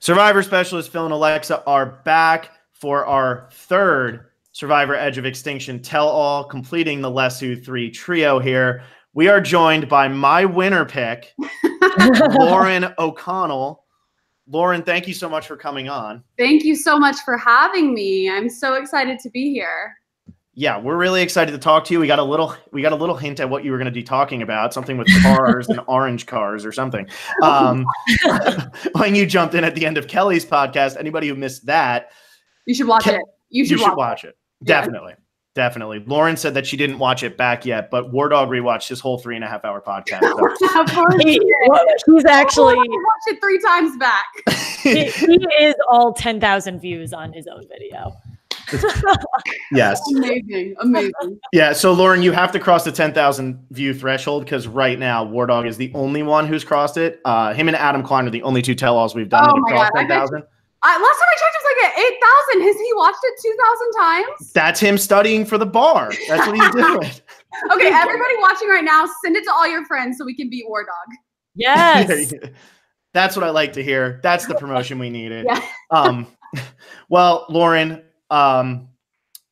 Survivor specialist Phil and Alexa are back for our third Survivor Edge of Extinction tell all, completing the Lesu 3 trio here. We are joined by my winner pick, Lauren O'Connell. Lauren, thank you so much for coming on. Thank you so much for having me. I'm so excited to be here. Yeah, we're really excited to talk to you. We got a little we got a little hint at what you were going to be talking about, something with cars and orange cars or something. Um, when you jumped in at the end of Kelley's podcast, anybody who missed that, you should watch Ke- it. You should, you watch, should watch it. it. Definitely. Yeah. Definitely. Lauren said that she didn't watch it back yet, but Wardog rewatched his whole three and a half hour podcast. So. he, he's actually watched it three times back. he, he is all 10,000 views on his own video. yes. Amazing. Amazing. Yeah. So, Lauren, you have to cross the 10,000 view threshold because right now, Wardog is the only one who's crossed it. Uh, him and Adam Klein are the only two tell alls we've done oh that have crossed 10,000. I, last time I checked, it was like at 8,000. Has he watched it 2,000 times? That's him studying for the bar. That's what he's doing. okay, everybody watching right now, send it to all your friends so we can beat Wardog. Yes. That's what I like to hear. That's the promotion we needed. Yeah. um, well, Lauren, um,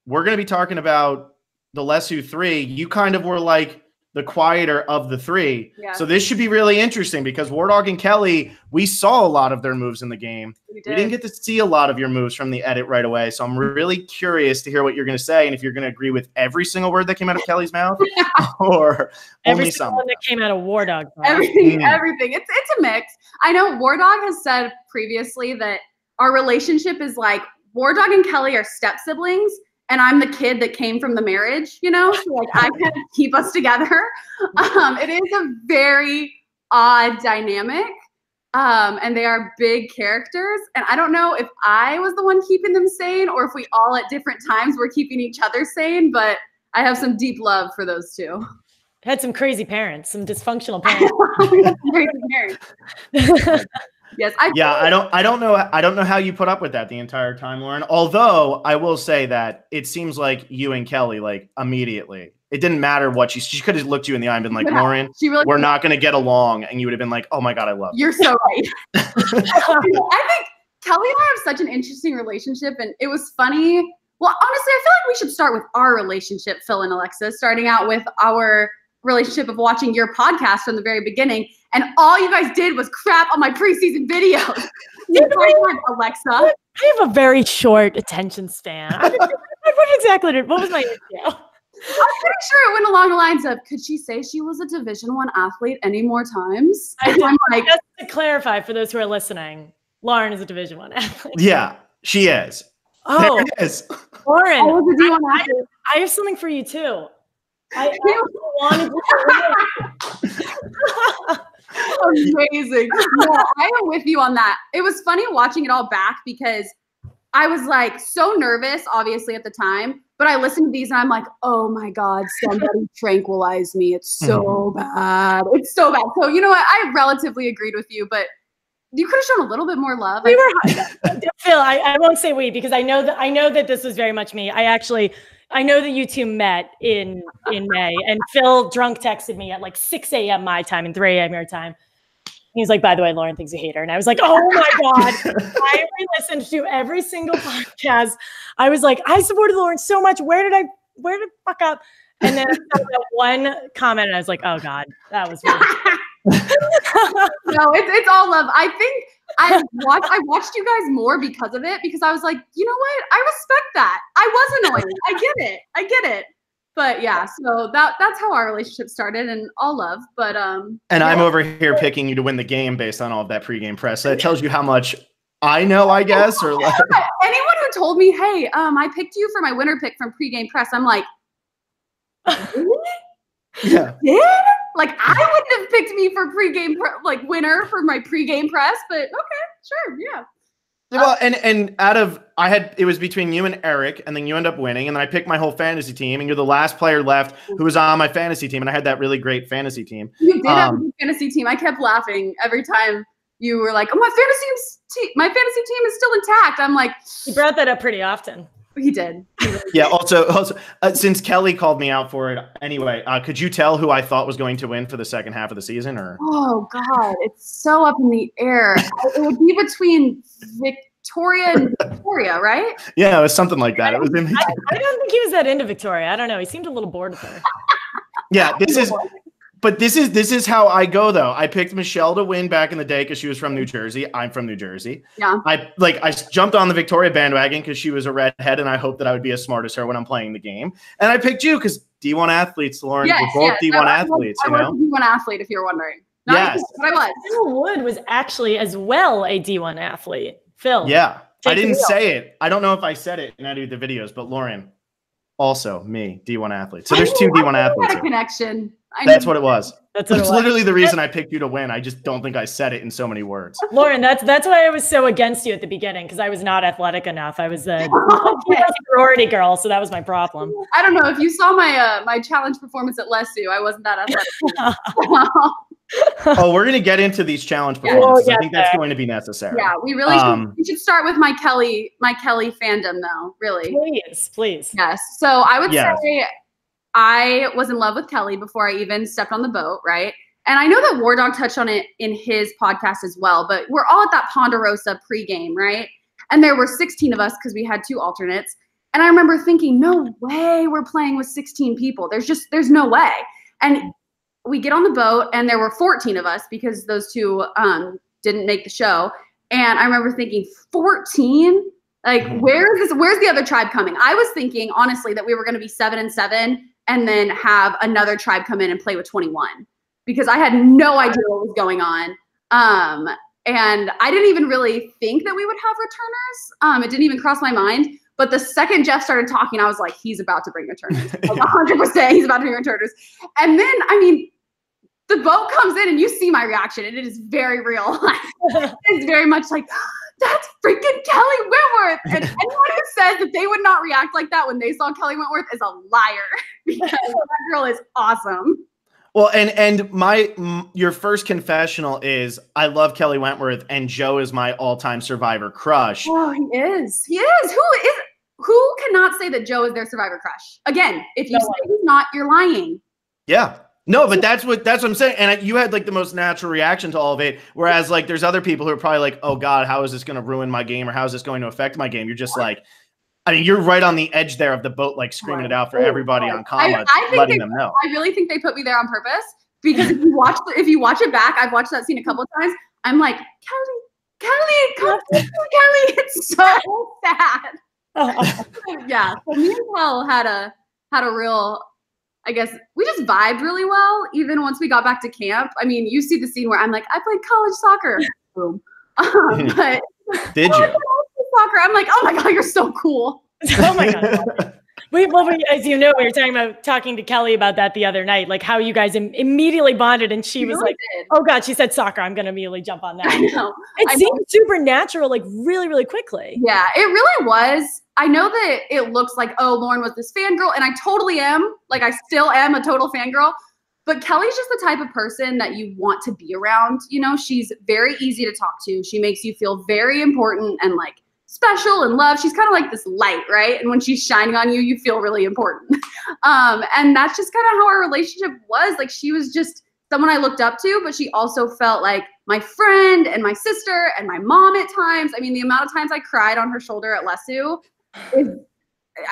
we're going to be talking about the Lesu 3. You kind of were like, the quieter of the three. Yeah. So this should be really interesting because Wardog and Kelley, we saw a lot of their moves in the game. We, did. we didn't get to see a lot of your moves from the edit right away. So I'm really curious to hear what you're going to say and if you're going to agree with every single word that came out of Kelley's mouth or every only some that came out of Wardog. Everything, mm. everything. It's it's a mix. I know Wardog has said previously that our relationship is like Wardog and Kelley are step siblings and I'm the kid that came from the marriage, you know, so like I kind of keep us together. Um, it is a very odd dynamic. Um, and they are big characters. And I don't know if I was the one keeping them sane or if we all at different times were keeping each other sane, but I have some deep love for those two. Had some crazy parents, some dysfunctional parents. crazy parents. Yes, I yeah, I don't, I don't know, I don't know how you put up with that the entire time, Lauren. Although I will say that it seems like you and Kelley, like immediately, it didn't matter what she, she could have looked you in the eye and been like, yeah, Lauren, really we're not going to get along, and you would have been like, oh my god, I love. You're you. so right. I think Kelley and I have such an interesting relationship, and it was funny. Well, honestly, I feel like we should start with our relationship, Phil and Alexa, starting out with our relationship of watching your podcast from the very beginning, and all you guys did was crap on my preseason videos. Alexa. I have a very short attention span. what exactly did, what was my issue? I'm pretty sure it went along the lines of, could she say she was a Division One athlete any more times? I am like, just to clarify for those who are listening, Lauren is a Division One athlete. Yeah, she is. Oh, is. Lauren, I, I, I have something for you too. I, I wanted to. Amazing. No, I am with you on that. It was funny watching it all back because I was like so nervous, obviously, at the time. But I listened to these and I'm like, oh my God, somebody tranquilize me. It's so mm-hmm. bad. It's so bad. So, you know what? I relatively agreed with you, but you could have shown a little bit more love. We were Phil, I, I won't say we because I know that I know that this was very much me. I actually I know that you two met in in May, and Phil drunk texted me at like 6 a.m. my time and 3 a.m. your time. He was like, by the way, Lauren thinks you hate her. And I was like, oh my God. I listened to every single podcast. I was like, I supported Lauren so much. Where did I, where did I fuck up? And then one comment and I was like, oh God, that was no, it's, it's all love. I think I watched I watched you guys more because of it because I was like, you know what? I respect that. I was annoying. I get it. I get it. But yeah, so that that's how our relationship started and all love. But um And yeah. I'm over here picking you to win the game based on all of that pregame press. So that tells you how much I know, I guess, or like anyone who told me, hey, um, I picked you for my winner pick from pregame press, I'm like, really? Yeah. Yeah. Like I wouldn't have picked me for pregame pre- like winner for my pregame press, but okay, sure, yeah. Well, uh, and and out of I had it was between you and Eric, and then you end up winning, and then I picked my whole fantasy team, and you're the last player left who was on my fantasy team, and I had that really great fantasy team. You did um, have a fantasy team. I kept laughing every time you were like, "Oh, my fantasy team, my fantasy team is still intact." I'm like, you brought that up pretty often. He did. He really Yeah. Also, also uh, since Kelley called me out for it, anyway, uh, could you tell who I thought was going to win for the second half of the season? Or Oh God, it's so up in the air. it would be between Victoria and Victoria, right? yeah, it was something like that. It was in. I, I don't think he was that into Victoria. I don't know. He seemed a little bored with her. Yeah, this is. But this is this is how I go though. I picked Michele to win back in the day because she was from New Jersey. I'm from New Jersey. Yeah. I like I jumped on the Victoria bandwagon because she was a redhead, and I hoped that I would be as smart as her when I'm playing the game. And I picked you because D1 athletes, Lauren. Yes, we're both yes. D1 I was- athletes. I You was know. a D1 athlete, if you're wondering. Not Yes. even, but I was. Phil Wood was actually as well a D1 athlete. Phil. Yeah. I Take the didn't say it. I don't know if I said it in any of the videos, but Lauren, also me, D1 athlete. So there's two knew- I D1 knew we athletes. had a connection. I That's what it was. That's That's literally the reason I picked you to win. I just don't think I said it in so many words. Lauren, that's that's why I was so against you at the beginning because I was not athletic enough. I was a Okay. sorority girl, so that was my problem. I don't know if you saw my uh, my challenge performance at Lesu. I wasn't that athletic. Oh, we're gonna get into these challenge performances. We'll I get think that's going to be necessary. yeah, we really Um, should, we should start with my Kelley my Kelley fandom though. Really. Please, please. Yes. So I would Yes. say I was in love with Kelley before I even stepped on the boat, right? And I know that Wardog touched on it in his podcast as well, but we're all at that Ponderosa pregame, right? And there were 16 of us because we had two alternates. And I remember thinking, no way we're playing with 16 people. There's just, there's no way. And we get on the boat and there were 14 of us because those two um, didn't make the show. And I remember thinking, 14? Like, where is this? Where's the other tribe coming? I was thinking, honestly, that we were going to be seven and seven and then have another tribe come in and play with 21 because I had no idea what was going on. Um, and I didn't even really think that we would have returners. Um, it didn't even cross my mind. But the second Jeff started talking, I was like, he's about to bring returners. Like 100%, he's about to bring returners. And then, I mean, the boat comes in and you see my reaction, and it is very real. it's very much like, that's freaking Kelley Wentworth. And anyone who says that they would not react like that when they saw Kelley Wentworth is a liar because that girl is awesome. Well, and and my your first confessional is I love Kelley Wentworth and Joe is my all-time survivor crush. Oh, he is. He is. Who is? Who cannot say that Joe is their survivor crush? Again, if you No say he's not, you're lying. Yeah. No, but that's what that's what I'm saying. And I- you had like the most natural reaction to all of it. Whereas like there's other people who are probably like, oh God, how is this going to ruin my game or how is this going to affect my game? You're just like, I mean, you're right on the edge there of the boat, like screaming it out for everybody on I- Kama, I think letting they- them know. I really think they put me there on purpose because if you watch the, if you watch it back, I've watched that scene a couple of times. I'm like, Kelley, Kelley, come to me, Kelley. It's so sad. yeah. So me and Kel had a had a real I guess we just vibed really well, even once we got back to camp. I mean, you see the scene where I'm like, I played college soccer. Boom. Um, but Did "Oh, you? soccer. I'm like, oh my god, you're so cool. oh my god. We, well, we, as you know, we were talking about talking to Kelley about that the other night, like how you guys Im- immediately bonded, and she You was really like, did. "Oh God," she said soccer. I'm gonna immediately jump on I that. know. It I know. seemed supernatural, like really, really quickly. Yeah, it really was. I know that it looks like, oh, Lauren was this fangirl, and I totally am. Like, I still am a total fangirl. But Kelley's just the type of person that you want to be around. You know, she's very easy to talk to. She makes you feel very important and like special and loved. She's kind of like this light, right? And when she's shining on you, you feel really important. um, and that's just kind of how our relationship was. Like, she was just someone I looked up to, but she also felt like my friend and my sister and my mom at times. I mean, the amount of times I cried on her shoulder at Lesu is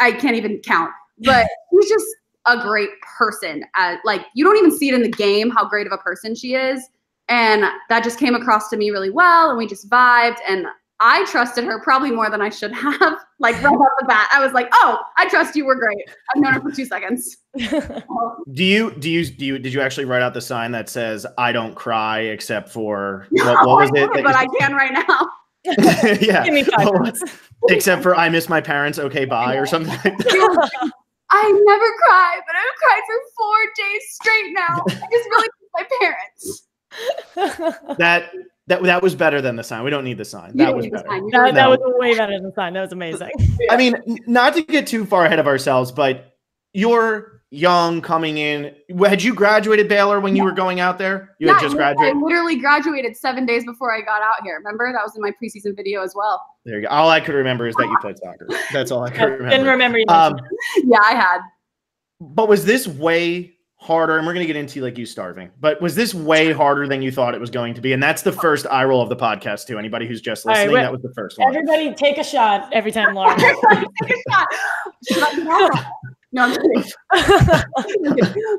I can't even count. But she's just a great person. At, like you don't even see it in the game how great of a person she is, and that just came across to me really well. And we just vibed, and I trusted her probably more than I should have. Like right off the bat, I was like, "Oh, I trust you. We're great." I've known her for two seconds. Do you do you do you did you actually write out the sign that says I don't cry except for what, what oh, was it? would, that but I can right now. yeah. Give me five What minutes. except for I miss my parents. Okay, bye or something like that. I never cry, but I've cried for four days straight now. I just really miss my parents. That that that was better than the sign. We don't need the sign. You That was better. sign. That, don't that was way better than the sign. That was amazing. I mean, not to get too far ahead of ourselves, but you're young coming in. Had you graduated Baylor when you were going out there? You Yeah, had just graduated. I literally graduated seven days before I got out here. Remember that was in my preseason video as well. There you go. All I could remember is that you played soccer. That's all I could remember. Didn't remember you. Um, Yeah, I had. but was this way harder? And we're gonna get into like you starving, but was this way harder than you thought it was going to be? And that's the first eye roll of the podcast too. Anybody who's just listening, wait. that was the first one. Everybody take a shot every time Lauren. Take a shot. Should I get out? No, I'm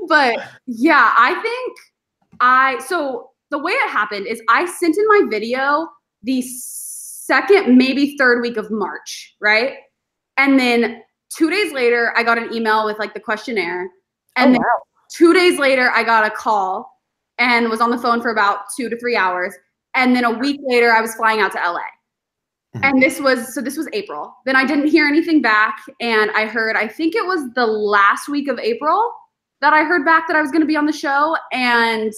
but yeah, I think I so the way it happened is I sent in my video the second, maybe third week of March, right? And then two days later, I got an email with like the questionnaire. Oh, and Oh, then two days later, I got a call and was on the phone for about two to three hours. And then a week later, I was flying out to LA. And this was so this was April. Then I didn't hear anything back. And I heard, I think it was the last week of April that I heard back that I was going to be on the show. And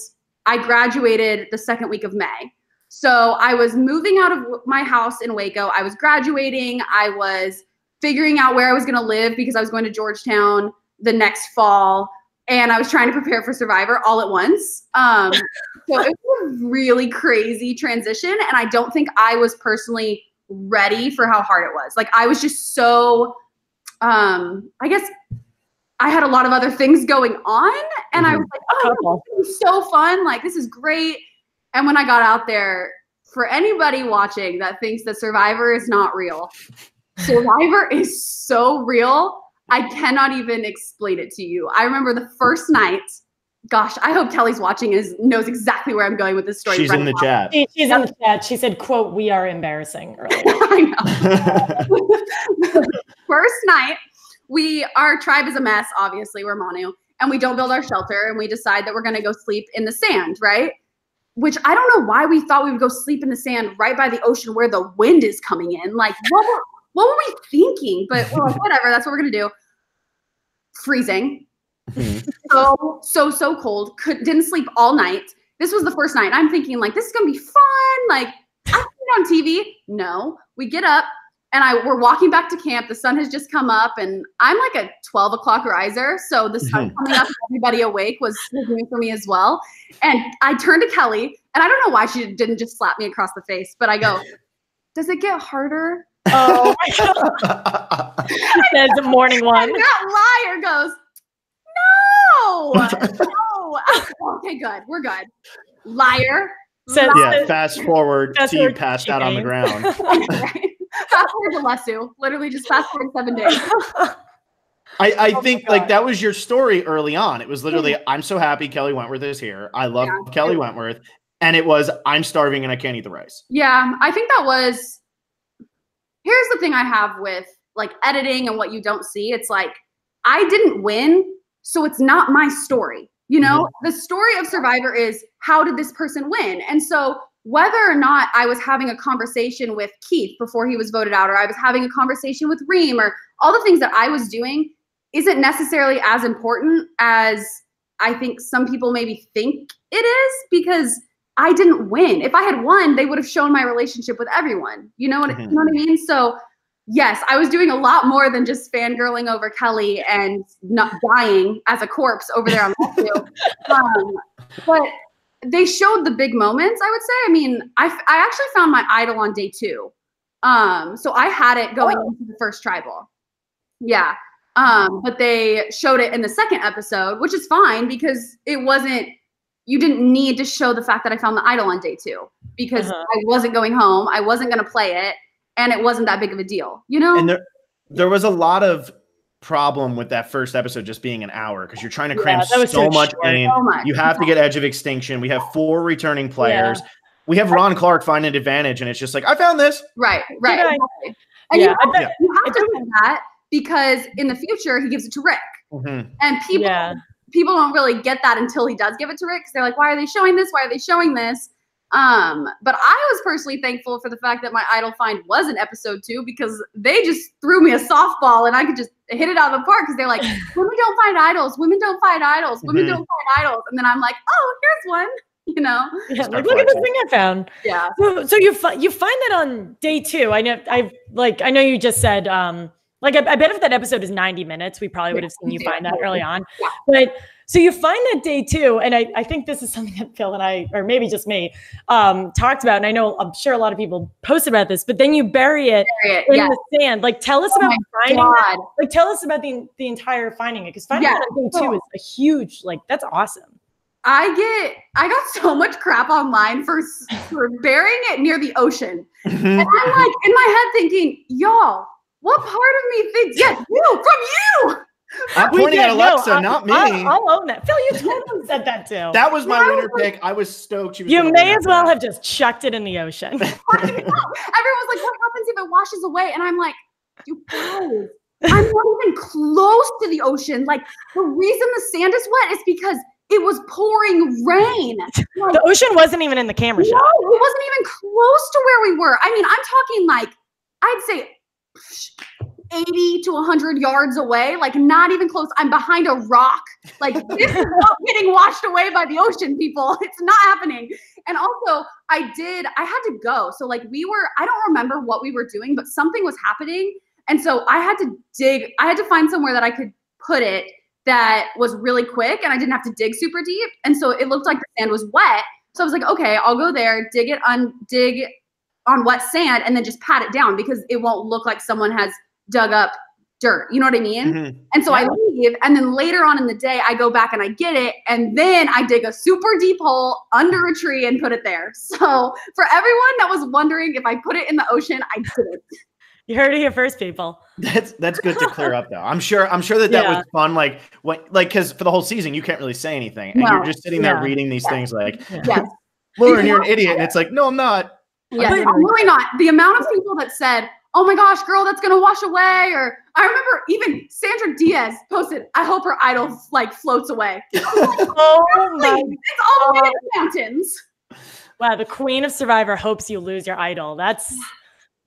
I graduated the second week of May. So I was moving out of my house in Waco. I was graduating. I was figuring out where I was going to live because I was going to Georgetown the next fall. And I was trying to prepare for Survivor all at once. Um, so it was a really crazy transition. And I don't think I was personally ready for how hard it was. Like I was just so um I guess I had a lot of other things going on and I was like, oh, this is so fun. Like this is great. And when I got out there, for anybody watching that thinks that Survivor is not real, Survivor is so real. I cannot even explain it to you. I remember the first night. Gosh, I hope Kelley's watching is knows exactly where I'm going with this story. She's right in the now. chat. She- she's in the chat. She said, "quote We are embarrassing." Earlier. I know. first night, we our tribe is a mess. Obviously, we're Manu, and we don't build our shelter, and we decide that we're going to go sleep in the sand, right? Which I don't know why we thought we would go sleep in the sand right by the ocean where the wind is coming in. Like, what were, what were we thinking? But we're whatever, that's what we're gonna do. Freezing, Mhm. so so so cold. Could didn't sleep all night. This was the first night. I'm thinking like this is gonna be fun. Like I've seen it on TV. No, we get up and I we're walking back to camp. The sun has just come up, and I'm like a 12 o'clock riser, so the sun Mhm. coming up, everybody awake was was doing for me as well. And I turned to Kelley, and I don't know why she didn't just slap me across the face, but I go, "Does it get harder?" oh my god! She says morning one. And that liar goes, "No, no." okay, good. We're good. Liar. Says- yeah, fast forward Fast to you forward passed out on the ground. right? Fast forward to Lesu. Literally just fast forward seven days. I, I Oh think like that was your story early on. It was literally, mm-hmm. I'm so happy Kelley Wentworth is here. I love Yeah. Kelley Wentworth. And it was, I'm starving and I can't eat the rice. Yeah, I think that was. Here's the thing I have with like editing and what you don't see. It's like I didn't win, so it's not my story. You know, the story of Survivor is how did this person win? And so whether or not I was having a conversation with Keith before he was voted out, or I was having a conversation with Reem, or all the things that I was doing, isn't necessarily as important as I think some people maybe think it is because I didn't win. If I had won, they would have shown my relationship with everyone. You know what, Mhm. you know what I mean? So, yes, I was doing a lot more than just fangirling over Kelley and not dying as a corpse over there on Longview. um, but they showed the big moments, I would say. I mean, I, f- I actually found my idol on day two. Um, so I had it going Oh. into the first tribal. Yeah. Um, but they showed it in the second episode, which is fine because it wasn't you didn't need to show the fact that I found the idol on day two because Uh-huh. I wasn't going home. I wasn't going to play it, and it wasn't that big of a deal. You know? And there, there was a lot of problem with that first episode just being an hour because you're trying to cram Yeah, so so much short. in. so much. You have to get Edge of Extinction. We have four returning players. We have Ron Clark find an advantage, and it's just like, I found this. right, right. Exactly. And Yeah, you have, bet- you have to say that because in the future he gives it to Rick, Mhm. and people Yeah. people don't really get that until he does give it to Rick because they're like, why are they showing this? Why are they showing this? Um, but I was personally thankful for the fact that my idol find was in episode two because they just threw me a softball and I could just hit it out of the park because they're like, women don't find idols, women don't find idols, women Mhm. don't find idols. And then I'm like, oh, here's one, you know? Yeah, like, look at this thing I found. Yeah. So, so you fi- you find that on day two. I know I like I know you just said um Like I, I, bet if that episode is 90 minutes, we probably would have seen you find that early on. Yeah. But so you find that day two, and I, I think this is something that Phil and I, or maybe just me, um, talked about. And I know I'm sure a lot of people posted about this, but then you bury it, bury it in yes. the sand. Like tell us oh about finding that. Like tell us about the the entire finding it. Because finding yeah. it on day two is a huge, like that's awesome. I get I got so much crap online for for burying it near the ocean. and I'm like in my head thinking, y'all, what part of me thinks, yes, you, from you. I'm pointing at Alexa, no, not me. I'll, I'll, own that. Phil, you totally said that too. That was my winner pick. I was stoked. Was you may as well have just chucked it in the ocean. Everyone's like, what happens if it washes away? And I'm like, you guys, I'm not even close to the ocean. Like, the reason the sand is wet is because it was pouring rain. Like, the ocean wasn't even in the camera no, shot. it wasn't even close to where we were. I mean, I'm talking like, I'd say 80 to 100 yards away, like not even close. I'm behind a rock. Like this is not getting washed away by the ocean, people. It's not happening. And also, I did, I had to go. So, like, we were, I don't remember what we were doing, but something was happening. And so I had to dig, I had to find somewhere that I could put it that was really quick and I didn't have to dig super deep. And so it looked like the sand was wet. So I was like, okay, I'll go there, dig it on, dig on wet sand and then just pat it down because it won't look like someone has dug up dirt. You know what I mean? Mm-hmm. And so yeah. I leave, and then later on in the day, I go back and I get it, and then I dig a super deep hole under a tree and put it there. So for everyone that was wondering if I put it in the ocean, I didn't. You heard it here first, people. That's that's good to clear up though. I'm sure I'm sure that that yeah. was fun. Like what like because for the whole season you can't really say anything, and no. you're just sitting there yeah. reading these yeah. things like, yes. Lauren, you're an idiot, and it's like, no, I'm not. Yeah, I'm really not. The amount of people that said, oh my gosh, girl, that's gonna wash away. Or I remember even Sandra Diaz posted, I hope her idol like floats away. oh my it's all the way the mountains. Wow, the queen of Survivor hopes you lose your idol. That's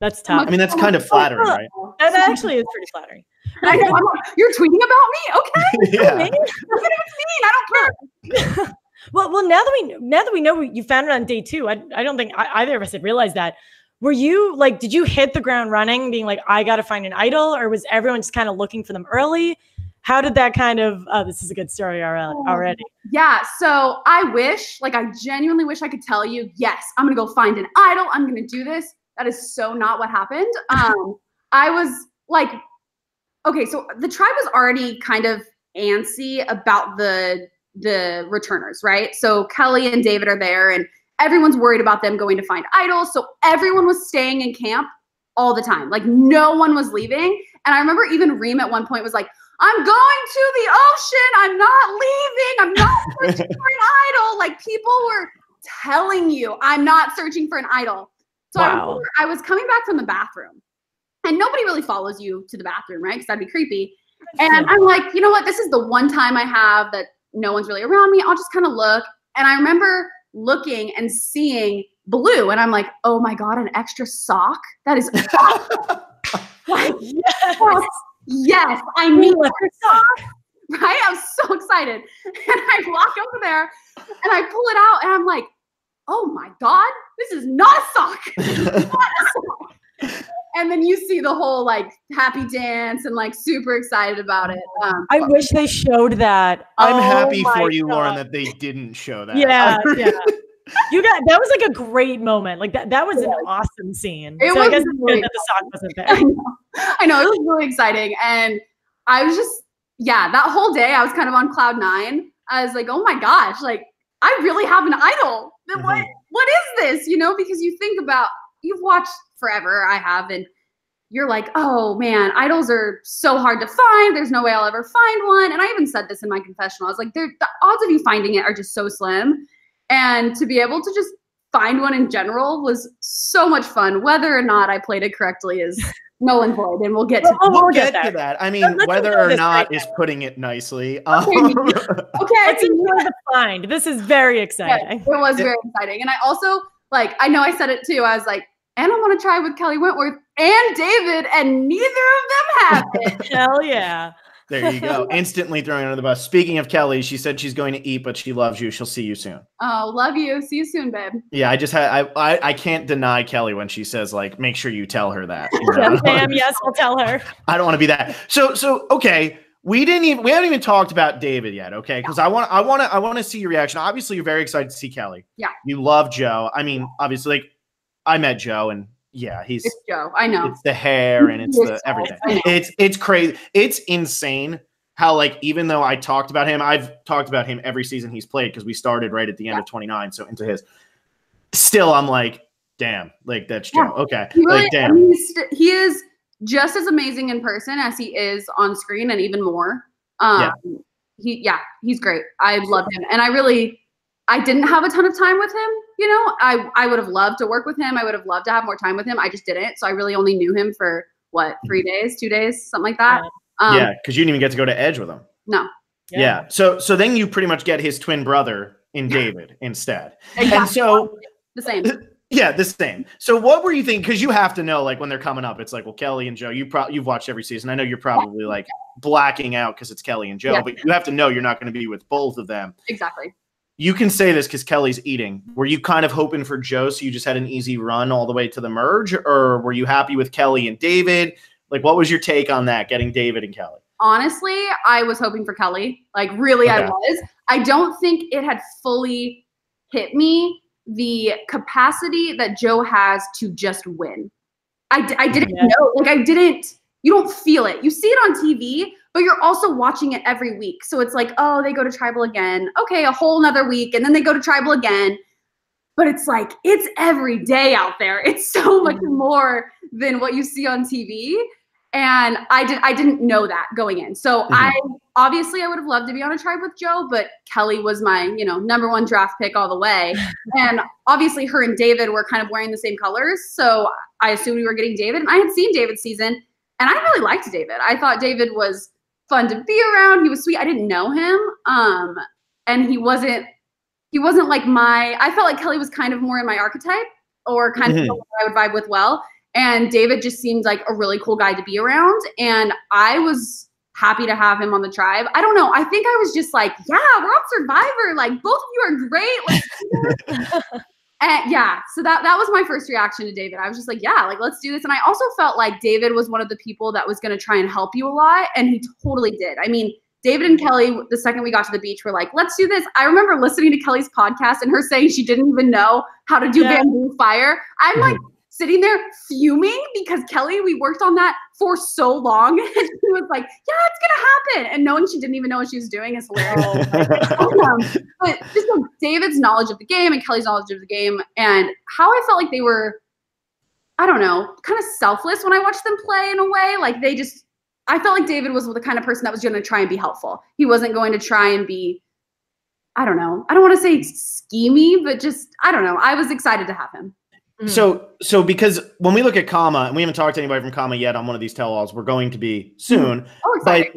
that's tough. I mean, that's oh kind of flattering, right? That actually is pretty flattering. I know, you're tweeting about me, okay? yeah. Look at it's mean. I don't care. well, well, now that we now that we know you found it on day two, I, I don't think I, either of us had realized that were you like did you hit the ground running being like i gotta find an idol or was everyone just kind of looking for them early? How did that kind of oh this is a good story oh, already. yeah so i wish like i genuinely wish i could tell you yes i'm gonna go find an idol i'm gonna do this. That is so not what happened. Um i was like okay so the tribe was already kind of antsy about the the returners right? So kelley and david are there and everyone's worried about them going to find idols. So everyone was staying in camp all the time. Like no one was leaving. And I remember even Reem at one point was like, I'm going to the ocean. I'm not leaving. I'm not searching for an idol. Like people were telling you, I'm not searching for an idol. So wow. I, I was coming back from the bathroom and nobody really follows you to the bathroom, right? Because that'd be creepy. And I'm like, you know what? This is the one time I have that no one's really around me. I'll just kind of look. And I remember looking and seeing blue. And i'm like oh my god an extra sock? That is like, yes. yes. I need a sock? right? I'm so excited. And i walk over there and i pull it out and i'm like oh my god this is not a sock, not a sock. And then you see the whole like happy dance and like super excited about it. Um, I wish they showed that. I'm oh happy for you, God. Lauren, that they didn't show that. Yeah, yeah. You got that was like a great moment. Like that that was an awesome scene. It so was I guess really good that the song wasn't there. I know. I know it was really exciting. And I was just, yeah, that whole day I was kind of on cloud nine. I was like, oh my gosh, like I really have an idol. Mm-hmm. What what is this? You know, because you think about you've watched forever, I have, and you're like, oh man, idols are so hard to find. There's no way I'll ever find one. And I even said this in my confessional. I was like, the odds of you finding it are just so slim. And to be able to just find one in general was so much fun. Whether or not I played it correctly is null and void, and we'll get to we'll, we'll get, get to that. I mean, whether or not right is now. putting it nicely. Um, okay, it's let's enjoy the find. This is very exciting. it was very exciting, and I also like. I know I said it too. I was like, and I want to try with Kelley Wentworth and David, and neither of them have it. Hell yeah. There you go. Instantly throwing under the bus. Speaking of Kelley, she said she's going to eat, but she loves you. She'll see you soon. Oh, love you. See you soon, babe. Yeah, I just had I I, I can't deny Kelley when she says like, make sure you tell her that. You know? yes, ma'am. Yes, I'll tell her. I don't want to be that. So so okay. We didn't even we haven't even talked about David yet, okay? Because I want I want to I want to see your reaction. Obviously, you're very excited to see Kelley. Yeah. You love Joe. I mean, obviously, like I met Joe and yeah, he's It's Joe. I know. it's the hair and it's the everything. It's it's crazy. It's insane how like even though I talked about him, I've talked about him every season he's played because we started right at the end of 29, so into his. Still, I'm like, damn, like that's Joe. Yeah. Okay, He really, like I damn. mean, he is just as amazing in person as he is on screen, and even more. Um, Yeah. He, yeah, he's great. I love him, and I really, I didn't have a ton of time with him. You know, I I would have loved to work with him. I would have loved to have more time with him. I just didn't. So I really only knew him for what three days, two days, something like that. Um, yeah, because you didn't even get to go to Edge with him. No. Yeah. So so then you pretty much get his twin brother in David instead. Exactly. And so the same. yeah, the same. So what were you thinking? Because you have to know, like when they're coming up, it's like, well, Kelley and Joe. You pro- you've watched every season. I know you're probably like blacking out because it's Kelley and Joe, Yeah. but you have to know you're not going to be with both of them. Exactly. You can say this because Kelley's eating. Were you kind of hoping for Joe, so you just had an easy run all the way to the merge, or were you happy with Kelley and David? Like, what was your take on that, getting David and Kelley? honestly, I was hoping for Kelley. Like, really, I was. I don't think it had fully hit me the capacity that Joe has to just win. I, d- I didn't Yeah. know. Like, I didn't, you don't feel it. You see it on TV, but you're also watching it every week. So it's like, oh, they go to tribal again. Okay, a whole nother week. And then they go to tribal again. But it's like, it's every day out there. It's so much Mhm. more than what you see on TV and I did I didn't know that going in. So Mhm. I obviously I would have loved to be on a tribe with Joe, but Kelley was my you know number one draft pick all the way, and obviously her and David were kind of wearing the same colors, so I assumed we were getting David, and I had seen David's season, and I really liked David. I thought David was fun to be around. He was sweet. I didn't know him, um, and he wasn't he wasn't like my. I felt like Kelley was kind of more in my archetype, or kind Mhm. of I would vibe with well. And David just seemed like a really cool guy to be around. And I was happy to have him on the tribe. I don't know. I think I was just like, yeah, we're on Survivor. Like both of you are great. This. And yeah, so that that was my first reaction to David. I was just like, yeah, like let's do this. And I also felt like David was one of the people that was going to try and help you a lot, and he totally did. I mean. David and Kelley, the second we got to the beach, were like, let's do this. I remember listening to Kelley's podcast and her saying she didn't even know how to do Yeah. bamboo fire. I'm like, mm-hmm. sitting there fuming because Kelley, we worked on that for so long. And she was like, Yeah, it's gonna happen. And knowing she didn't even know what she was doing is hilarious. But just like David's knowledge of the game and Kelley's knowledge of the game and how I felt like they were, I don't know, kind of selfless when I watched them play in a way. Like they just I felt like David was the kind of person that was gonna try and be helpful. He wasn't going to try and be I don't know. I don't want to say schemy, but just I don't know. I was excited to have him. So, so because when we look at Kama, and we haven't talked to anybody from Kama yet on one of these tell-alls, we're going to be soon. Oh, But.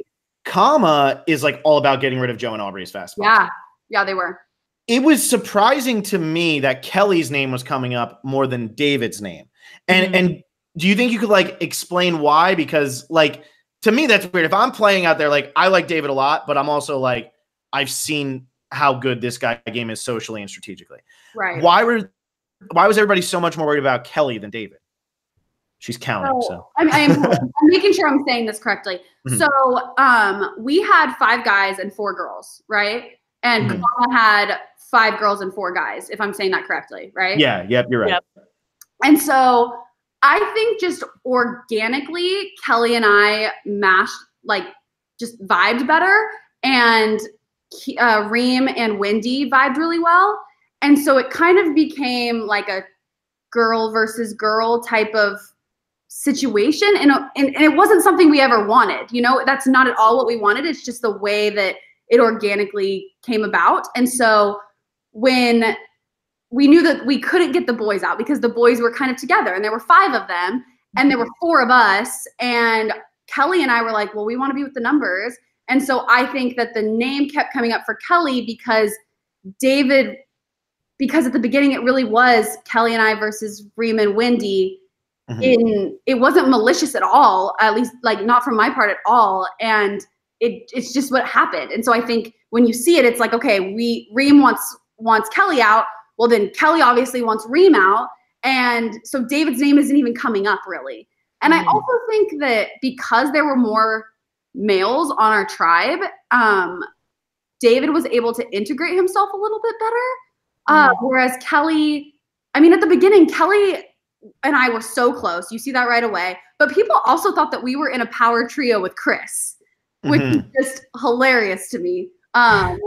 Kama is like all about getting rid of Joe and Aubrey as fast as. Yeah. Yeah, they were. It was surprising to me that Kelley's name was coming up more than David's name. And Mhm. and do you think you could like explain why? Because like to me, that's weird. If I'm playing out there, like I like David a lot, but I'm also like I've seen how good this guy game is socially and strategically. Right. Why were why was everybody so much more worried about Kelley than David? She's counting. So, So I'm, I'm, I'm making sure I'm saying this correctly. Mhm. So um, we had five guys and four girls, right? And. Kama had five girls and four guys, if I'm saying that correctly, right? yeah, yep, you're right. Yep. And so I think just organically, Kelley and I mashed, like, just vibed better. And uh, Reem and Wendy vibed really well. And so it kind of became like a girl versus girl type of situation. And, uh, and, and it wasn't something we ever wanted. You know, that's not at all what we wanted. It's just the way that it organically came about. And so when we knew that we couldn't get the boys out because the boys were kind of together and there were five of them and there were mm-hmm. four of us and kelley and i were like well we want to be with the numbers and so i think that the name kept coming up for kelley because david because at the beginning it really was kelley and i versus reem and wendy Mhm. in it wasn't malicious at all at least like not from my part at all and it it's just what happened. And so I think when you see it, it's like, okay, we Reem wants wants Kelley out. Well, then Kelley obviously wants Reem out. And so David's name isn't even coming up really. And mm. I also think that because there were more males on our tribe, um, David was able to integrate himself a little bit better. Uh, mm. Whereas Kelley, I mean, at the beginning, Kelley and I were so close. You see that right away. But people also thought that we were in a power trio with Chris, which mm-hmm. is just hilarious to me. Um,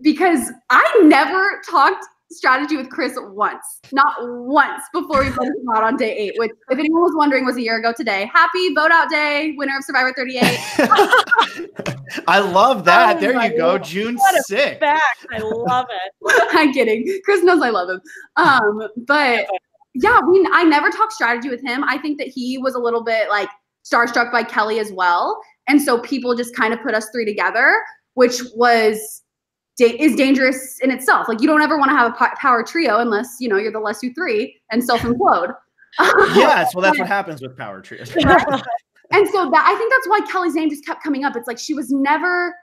because I never talked strategy with Chris once, not once before we voted him out on day eight, which, if anyone was wondering, was a year ago today. Happy vote out day, winner of Survivor 38. I love that. Oh, there you go, June 6th. Fact. I love it. I'm kidding. Chris knows I love him. Um, but yeah, we I never talked strategy with him. I think that he was a little bit like starstruck by Kelley as well. And so people just kind of put us three together, which was da- is dangerous in itself. Like you don't ever want to have a power trio unless you know you're the Lesu three and self implode. yes, well that's what happens with power trios. and so that I think that's why Kelley's name just kept coming up. It's like she was never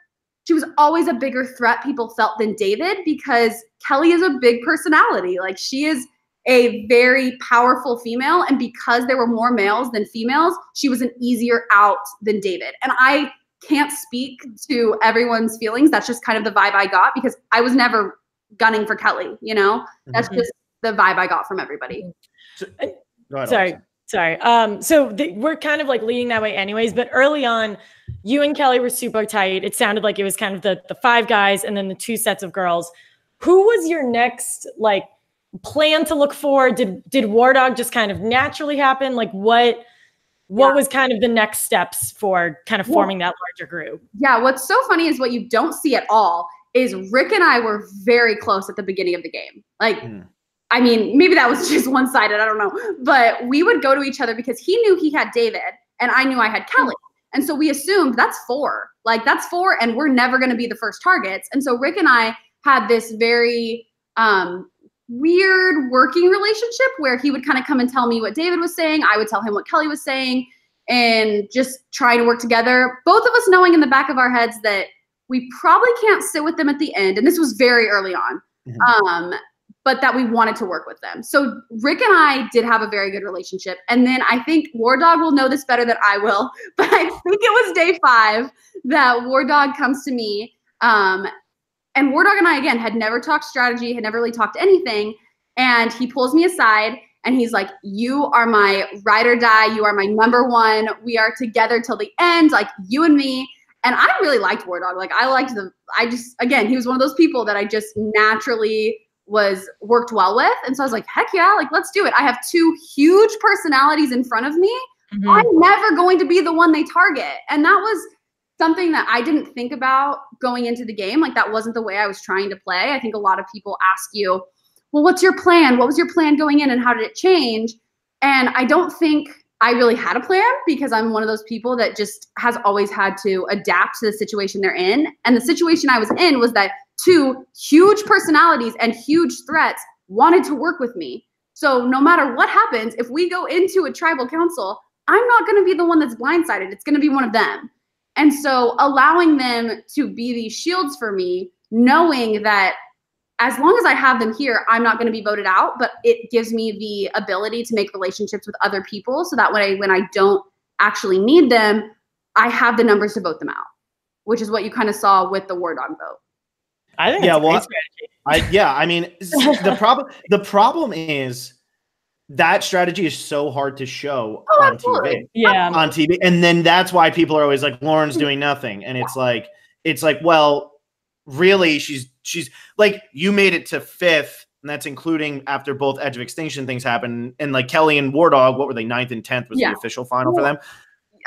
she was always a bigger threat people felt than David because Kelley is a big personality. Like she is a very powerful female and because there were more males than females, she was an easier out than David. And I can't speak to everyone's feelings. That's just kind of the vibe I got because I was never gunning for Kelley, you know? That's mm-hmm. just the vibe I got from everybody. So, ahead, sorry. Sorry. Um, so the, we're kind of like leading that way anyways, but early on, you and Kelley were super tight. It sounded like it was kind of the the five guys and then the two sets of girls. Who was your next like plan to look for? Did did Wardog just kind of naturally happen? Like what what yeah. was kind of the next steps for kind of forming that larger group? Yeah, what's so funny is what you don't see at all is Rick and I were very close at the beginning of the game. Like, mm. I mean, maybe that was just one sided, I don't know. But we would go to each other because he knew he had David and I knew I had Kelley. And so we assumed that's four. Like, that's four, and we're never going to be the first targets. And so Rick and I had this very um, weird working relationship where he would kind of come and tell me what David was saying. I would tell him what Kelley was saying and just try to work together. Both of us knowing in the back of our heads that we probably can't sit with them at the end. And this was very early on. Mm-hmm. Um, but that we wanted to work with them. So Rick and I did have a very good relationship. And then I think Wardog will know this better than I will, but I think it was day five that Wardog comes to me um, and Wardog and I, again, had never talked strategy, had never really talked anything. And he pulls me aside and he's like, You are my ride or die. You are my number one. We are together till the end, like you and me. And I really liked Wardog. Like, I liked the, I just, again, he was one of those people that I just naturally was worked well with. And so I was like, Heck yeah, like, let's do it. I have two huge personalities in front of me. Mm-hmm. I'm never going to be the one they target. And that was, something that I didn't think about going into the game. Like that wasn't the way I was trying to play. I think a lot of people ask you, well, what's your plan? What was your plan going in and how did it change? And I don't think I really had a plan because I'm one of those people that just has always had to adapt to the situation they're in. And the situation I was in was that two huge personalities and huge threats wanted to work with me. So no matter what happens, if we go into a tribal council, I'm not going to be the one that's blindsided. It's going to be one of them. And so allowing them to be these shields for me, knowing that as long as I have them here, I'm not going to be voted out, but it gives me the ability to make relationships with other people so that when I when I don't actually need them, I have the numbers to vote them out, which is what you kind of saw with the Wardog vote. I think yeah, well, I yeah, I mean the problem the problem is that strategy is so hard to show oh, on absolutely. TV. Yeah. On TV. And then that's why people are always like, Lauren's doing nothing. And it's like, it's like, well, really, she's she's like, you made it to fifth, and that's including after both Edge of Extinction things happen. And like Kelley and Wardog, what were they? Ninth and tenth was yeah. the official final for them.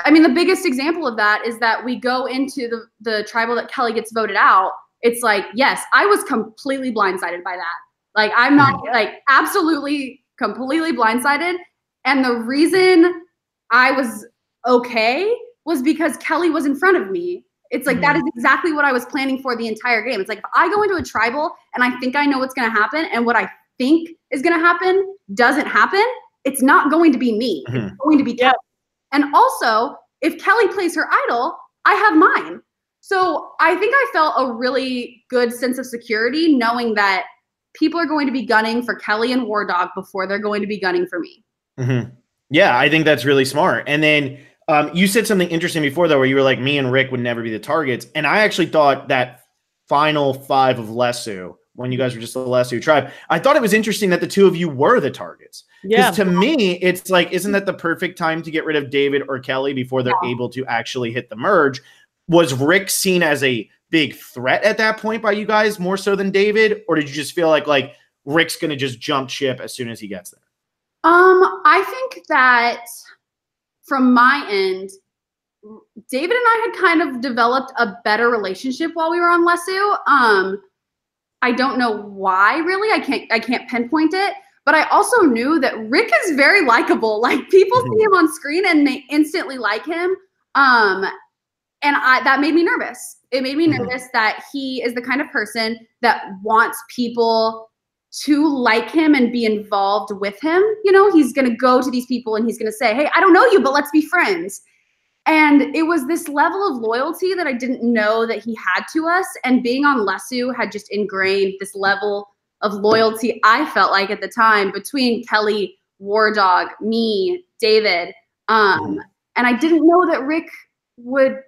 I mean, the biggest example of that is that we go into the the tribal that Kelley gets voted out. It's like, yes, I was completely blindsided by that. Like, I'm not mm-hmm. like absolutely completely blindsided. And the reason I was okay was because Kelley was in front of me. It's like mm-hmm. that is exactly what I was planning for the entire game. It's like if I go into a tribal and I think I know what's going to happen, and what I think is going to happen doesn't happen, it's not going to be me. Mm-hmm. It's going to be Kelley. And also, if Kelley plays her idol, I have mine. So I think I felt a really good sense of security knowing that people are going to be gunning for Kelley and Wardog before they're going to be gunning for me. Mm-hmm. Yeah, I think that's really smart. And then um, you said something interesting before, though, where you were like, me and Rick would never be the targets. And I actually thought that final five of Lesu, when you guys were just the Lesu tribe, I thought it was interesting that the two of you were the targets. Yeah. to me, it's like, isn't that the perfect time to get rid of David or Kelley before they're Yeah. able to actually hit the merge? Was Rick seen as a big threat at that point by you guys more so than David? Or did you just feel like like Rick's gonna just jump ship as soon as he gets there? Um, I think that from my end, David and I had kind of developed a better relationship while we were on Lesu. Um, I don't know why really. I can't I can't pinpoint it. But I also knew that Rick is very likable. Like people see him on screen and they instantly like him. Um, and I that made me nervous. It made me Mhm. nervous that he is the kind of person that wants people to like him and be involved with him. You know, he's going to go to these people and he's going to say, Hey, I don't know you, but let's be friends. And it was this level of loyalty that I didn't know that he had to us. And being on Lesu had just ingrained this level of loyalty, I felt like at the time, between Kelley, War Dog, me, David. Um, and I didn't know that Rick would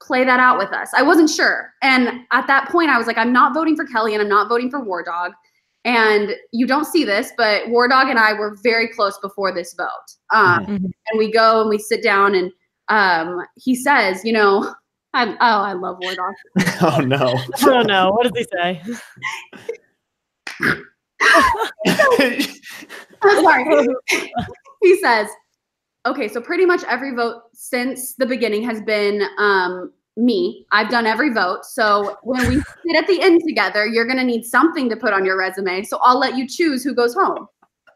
play that out with us. I wasn't sure. And at that point, I was like, I'm not voting for Kelley and I'm not voting for Wardog. And you don't see this, but Wardog and I were very close before this vote. Um, Mhm. And we go and we sit down, and um, he says, You know, I'm, oh, I love Wardog. oh no. Oh no, what does he say? I'm sorry. he says, okay, so pretty much every vote since the beginning has been um, me. I've done every vote. So when we sit at the end together, you're going to need something to put on your resume. So I'll let you choose who goes home.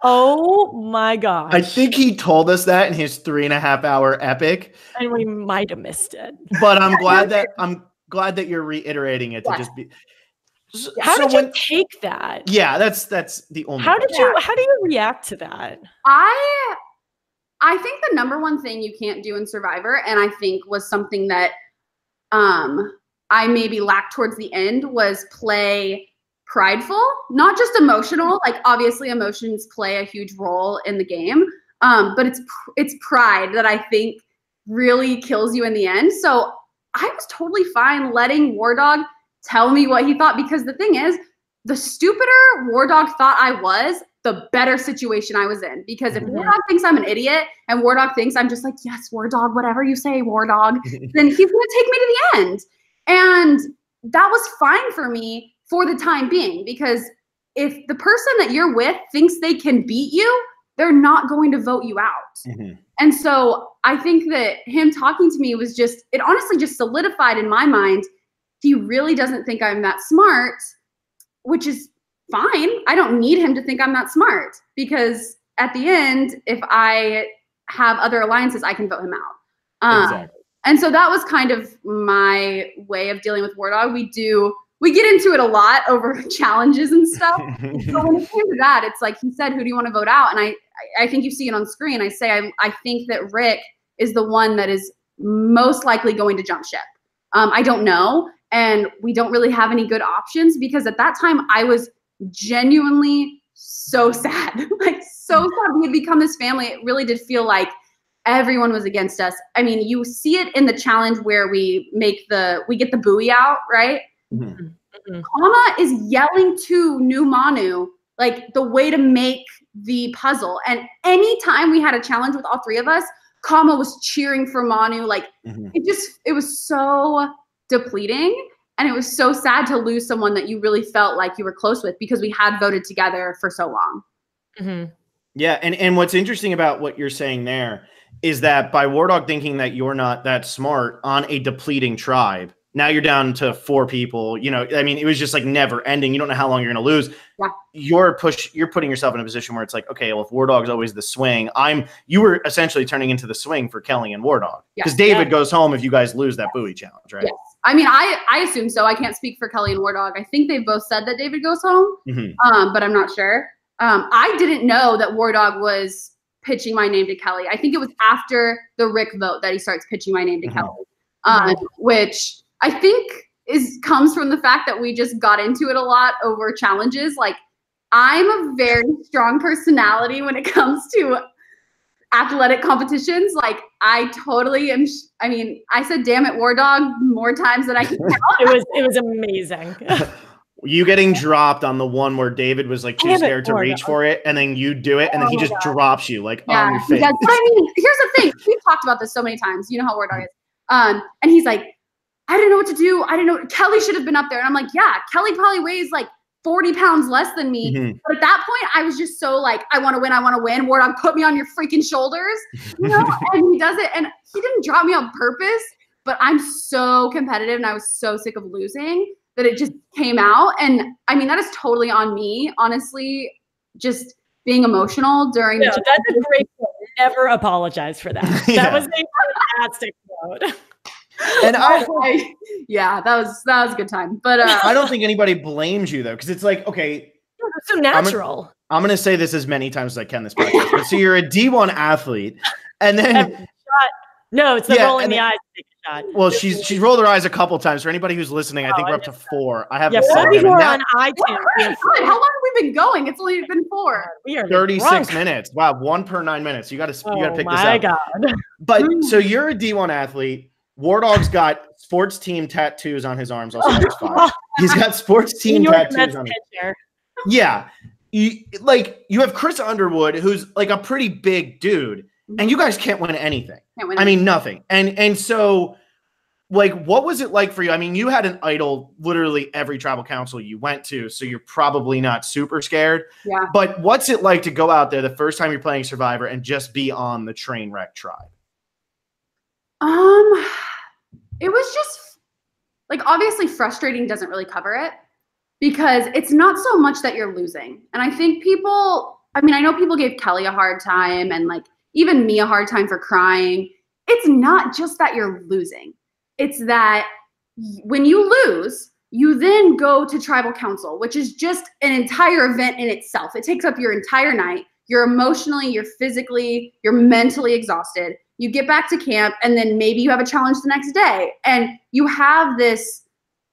Oh my gosh. I think he told us that in his three and a half hour epic, and we might have missed it. but I'm glad that I'm glad that you're reiterating it to just be. So, How so did when, you take that? yeah, that's that's the only. How did question. you how do you react to that? I I think the number one thing you can't do in Survivor, and I think was something that um I maybe lacked towards the end was play prideful, not just emotional. Like obviously emotions play a huge role in the game, um, but it's it's pride that I think really kills you in the end. So I was totally fine letting Wardog tell me what he thought because the thing is, the stupider Wardog thought I was, the better situation I was in. Because if War Mhm. Dog thinks I'm an idiot and Wardog thinks I'm just like, yes, Wardog, whatever you say, Wardog, then he's to take me to the end. And that was fine for me for the time being because if the person that you're with thinks they can beat you, they're not going to vote you out. Mhm. And so I think that him talking to me was just, it honestly just solidified in my mind. He really doesn't think I'm that smart, which is fine. I don't need him to think I'm that smart because at the end, if I have other alliances, I can vote him out. Um, Exactly. and so that was kind of my way of dealing with Wardog. We do we get into it a lot over challenges and stuff. so when it came to that, it's like he said, "Who do you want to vote out?" And I I think you see it on screen. I say I I think that Rick is the one that is most likely going to jump ship. Um, I don't know, and we don't really have any good options because at that time I was genuinely so sad, like so sad. We had become this family. It really did feel like everyone was against us. I mean, you see it in the challenge where we make the we get the buoy out, right? Mhm. Kama is yelling to New Manu like the way to make the puzzle. And anytime we had a challenge with all three of us, Kama was cheering for Manu. Like Mhm. it just it was so depleting. And it was so sad to lose someone that you really felt like you were close with because we had voted together for so long. Mhm. Yeah, and and what's interesting about what you're saying there is that by Wardog thinking that you're not that smart on a depleting tribe, now you're down to four people. You know, I mean, it was just like never ending. You don't know how long you're going to lose. Yeah. You're push. You're putting yourself in a position where it's like, okay, well, if Wardog's always the swing, I'm. You were essentially turning into the swing for Kelley and Wardog Yeah. because David Yeah. goes home if you guys lose that buoy challenge, right? Yes. I mean, I I assume so. I can't speak for Kelley and Wardog. I think they've both said that David goes home, Mhm. um, but I'm not sure. Um, I didn't know that Wardog was pitching my name to Kelley. I think it was after the Rick vote that he starts pitching my name to Mhm. Kelley, um, which I think is comes from the fact that we just got into it a lot over challenges. Like I'm a very strong personality when it comes to athletic competitions. Like I totally am. Sh- I mean, I said "damn it, Wardog" more times than I can count. it was it was amazing. you getting dropped on the one where David was like too scared to reach Dog. for it, and then you do it, and then he Oh, just God. drops you like on your face. does. But I mean, here's the thing. We've talked about this so many times. You know how Wardog is. Um, and he's like, I didn't know what to do. I didn't know. Kelley should have been up there. And I'm like, yeah, Kelley probably weighs like 40 pounds less than me. Mhm. But at that point, I was just so like, I want to win. I want to win. Wardog, put me on your freaking shoulders. You know? and he does it. And he didn't drop me on purpose. But I'm so competitive and I was so sick of losing that it just came out. And I mean, that is totally on me, honestly, just being emotional during No, the that's a great quote. Never apologize for that. That was a fantastic quote. And I, I- yeah, that was that was a good time. But uh, I don't think anybody blames you though, because it's like, okay, so natural. I'm gonna say this as many times as I can this podcast. But so you're a D1 athlete, and then shot. No, it's the Yeah, rolling the then- eyes to take a shot. well, she's she's rolled her eyes a couple times. For anybody who's listening, I Oh, think we're I up to four. I have Yeah, the we'll seven. be and more now- on iTunes. we're. How long have we been going? It's only been four. We are 36 drunk. minutes. Wow, one per nine minutes. You got to you got to Oh pick this up. my god! But so you're a D1 athlete. Wardog's got sports team tattoos on his arms. Also. He's got sports team tattoos Mets on his. pitcher. Yeah, you, like you have Chris Underwood, who's like a pretty big dude, and you guys can't win anything. Can't win I mean, nothing. And and so, like, what was it like for you? I mean, you had an idol literally every tribal council you went to, so you're probably not super scared. Yeah. But what's it like to go out there the first time you're playing Survivor and just be on the train wreck tribe? Um, it was just like obviously frustrating doesn't really cover it because it's not so much that you're losing. And I think people, I mean, I know people gave Kelley a hard time and like even me a hard time for crying. It's not just that you're losing, it's that when you lose, you then go to tribal council, which is just an entire event in itself. It takes up your entire night. You're emotionally, you're physically, you're mentally exhausted. You get back to camp, and then maybe you have a challenge the next day. And you have this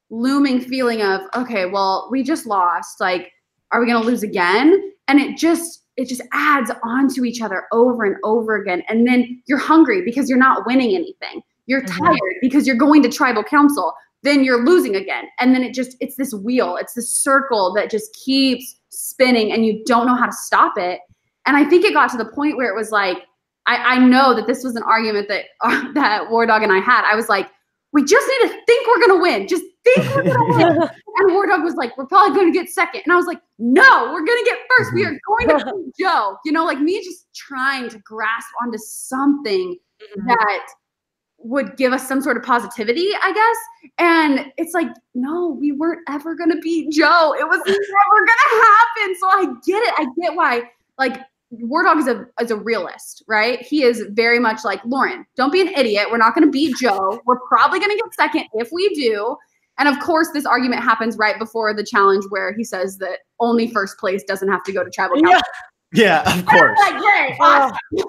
looming feeling of, okay, well, we just lost. Like, are we going to lose again? And it just, it just adds on to each other over and over again. And then you're hungry because you're not winning anything. You're Mhm. tired because you're going to tribal council. Then you're losing again. And then it just, it's this wheel, it's this circle that just keeps spinning and you don't know how to stop it. And I think it got to the point where it was like, I, I know that this was an argument that uh, that Wardog and I had. I was like, we just need to think we're gonna win. Just think we're gonna win. And Wardog was like, we're probably gonna get second. And I was like, no, we're gonna get first. We are going to beat Joe. You know, like me just trying to grasp onto something that would give us some sort of positivity, I guess. And it's like, no, we weren't ever gonna beat Joe. It was never gonna happen. So I get it. I get why, like, Wardog is a is a realist, right? He is very much like Lauren. Don't be an idiot. We're not going to beat Joe. We're probably going to get second if we do. And of course, this argument happens right before the challenge where he says that only first place doesn't have to go to tribal council. Yeah. Yeah, of course. Like, great, Oh, uh, awesome.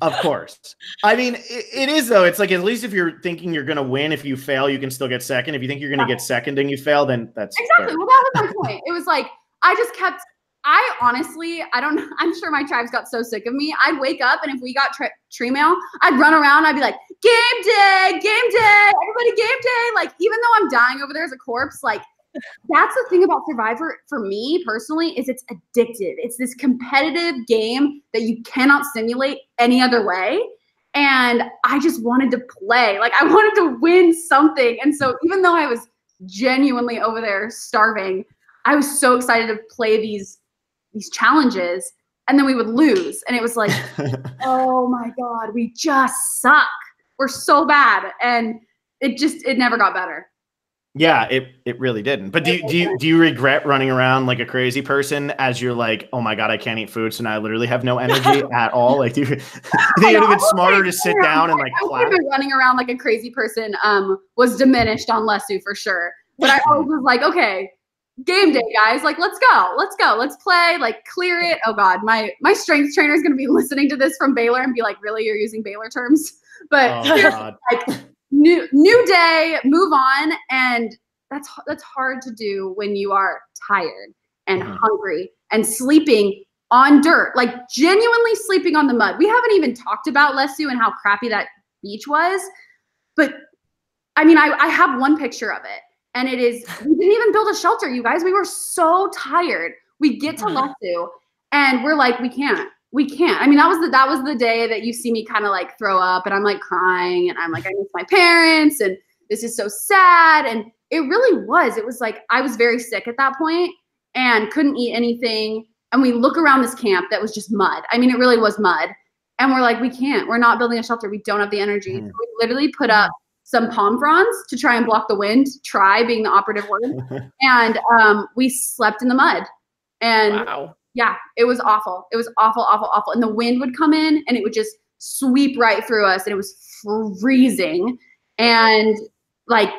Of course. I mean, it, it is though. It's like at least if you're thinking you're going to win, if you fail, you can still get second. If you think you're going to get second and you fail, then that's Exactly. Well, that was my point. It was like I just kept. I honestly, I don't. Know. I'm sure my tribes got so sick of me. I'd wake up and if we got tre- tree mail, I'd run around. I'd be like, "Game day, game day, everybody, game day!" Like even though I'm dying over there as a corpse, like that's the thing about Survivor for me personally is it's addictive. It's this competitive game that you cannot simulate any other way. And I just wanted to play. Like I wanted to win something. And so even though I was genuinely over there starving, I was so excited to play these these challenges and then we would lose and it was like oh my god we just suck we're so bad and it just it never got better Yeah, it it really didn't. But do you, do you do you regret running around like a crazy person as you're like, oh my god, I can't eat food, so now I literally have no energy at all? Like, do you, do you think it would have been smarter to sit down and like clap? running around like a crazy person um was diminished on Lesu for sure. But I always was like, okay, game day, guys. Like, let's go, let's go, let's play, like clear it. Oh God, my my strength trainer is gonna be listening to this from Baylor and be like, really, you're using Baylor terms? But Oh like new new day, move on, and that's that's hard to do when you are tired and Mhm. hungry and sleeping on dirt, like genuinely sleeping on the mud. We haven't even talked about Lesu and how crappy that beach was, but I mean, I, I have one picture of it, and it is we didn't even build a shelter, you guys. We were so tired. We get to Mhm. Lesu, and we're like, we can't, we can't. I mean, that was the that was the day that you see me kind of like throw up, and I'm like crying, and I'm like, I miss my parents, and this is so sad, and it really was. It was like I was very sick at that point and couldn't eat anything. And we look around this camp that was just mud. I mean, it really was mud. And we're like, we can't. We're not building a shelter. We don't have the energy. Mhm. So we literally put up some palm fronds to try and block the wind. Try being the operative word. and um, we slept in the mud. And Wow. yeah, it was awful. It was awful, awful, awful. And the wind would come in and it would just sweep right through us and it was freezing. And like,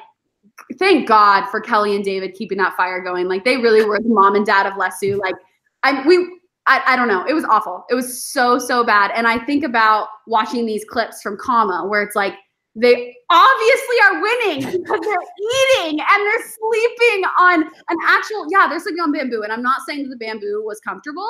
thank God for Kelley and David keeping that fire going. Like they really were the mom and dad of Lesu. Like I we I, I don't know. It was awful. It was so, so bad. And I think about watching these clips from Kama where it's like they obviously are winning because they're eating and they're sleeping on an actual, yeah, they're sleeping on bamboo. And I'm not saying that the bamboo was comfortable,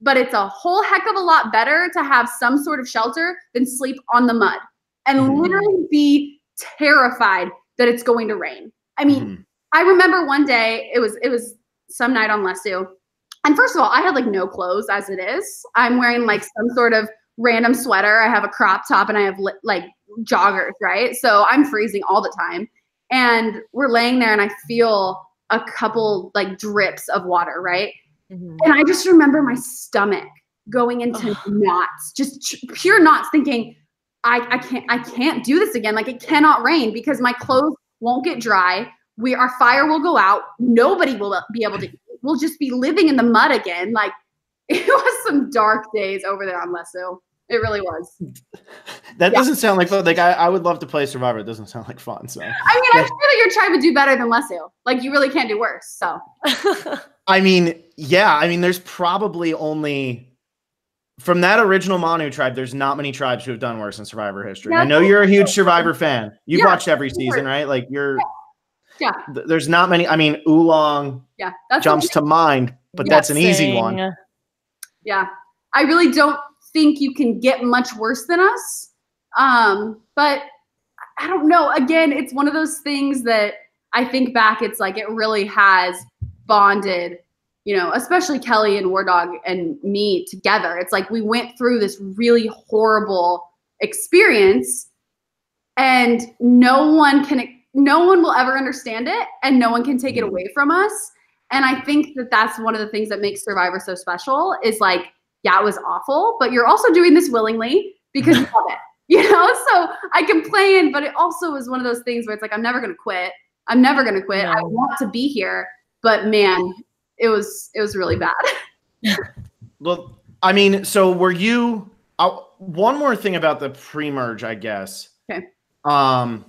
but it's a whole heck of a lot better to have some sort of shelter than sleep on the mud and Mhm. literally be terrified that it's going to rain. I mean, Mhm. I remember one day it was it was some night on Lesu. And first of all, I had like no clothes as it is. I'm wearing like some sort of random sweater. I have a crop top and I have li- like joggers, right? So I'm freezing all the time. And we're laying there and I feel a couple like drips of water, right? Mhm. And I just remember my stomach going into Ugh. knots, just pure knots, thinking, I, I can't, I can't do this again. Like it cannot rain because my clothes won't get dry. We, our fire will go out. Nobody will be able to eat. We'll just be living in the mud again. Like it was some dark days over there on Lesu. It really was. That Yeah. doesn't sound like fun. Like I, I would love to play Survivor. It doesn't sound like fun. So I mean, I'm sure that your tribe would do better than Lesu. Like you really can't do worse. So I mean, yeah. I mean, there's probably only from that original Manu tribe. There's not many tribes who have done worse in Survivor history. Yeah, I know you're a huge Survivor fan. You've Yeah, watched every season, right? Like you're. Yeah. th- There's not many. I mean, Ulong yeah, that's jumps to mind, but Yeah, that's an easy one. Yeah. I really don't think you can get much worse than us. Um but i don't know. Again it's one of those things that i think back it's like it really has bonded you know especially kelley and wardog and me together. It's like we went through this really horrible experience and no one can no one will ever understand it and no one can take it away from us and i think that that's one of the things that makes survivor so special is like yeah it was awful but you're also doing this willingly because you love it you know so i complain but it also is one of those things where it's like i'm never going to quit i'm never going to quit i want to be here but man it was it was really bad Well, I mean, so were you? Uh, one more thing about the pre-merge, I guess. Okay. Um,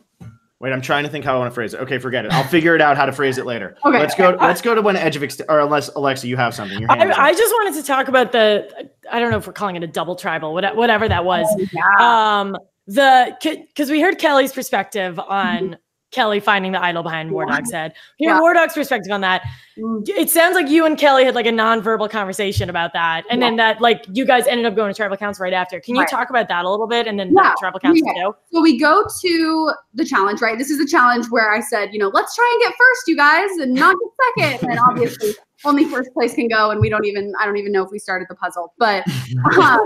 wait, I'm trying to think how I want to phrase it. Okay, forget it. I'll figure it out how to phrase it later. Okay, Let's go. Let's go to when Edge of Ext- or unless Alexa, you have something. Your hand. I, I just wanted to talk about the I don't know if we're calling it a double tribal, whatever that was. yeah. Um, the because we heard Kelley's perspective on Kelley finding the idol behind Wardog's head. Hear Yeah. War perspective on that. Mm. It sounds like you and Kelley had like a non-verbal conversation about that, and then that like you guys ended up going to tribal council right after. Can you Right. talk about that a little bit, and then Yeah, the tribal council yeah. too? So we go to the challenge, right? This is the challenge where I said, you know, let's try and get first, you guys, and not get second. And obviously, only first place can go, and we don't even, I don't even know if we started the puzzle, but um,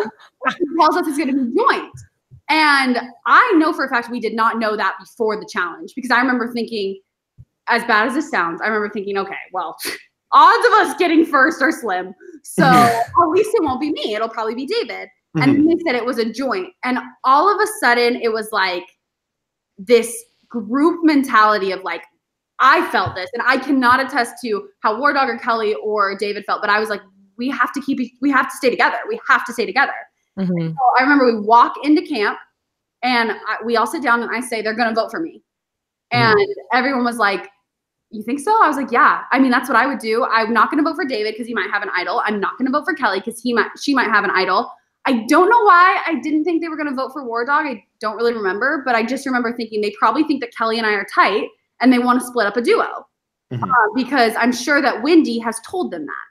he tells us it's going to be joint. And I know for a fact we did not know that before the challenge because I remember thinking, as bad as this sounds, I remember thinking, okay, well, odds of us getting first are slim. So at least it won't be me. It'll probably be David. Mhm. And then they said it was a joint. And all of a sudden, it was like this group mentality of like, I felt this, and I cannot attest to how Wardog or Kelley or David felt, but I was like, we have to keep, we have to stay together. We have to stay together. Mhm. So I remember we walk into camp, and I, we all sit down, and I say they're going to vote for me, and everyone was like, "You think so?" I was like, "Yeah." I mean, that's what I would do. I'm not going to vote for David because he might have an idol. I'm not going to vote for Kelley because he might, she might have an idol. I don't know why I didn't think they were going to vote for Wardog. I don't really remember, but I just remember thinking they probably think that Kelley and I are tight and they want to split up a duo mm-hmm. uh, because I'm sure that Wendy has told them that.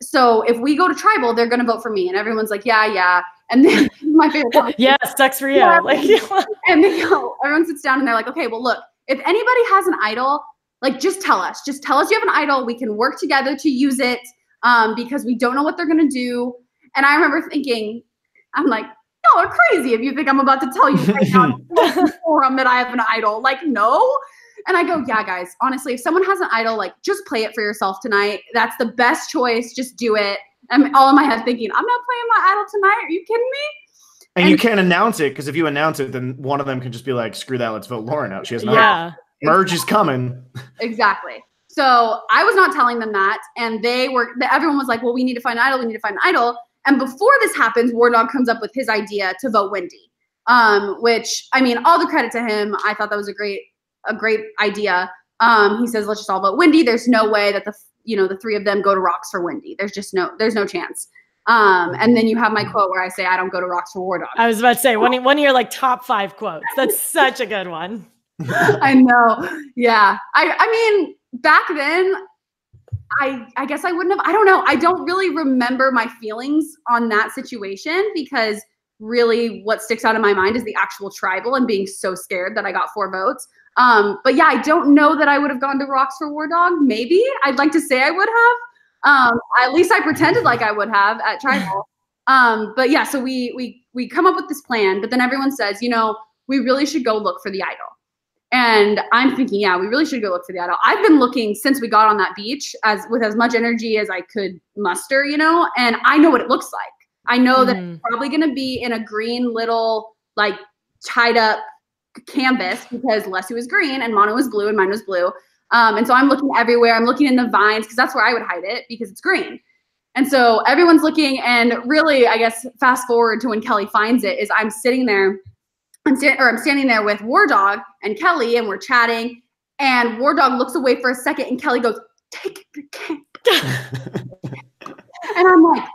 So if we go to tribal, they're going to vote for me, and everyone's like, yeah, yeah. And then my favorite part. yeah, sucks for you. Yeah. Like, and they go, everyone sits down and they're like, okay, well, look, if anybody has an idol, like just tell us. Just tell us you have an idol. We can work together to use it um, because we don't know what they're going to do. And I remember thinking, I'm like, y'all are crazy if you think I'm about to tell you right now forum that I have an idol. Like, no. And I go, yeah, guys, honestly, if someone has an idol, like just play it for yourself tonight. That's the best choice. Just do it. I'm all in my head thinking, I'm not playing my idol tonight. Are you kidding me? And, and you can't announce it because if you announce it, then one of them can just be like, screw that, let's vote Lauren out. She has no yeah. Merge is coming. Exactly. So I was not telling them that. And they were, everyone was like, well, we need to find an idol. We need to find an idol. And before this happens, Wardog comes up with his idea to vote Wendy, um, which I mean, all the credit to him. I thought that was a great, a great idea. Um, he says, let's just all vote Wendy. There's no way that the, you know, the three of them go to rocks for Wendy. There's just no, there's no chance. Um, and then you have my quote where I say, I don't go to rocks for Wardog. I was about to say one, one of your like top five quotes. That's such a good one. I know. Yeah. I, I mean, back then, I I guess I wouldn't have. I don't know. I don't really remember my feelings on that situation because really what sticks out in my mind is the actual tribal and being so scared that I got four votes. Um, but yeah, I don't know that I would have gone to Rocks for Wardog. Maybe I'd like to say I would have. Um, at least I pretended like I would have at tribal. Um, but yeah, so we we we come up with this plan, but then everyone says, you know, we really should go look for the idol. And I'm thinking, yeah, we really should go look for the idol. I've been looking since we got on that beach as with as much energy as I could muster, you know, and I know what it looks like. I know mm. that it's probably going to be in a green little like tied up canvas because Lesu was green and Manu was blue and mine was blue. Um, and so I'm looking everywhere. I'm looking in the vines because that's where I would hide it because it's green. And so everyone's looking, and really, I guess fast forward to when Kelley finds it is I'm sitting there I'm, sta- or I'm standing there with Wardog and Kelley, and we're chatting. And Wardog looks away for a second, and Kelley goes, "Take it, camp." and I'm like, "Okay,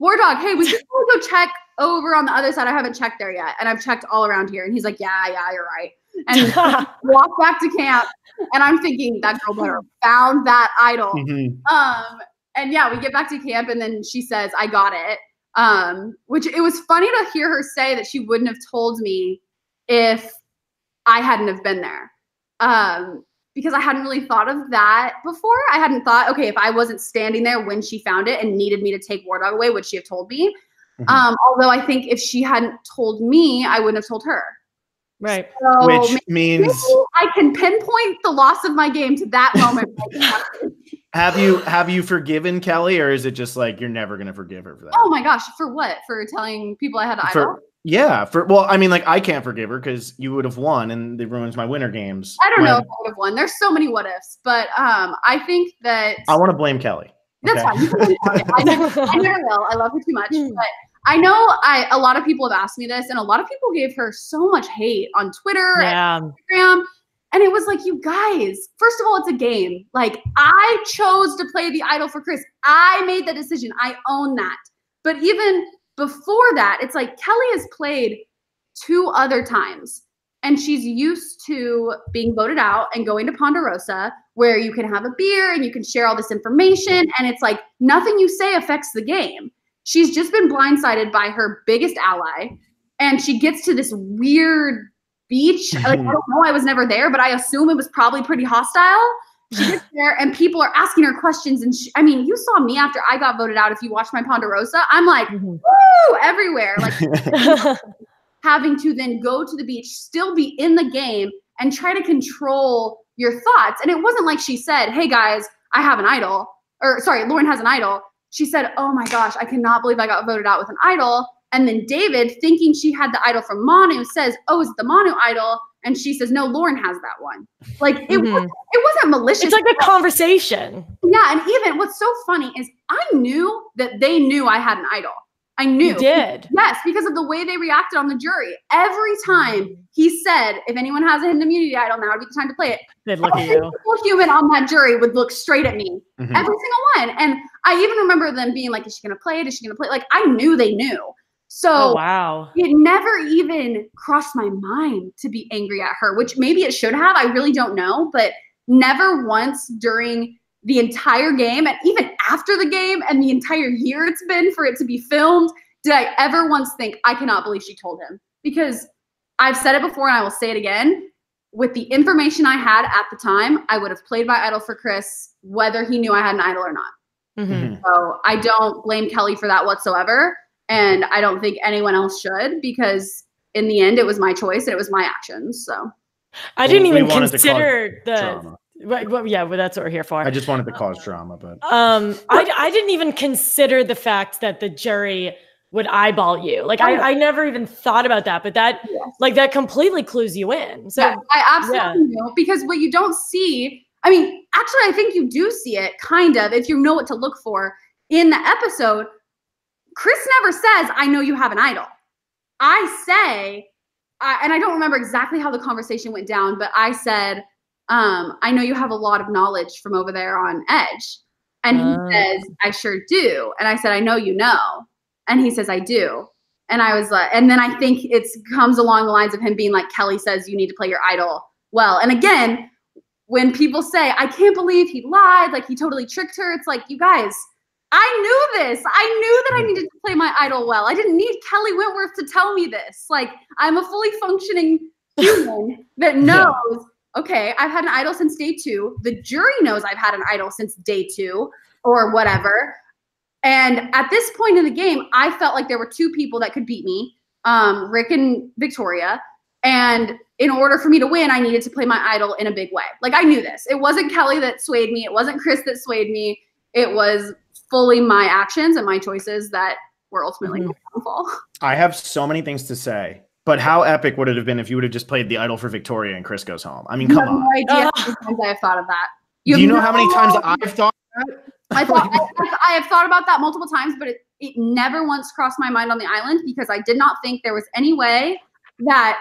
Wardog, hey, we should go check over on the other side. I haven't checked there yet, and I've checked all around here." And he's like, "Yeah, yeah, you're right." And walk back to camp, and I'm thinking that girl better found that idol. Mm-hmm. Um, and yeah, we get back to camp, and then she says, "I got it." Um, which it was funny to hear her say that she wouldn't have told me if I hadn't have been there. Um, because I hadn't really thought of that before. I hadn't thought, okay, if I wasn't standing there when she found it and needed me to take Wardog away, would she have told me? Mm-hmm. Um, although I think if she hadn't told me, I wouldn't have told her. Right. So Which maybe, means I can pinpoint the loss of my game to that moment. Have you have you forgiven Kelley, or is it just like you're never gonna forgive her for that? Oh my gosh, for what? For telling people I had an for, idol? Yeah, for well, I mean, like I can't forgive her because you would have won, and it ruins my winter games. I don't when, know if I would have won. There's so many what ifs, but um, I think that I want to blame Kelley. That's okay. fine. I never, I never will. I love her too much, but I know I a lot of people have asked me this, and a lot of people gave her so much hate on Twitter yeah. and Instagram. And it was like, you guys, first of all, it's a game. Like, I chose to play the idol for Chris. I made the decision. I own that. But even before that, it's like Kelley has played two other times and she's used to being voted out and going to Ponderosa where you can have a beer and you can share all this information. And it's like nothing you say affects the game. She's just been blindsided by her biggest ally. And she gets to this weird beach. Like, I don't know, I was never there, but I assume it was probably pretty hostile. She gets there and people are asking her questions. And she, I mean, you saw me after I got voted out. If you watched my Ponderosa, I'm like, mm-hmm. woo, everywhere. Like having to then go to the beach, still be in the game and try to control your thoughts. And it wasn't like she said, hey guys, I have an idol. Or sorry, Lauren has an idol. She said, oh my gosh, I cannot believe I got voted out with an idol. And then David, thinking she had the idol from Manu, says, "Oh, is it the Manu idol?" And she says, "No, Lauren has that one." Like it, mm-hmm. was, it wasn't malicious. It's like a conversation. Yeah, and even what's so funny is I knew that they knew I had an idol. I knew. You did. Yes, because of the way they reacted on the jury. Every time he said, if anyone has a hidden immunity idol, now would be the time to play it. They'd look at Every you. single human on that jury would look straight at me. Mhm. Every single one. And I even remember them being like, is she gonna play it? Is she gonna play it? Like I knew they knew. So Oh wow. it never even crossed my mind to be angry at her, which maybe it should have. I really don't know, but never once during the entire game and even after the game and the entire year it's been for it to be filmed did I ever once think, I cannot believe she told him. Because I've said it before and I will say it again. With the information I had at the time, I would have played my idol for Chris, whether he knew I had an idol or not. Mhm. Mhm. So I don't blame Kelley for that whatsoever. And I don't think anyone else should because in the end, it was my choice and it was my actions. So I didn't We even wanted to cause consider the. Drama. Right, well, yeah, well, that's what we're here for. I just wanted to cause drama, but Um, I, I didn't even consider the fact that the jury would eyeball you. Like I, I never even thought about that, but that Yes. like that completely clues you in. So yeah, I absolutely knew because what you don't see, I mean, actually, I think you do see it kind of if you know what to look for in the episode. Chris never says, I know you have an idol. I say, I, and I don't remember exactly how the conversation went down, but I said, um, I know you have a lot of knowledge from over there on Edge. And he says, I sure do. And I said, I know you know. And he says, I do. And I was like, and then I think it comes along the lines of him being like, Kelley says you need to play your idol well. And again, when people say, I can't believe he lied, like he totally tricked her, it's like, you guys, I knew this. I knew that I needed to play my idol well. I didn't need Kelley Wentworth to tell me this. Like, I'm a fully functioning human that Yeah. knows, okay, I've had an idol since day two. The jury knows I've had an idol since day two or whatever. And at this point in the game, I felt like there were two people that could beat me um, Rick and Victoria. And in order for me to win, I needed to play my idol in a big way. Like I knew this. It wasn't Kelley that swayed me. It wasn't Chris that swayed me. It was fully my actions and my choices that were ultimately Mhm. my downfall. I have so many things to say. But how epic would it have been if you would have just played the idol for Victoria and Chris goes home? I mean, You come have on. no idea how many times I have thought of that. Do you know how many times idea. I've thought that? I thought I, I have thought about that multiple times, but it, it never once crossed my mind on the island because I did not think there was any way that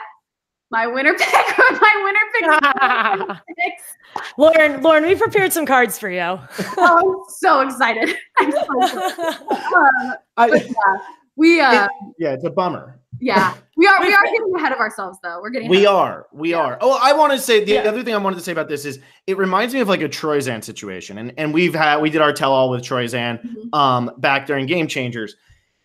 my winner pick my winner pick six. Lauren, Lauren, we prepared some cards for you. Oh, I'm so excited. I'm so excited. Um, I, yeah, we uh yeah, it's a bummer. yeah. We are we are getting ahead of ourselves though. We're getting We ahead are. We are. Oh, I want to say the Yeah. other thing I wanted to say about this is it reminds me of like a Troyzan situation. And and we've had we did our tell all with Troyzan Mhm. um back during Game Changers.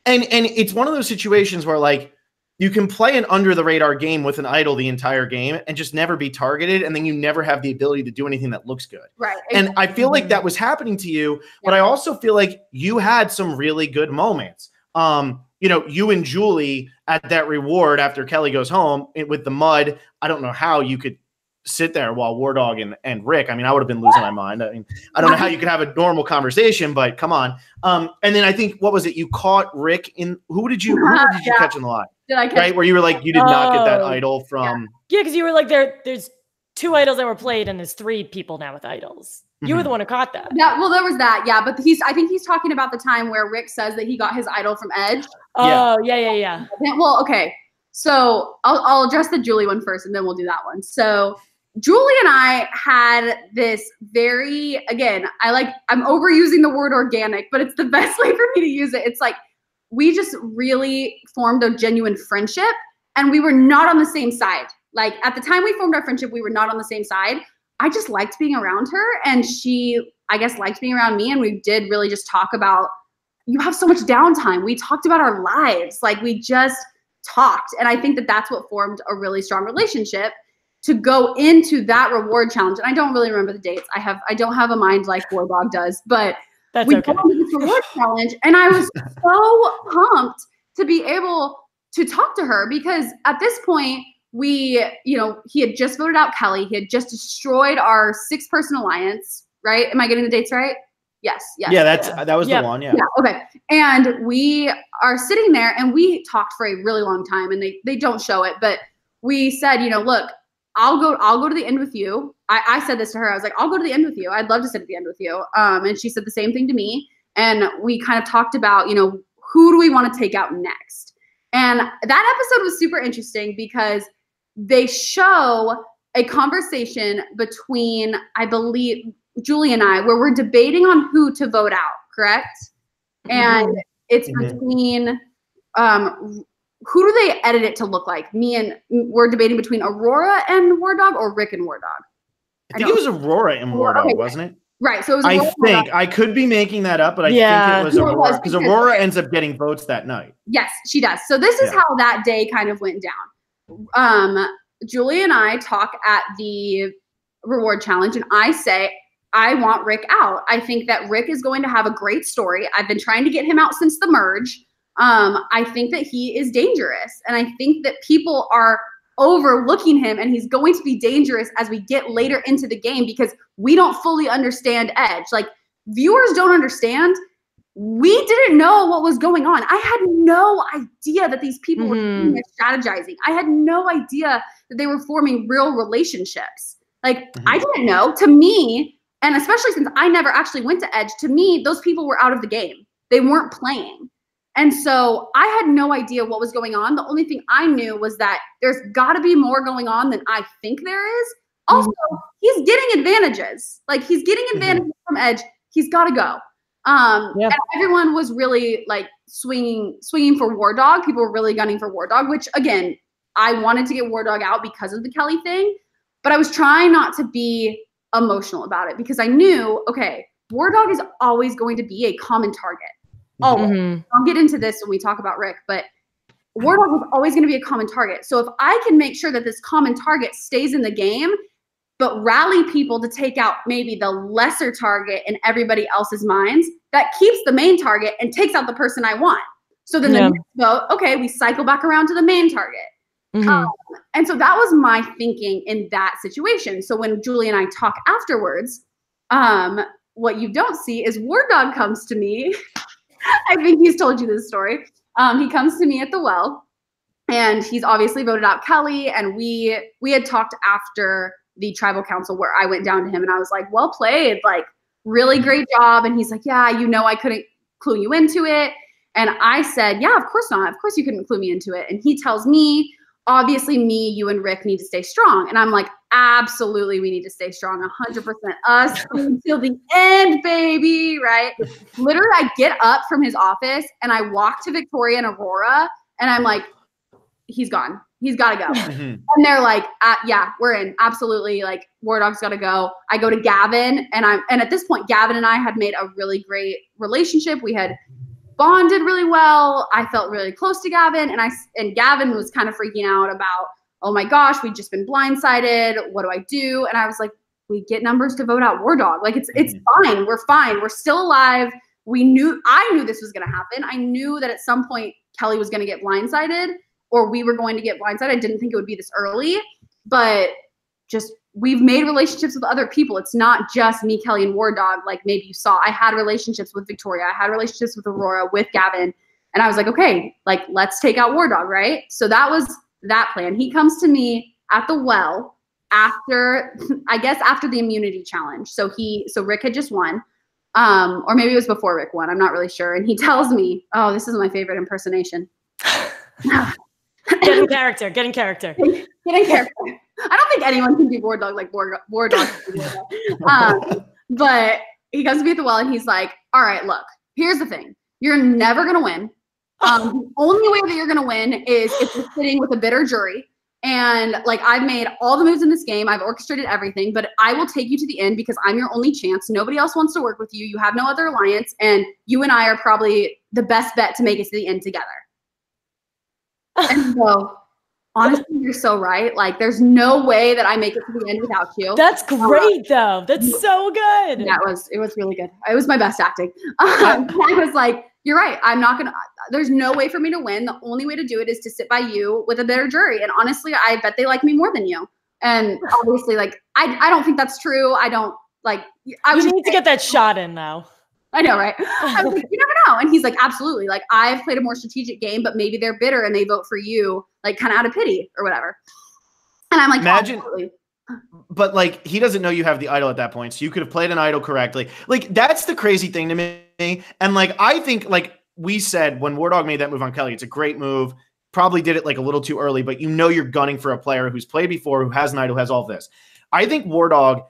And and it's one of those situations where like you can play an under the radar game with an idol the entire game and just never be targeted and then you never have the ability to do anything that looks good. right. And I feel like that was happening to you, but I also feel like you had some really good moments. Um, you know, you and Julie at that reward after Kelley goes home it- with the mud. I don't know how you could sit there while Wardog and, and Rick. I mean, I would have been losing my mind. I mean, I don't know how you could have a normal conversation, but come on. Um, and then I think what was it? You caught Rick in who did you who did you Yeah. catch in the line? Did I catch Right? Where you were like, you did not get that Oh. idol from yeah, because you were like there. There's two idols that were played, and there's three people now with idols. You were Mhm. the one who caught that. Yeah, well, there was that. Yeah, but he's. I think he's talking about the time where Rick says that he got his idol from Edge. Oh yeah, yeah, yeah. Then- Well, okay. So I'll, I'll address the Julie one first, and then we'll do that one. So Julie and I had this very. Again, I like. I'm overusing the word organic, but it's the best way for me to use it. It's like we just really formed a genuine friendship, and we were not on the same side. Like at the time we formed our friendship, we were not on the same side. I just liked being around her, and she, I guess, liked being around me. And we did really just talk about. You have so much downtime. We talked about our lives, like we just talked, and I think that that's what formed a really strong relationship. To go into that reward challenge, and I don't really remember the dates. I have, I don't have a mind like Wardog does, but That's we okay. got into this reward challenge, and I was so pumped to be able to talk to her because at this point, we, you know, he had just voted out Kelley. He had just destroyed our six person alliance, right? Am I getting the dates right? Yes, yes. Yeah, that's that was Yeah. the one. Yeah. Yeah, okay. And we are sitting there and we talked for a really long time and they they don't show it, but we said, you know, look, I'll go I'll go to the end with you. I, I said this to her. I was like, I'll go to the end with you. I'd love to sit at the end with you. Um, and she said the same thing to me. And we kind of talked about, you know, who do we want to take out next? And that episode was super interesting because they show a conversation between, I believe, Julie and I, where we're debating on who to vote out, correct? And mm-hmm. it's mm-hmm. between um who do they edit it to look like? Me and we're debating between Aurora and Wardog or Rick and Wardog. I, I think it was Aurora and War okay. wasn't it? Right. So I think I could be making that up, but I yeah. think it was Aurora because Aurora ends up getting votes that night. Yes, she does. So this is yeah. how that day kind of went down. Um, Julie and I talk at the reward challenge, and I say I want Rick out. I think that Rick is going to have a great story. I've been trying to get him out since the merge. Um, I think that he is dangerous. And I think that people are overlooking him and he's going to be dangerous as we get later into the game because we don't fully understand Edge. Like viewers don't understand. We didn't know what was going on. I had no idea that these people mm-hmm. were strategizing. I had no idea that they were forming real relationships. Like mm-hmm. I didn't know. To me, and especially since I never actually went to Edge, to me, those people were out of the game. They weren't playing. And so I had no idea what was going on. The only thing I knew was that there's got to be more going on than I think there is. Also, mm-hmm. he's getting advantages. Like he's getting mm-hmm. advantages mm-hmm. from Edge. He's got to go. Um, yep. and everyone was really like swinging, swinging for Wardog. People were really gunning for Wardog, which again, I wanted to get Wardog out because of the Kelley thing, but I was trying not to be emotional about it because I knew, okay, Wardog is always going to be a common target. Oh, mm-hmm. I'll get into this when we talk about Rick, but Wardog was always going to be a common target. So if I can make sure that this common target stays in the game, but rally people to take out maybe the lesser target in everybody else's minds, that keeps the main target and takes out the person I want. So then yeah. the next vote, okay, we cycle back around to the main target. Mm-hmm. Um, and so that was my thinking in that situation. So when Julie and I talk afterwards, um, what you don't see is Wardog comes to me. I think he's told you this story. Um, he comes to me at the well, and he's obviously voted out Kelley. And we we had talked after the tribal council where I went down to him and I was like, "Well played, like really great job." And he's like, "Yeah, you know, I couldn't clue you into it." And I said, "Yeah, of course not. Of course you couldn't clue me into it." And he tells me obviously me, you, and Rick need to stay strong. And I'm like, absolutely, we need to stay strong, 100% us until the end, baby, right? Literally, I get up from his office and I walk to Victoria and Aurora, and I'm like, he's gone. He's got to go. Mm-hmm. And they're like, uh, yeah, we're in. Absolutely. Like, Wardog's got to go. I go to Gavin, and I'm, and at this point, Gavin and I had made a really great relationship. We had bonded really well. I felt really close to Gavin, and I and Gavin was kind of freaking out about, oh my gosh, we've just been blindsided. What do I do? And I was like, we get numbers to vote out Wardog. Like it's it's mm-hmm. fine. We're fine. We're still alive. We knew I knew this was going to happen. I knew that at some point Kelley was going to get blindsided, or we were going to get blindsided. I didn't think it would be this early, but just we've made relationships with other people. It's not just me, Kelley, and Wardog. Like maybe you saw, I had relationships with Victoria. I had relationships with Aurora, with Gavin. And I was like, okay, like let's take out Wardog, right? So that was that plan. He comes to me at the well after, I guess after the immunity challenge. So he, so Rick had just won. Um, or maybe it was before Rick won. I'm not really sure. And he tells me, oh, this is my favorite impersonation. get in character. Get in character. Get in character. I don't think anyone can do Wardog like War, Wardog. um, but he comes to me at the well and he's like, all right, look, here's the thing. You're never going to win. Um, the only way that you're going to win is if you're sitting with a bitter jury. And like I've made all the moves in this game, I've orchestrated everything, but I will take you to the end because I'm your only chance. Nobody else wants to work with you. You have no other alliance, and you and I are probably the best bet to make it to the end together. and so honestly, you're so right. Like, there's no way that I make it to the end without you. That's uh, great, though. That's so good. That was it. Was really good. It was my best acting. Um, I was like, you're right. I'm not gonna. There's no way for me to win. The only way to do it is to sit by you with a better jury. And honestly, I bet they like me more than you. And obviously, like, I I don't think that's true. I don't like. I you need to get that shot in now. I know, right? I was like, you never know. And he's like, absolutely. Like, I've played a more strategic game, but maybe they're bitter and they vote for you, like, kind of out of pity or whatever. And I'm like, imagine. Absolutely. But like, he doesn't know you have the idol at that point, so you could have played an idol correctly. Like, that's the crazy thing to me. And like, I think like we said when Wardog made that move on Kelley, it's a great move. Probably did it like a little too early, but you know you're gunning for a player who's played before, who has an idol, has all this. I think Wardog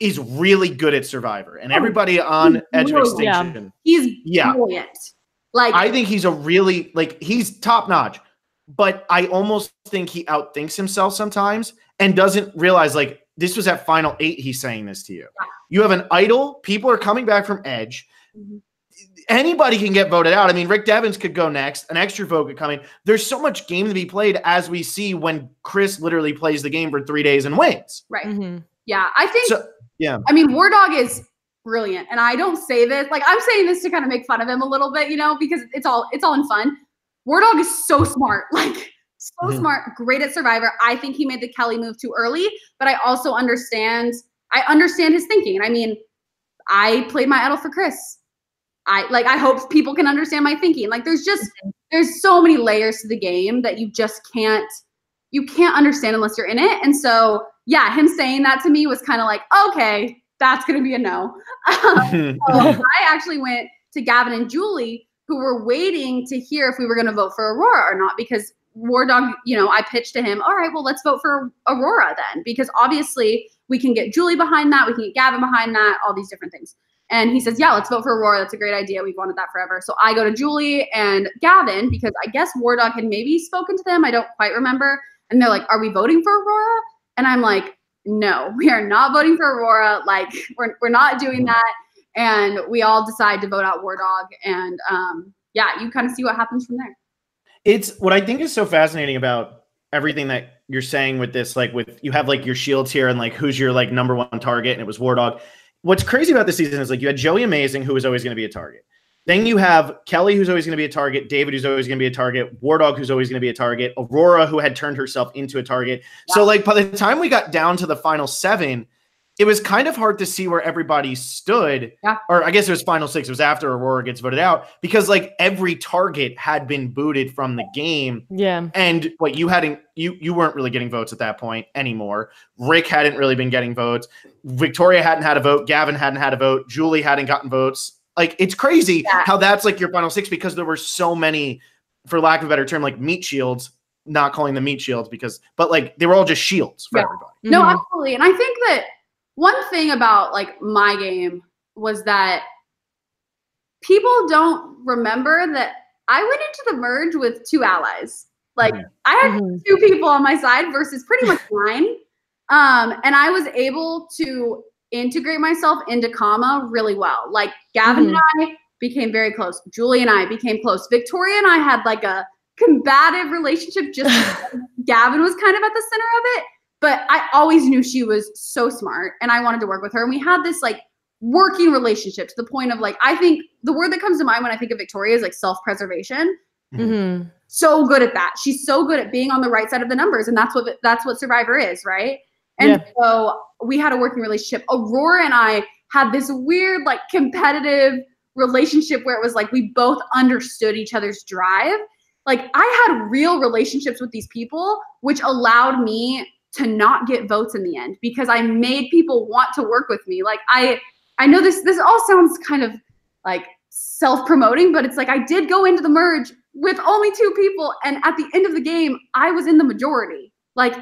is really good at Survivor, and oh, everybody on Edge of Extinction, yeah. he's yeah. brilliant. Like I think he's a really like he's top notch, but I almost think he outthinks himself sometimes and doesn't realize like this was at final eight. He's saying this to you. You have an idol. People are coming back from Edge. Anybody can get voted out. I mean, Rick Devens could go next. An extra vote could come in. There's so much game to be played as we see when Chris literally plays the game for three days and wins. Right. Mm-hmm. Yeah, I think. So, yeah. I mean, Wardog is brilliant, and I don't say this like I'm saying this to kind of make fun of him a little bit, you know, because it's all it's all in fun. Wardog is so smart, like so mm-hmm. smart, great at Survivor. I think he made the Kelley move too early, but I also understand. I understand his thinking, and I mean, I played my idol for Chris. I like. I hope people can understand my thinking. Like, there's just mm-hmm. there's so many layers to the game that you just can't you can't understand unless you're in it, and so yeah, him saying that to me was kind of like, okay, that's going to be a no. so I actually went to Gavin and Julie, who were waiting to hear if we were going to vote for Aurora or not, because Wardog, you know, I pitched to him, all right, well, let's vote for Aurora then, because obviously we can get Julie behind that, we can get Gavin behind that, all these different things. And he says, yeah, let's vote for Aurora. That's a great idea. We've wanted that forever. So I go to Julie and Gavin because I guess Wardog had maybe spoken to them. I don't quite remember. And they're like, are we voting for Aurora? And I'm like, no, we are not voting for Aurora. Like, we're, we're not doing that. And we all decide to vote out Wardog. And um, yeah, you kind of see what happens from there. It's what I think is so fascinating about everything that you're saying with this, like with you have like your shields here and like who's your like number one target, and it was Wardog. What's crazy about this season is like you had Joey Amazing, who was always going to be a target. Then you have Kelley, who's always going to be a target, David, who's always going to be a target, Wardog, who's always going to be a target, Aurora, who had turned herself into a target. Wow. So, like, by the time we got down to the final seven, it was kind of hard to see where everybody stood. Yeah. Or I guess it was final six. It was after Aurora gets voted out because like every target had been booted from the game. Yeah. And what you hadn't you you weren't really getting votes at that point anymore. Rick hadn't really been getting votes. Victoria hadn't had a vote. Gavin hadn't had a vote. Julie hadn't gotten votes. Like it's crazy yeah. how that's like your final six because there were so many, for lack of a better term, like meat shields. Not calling them meat shields because, but like they were all just shields for yeah. everybody. No, mm-hmm. absolutely. And I think that one thing about like my game was that people don't remember that I went into the merge with two allies. Like mm-hmm. I had mm-hmm. two people on my side versus pretty much nine. Um, and I was able to integrate myself into Kama really well. Like Gavin mm-hmm. and I became very close. Julie and I became close. Victoria and I had like a combative relationship just Gavin was kind of at the center of it. But I always knew she was so smart and I wanted to work with her. And we had this like working relationship to the point of like, I think the word that comes to mind when I think of Victoria is like self preservation. Mm-hmm. So good at that. She's so good at being on the right side of the numbers. And that's what that's what Survivor is, right? And yeah. so we had a working relationship. Aurora and I had this weird, like, competitive relationship where it was like we both understood each other's drive. Like, I had real relationships with these people, which allowed me to not get votes in the end because I made people want to work with me. Like, I, I know this, this all sounds kind of like self promoting, but it's like I did go into the merge with only two people. And at the end of the game, I was in the majority. Like,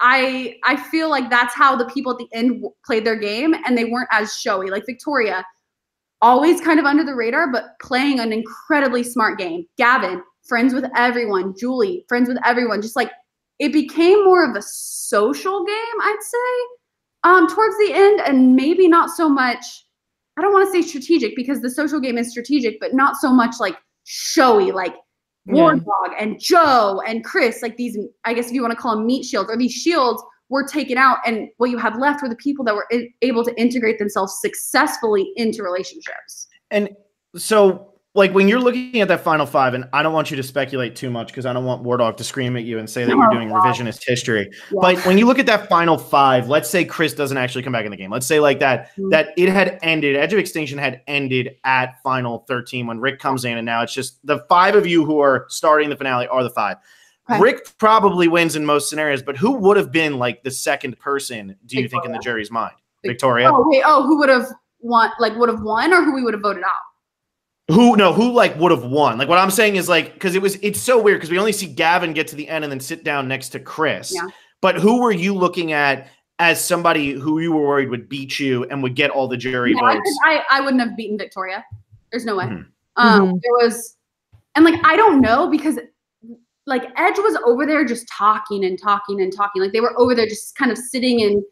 I I feel like that's how the people at the end played their game, and they weren't as showy. Like Victoria, always kind of under the radar, but playing an incredibly smart game. Gavin, friends with everyone. Julie, friends with everyone. Just like it became more of a social game, I'd say, um, towards the end, and maybe not so much. I don't want to say strategic because the social game is strategic, but not so much like showy. Like Wardog and Joe and Chris, like these, I guess if you want to call them meat shields or these shields were taken out. And what you had left were the people that were able to integrate themselves successfully into relationships. And so like when you're looking at that final five, and I don't want you to speculate too much because I don't want Wardog to scream at you and say that you're doing revisionist history. Yeah. But when you look at that final five, let's say Chris doesn't actually come back in the game. Let's say like that mm-hmm. that it had ended, Edge of Extinction had ended at final 13 when Rick comes in, and now it's just the five of you who are starting the finale are the five. Right. Rick probably wins in most scenarios, but who would have been like the second person, do you Victoria. think, in the jury's mind? Victoria. Oh, wait, oh, who would have won like would have won or who we would have voted out? Who no? Who like would have won? Like what I'm saying is like because it was it's so weird because we only see Gavin get to the end and then sit down next to Chris. Yeah. But who were you looking at as somebody who you were worried would beat you and would get all the jury Yeah, I, votes? could- I, I wouldn't have beaten Victoria. There's no way. Mhm. Um, Mhm. there was, and like I don't know because like Edge was over there just talking and talking and talking. Like they were over there just kind of sitting in.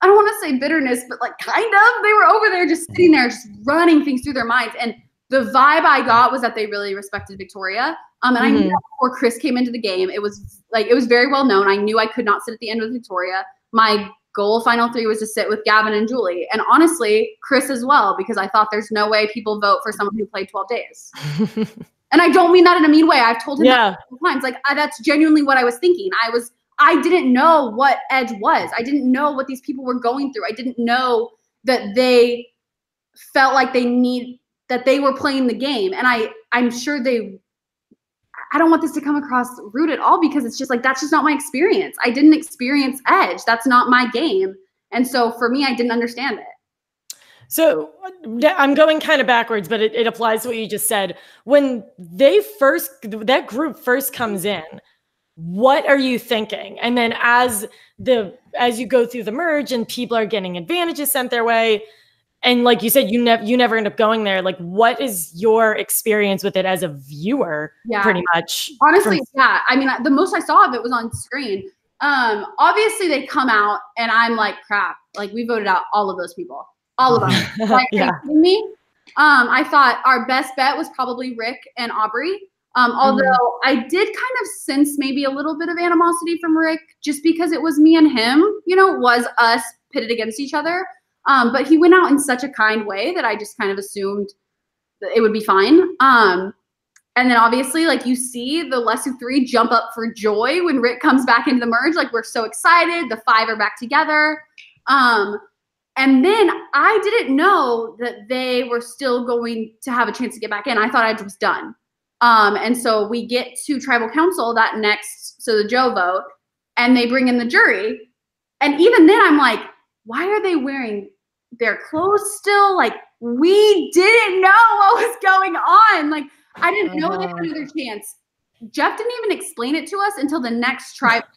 I don't want to say bitterness, but like kind of. They were over there just sitting there, just running things through their minds. And the vibe I got was that they really respected Victoria. Um, and I knew that before Chris came into the game. It was like it was very well known. I knew I could not sit at the end with Victoria. My goal final three was to sit with Gavin and Julie, and honestly, Chris as well, because I thought there's no way people vote for someone who played 12 days. And I don't mean that in a mean way. I've told him that yeah. multiple times. Like I, that's genuinely what I was thinking. I was I didn't know what Edge was. I didn't know what these people were going through. I didn't know that they felt like they need that they were playing the game. And I I'm sure they I don't want this to come across rude at all because it's just like that's just not my experience. I didn't experience Edge. That's not my game. And so for me, I didn't understand it. So I'm going kind of backwards, but it, it applies to what you just said. When they first, that group first comes in, what are you thinking? And then as the as you go through the merge and people are getting advantages sent their way, and like you said, you never you never end up going there. Like, what is your experience with it as a viewer? Yeah. Pretty much. Honestly, yeah. I mean, the most I saw of it was on screen. Um, obviously they come out and I'm like, crap. Like we voted out all of those people, all of them. Like, yeah. are you kidding me? Um, I thought our best bet was probably Rick and Aubrey. Um, although I did kind of sense maybe a little bit of animosity from Rick, just because it was me and him. You know, was us pitted against each other. Um, but he went out in such a kind way that I just kind of assumed that it would be fine. Um, and then obviously, like you see the Lesu three jump up for joy when Rick comes back into the merge. Like we're so excited. The five are back together. Um, and then I didn't know that they were still going to have a chance to get back in. I thought I was done. Um, and so we get to tribal council that next, so the Joe vote, and they bring in the jury. And even then, I'm like, why are they wearing their clothes still? Like, we didn't know what was going on. Like, I didn't know they had Uh-huh. another chance. Jeff didn't even explain it to us until the next tribal.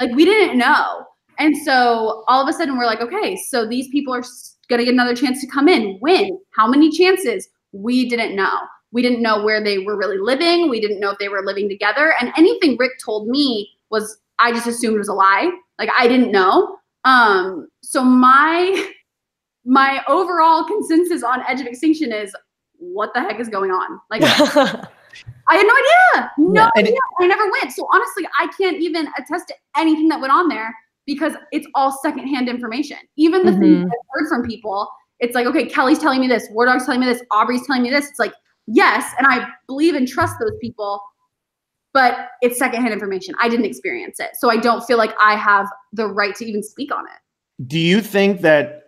like, we didn't know. And so all of a sudden, we're like, okay, so these people are going to get another chance to come in. When? How many chances? We didn't know. We didn't know where they were really living. We didn't know if they were living together. And anything Rick told me was, I just assumed it was a lie. Like I didn't know. Um, so my my overall consensus on Edge of Extinction is, what the heck is going on? Like I had no idea. No Yeah, and it- idea. I never went. So honestly, I can't even attest to anything that went on there because it's all secondhand information. Even the things Mhm. I've heard from people, it's like, okay, Kelley's telling me this, Wardog's telling me this, Aubrey's telling me this. It's like, yes, and I believe and trust those people, but it's secondhand information. I didn't experience it. So I don't feel like I have the right to even speak on it. Do you think that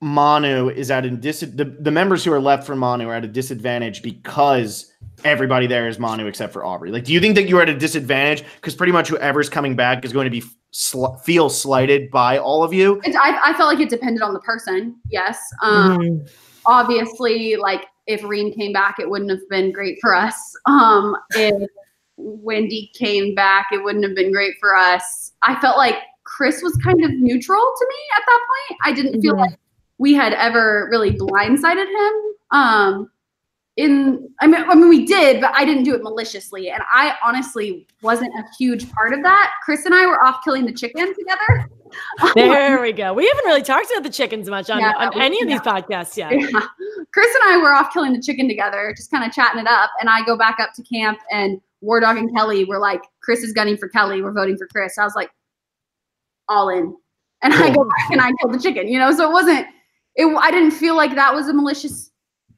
Manu is at a dis the, the members who are left for Manu are at a disadvantage because everybody there is Manu except for Aubrey? Like, do you think that you're at a disadvantage because pretty much whoever's coming back is going to be sl- feel slighted by all of you? It's, I, I felt like it depended on the person. Yes. Um, Mhm. obviously like if Reem came back, it wouldn't have been great for us. Um, if Wendy came back, it wouldn't have been great for us. I felt like Chris was kind of neutral to me at that point. I didn't feel Mhm. like we had ever really blindsided him. Um, in I mean, I mean, we did, but I didn't do it maliciously, and I honestly wasn't a huge part of that. Chris and I were off killing the chicken together. There we go. We haven't really talked about the chickens much on, Yeah, on we- any of yeah. these podcasts yet. Yeah. Chris and I were off killing the chicken together, just kind of chatting it up. And I go back up to camp, and Wardog and Kelley were like, Chris is gunning for Kelley. We're voting for Chris. I was like, all in. And I go back and I killed the chicken, you know? So it wasn't, it, I didn't feel like that was a malicious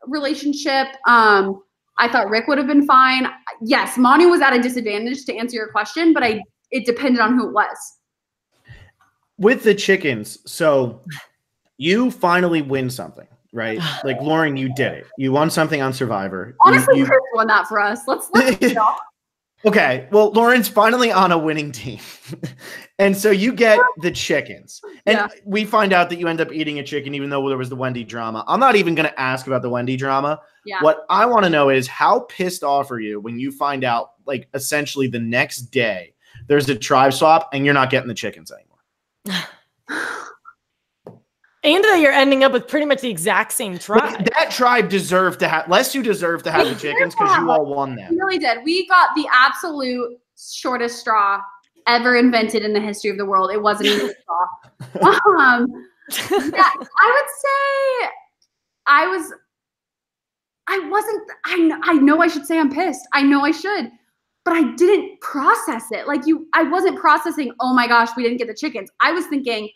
relationship. Um, I thought Rick would have been fine. Yes, Manu was at a disadvantage to answer your question, but I it depended on who it was. With the chickens, so you finally win something, right? Like Lauren, you did it. You won something on Survivor. Honestly, you- Chris won that for us. Let's let's. Okay, well, Lauren's finally on a winning team. and so you get the chickens. And Yeah. we find out that you end up eating a chicken, even though there was the Wendy drama. I'm not even going to ask about the Wendy drama. Yeah. What I want to know is how pissed off are you when you find out, like, essentially the next day there's a tribe swap and you're not getting the chickens anymore? And that you're ending up with pretty much the exact same But tribe. that tribe deserved to have, less you deserve to have the chickens because you all won We them. really did. We got the absolute shortest straw ever invented in the history of the world. It wasn't even a straw. Um, yeah, I would say I was. I wasn't. I know. I know. I should say I'm pissed. I know I should, but I didn't process it. Like you, I wasn't processing. Oh my gosh, we didn't get the chickens. I was thinking.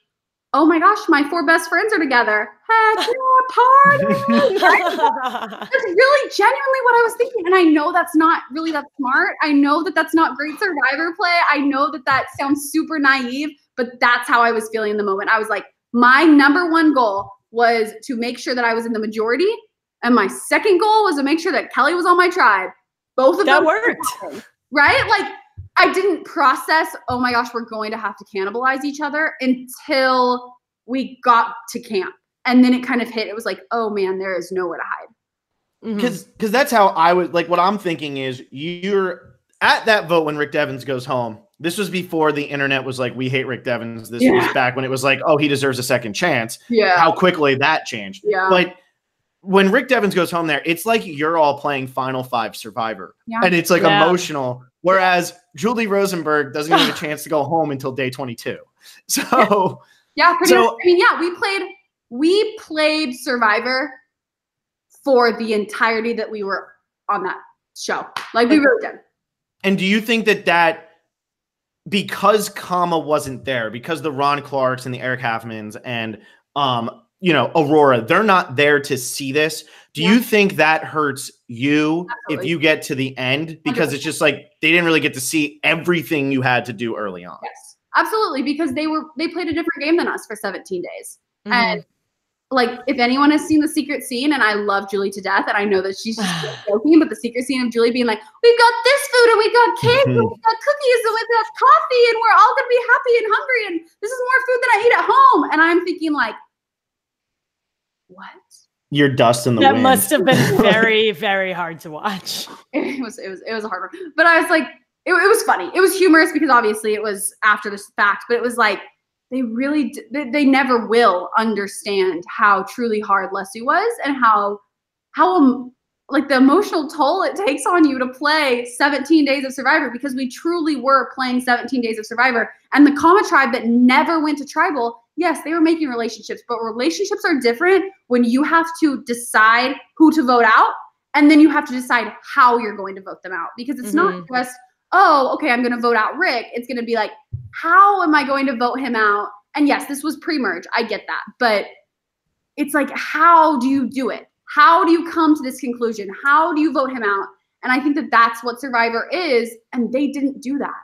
Oh my gosh, my four best friends are together. Heck yeah, party! That's really genuinely what I was thinking. And I know that's not really that smart. I know that that's not great survivor play. I know that that sounds super naive, but that's how I was feeling in the moment. I was like, my number one goal was to make sure that I was in the majority. And my second goal was to make sure that Kelley was on my tribe. Both of that them worked. happened, right? Like I didn't process, oh my gosh, we're going to have to cannibalize each other until we got to camp. And then it kind of hit. It was like, oh man, there is nowhere to hide. Mm-hmm. Because because that's how I would like what I'm thinking is you're at that vote when Rick Devens goes home. This was before the internet was like we hate Rick Devens. This was back when it was like oh he deserves a second chance. Yeah. How quickly that changed. Yeah. But when Rick Devens goes home there, it's like you're all playing Final Five Survivor, Yeah. and it's like Yeah. emotional. Whereas Julie Rosenberg doesn't get a chance to go home until day 22. So Yeah, pretty So- much. I mean, yeah, we played we played Survivor for the entirety that we were on that show. Like we really did. And do you think that that because Kama wasn't there, because the Ron Clarks and the Eric Hafemanns and um, you know, Aurora, they're not there to see this. Do Yeah. you think that hurts you if you get to the end? Because it's just like they didn't really get to see everything you had to do early on. Yes. Absolutely, because they were they played a different game than us for 17 days. Mhm. And like if anyone has seen the secret scene, and I love Julie to death, and I know that she's just joking, but the secret scene of Julie being like, We've got this food and we've got cake and we've got cookies and we've got coffee and we're all gonna be happy and hungry and this is more food than I eat at home. And I'm thinking like, what? You're dust in the that wind. must have been very, very hard to watch. it was it was it was a hard one. But I was like, it, it was funny. It was humorous because obviously it was after the fact, but it was like they really they, they never will understand how truly hard Lesu was and how how um, like the emotional toll it takes on you to play 17 days of survivor because we truly were playing 17 days of survivor and the Kama tribe that never went to tribal yes they were making relationships but relationships are different when you have to decide who to vote out and then you have to decide how you're going to vote them out because it's not Mhm. just oh okay i'm going to vote out rick. It's going to be like how am i going to vote him out? And yes this was pre-merge. I get that but it's like how do you do it? How do you come to this conclusion? How do you vote him out? And i think that that's what survivor is and they didn't do that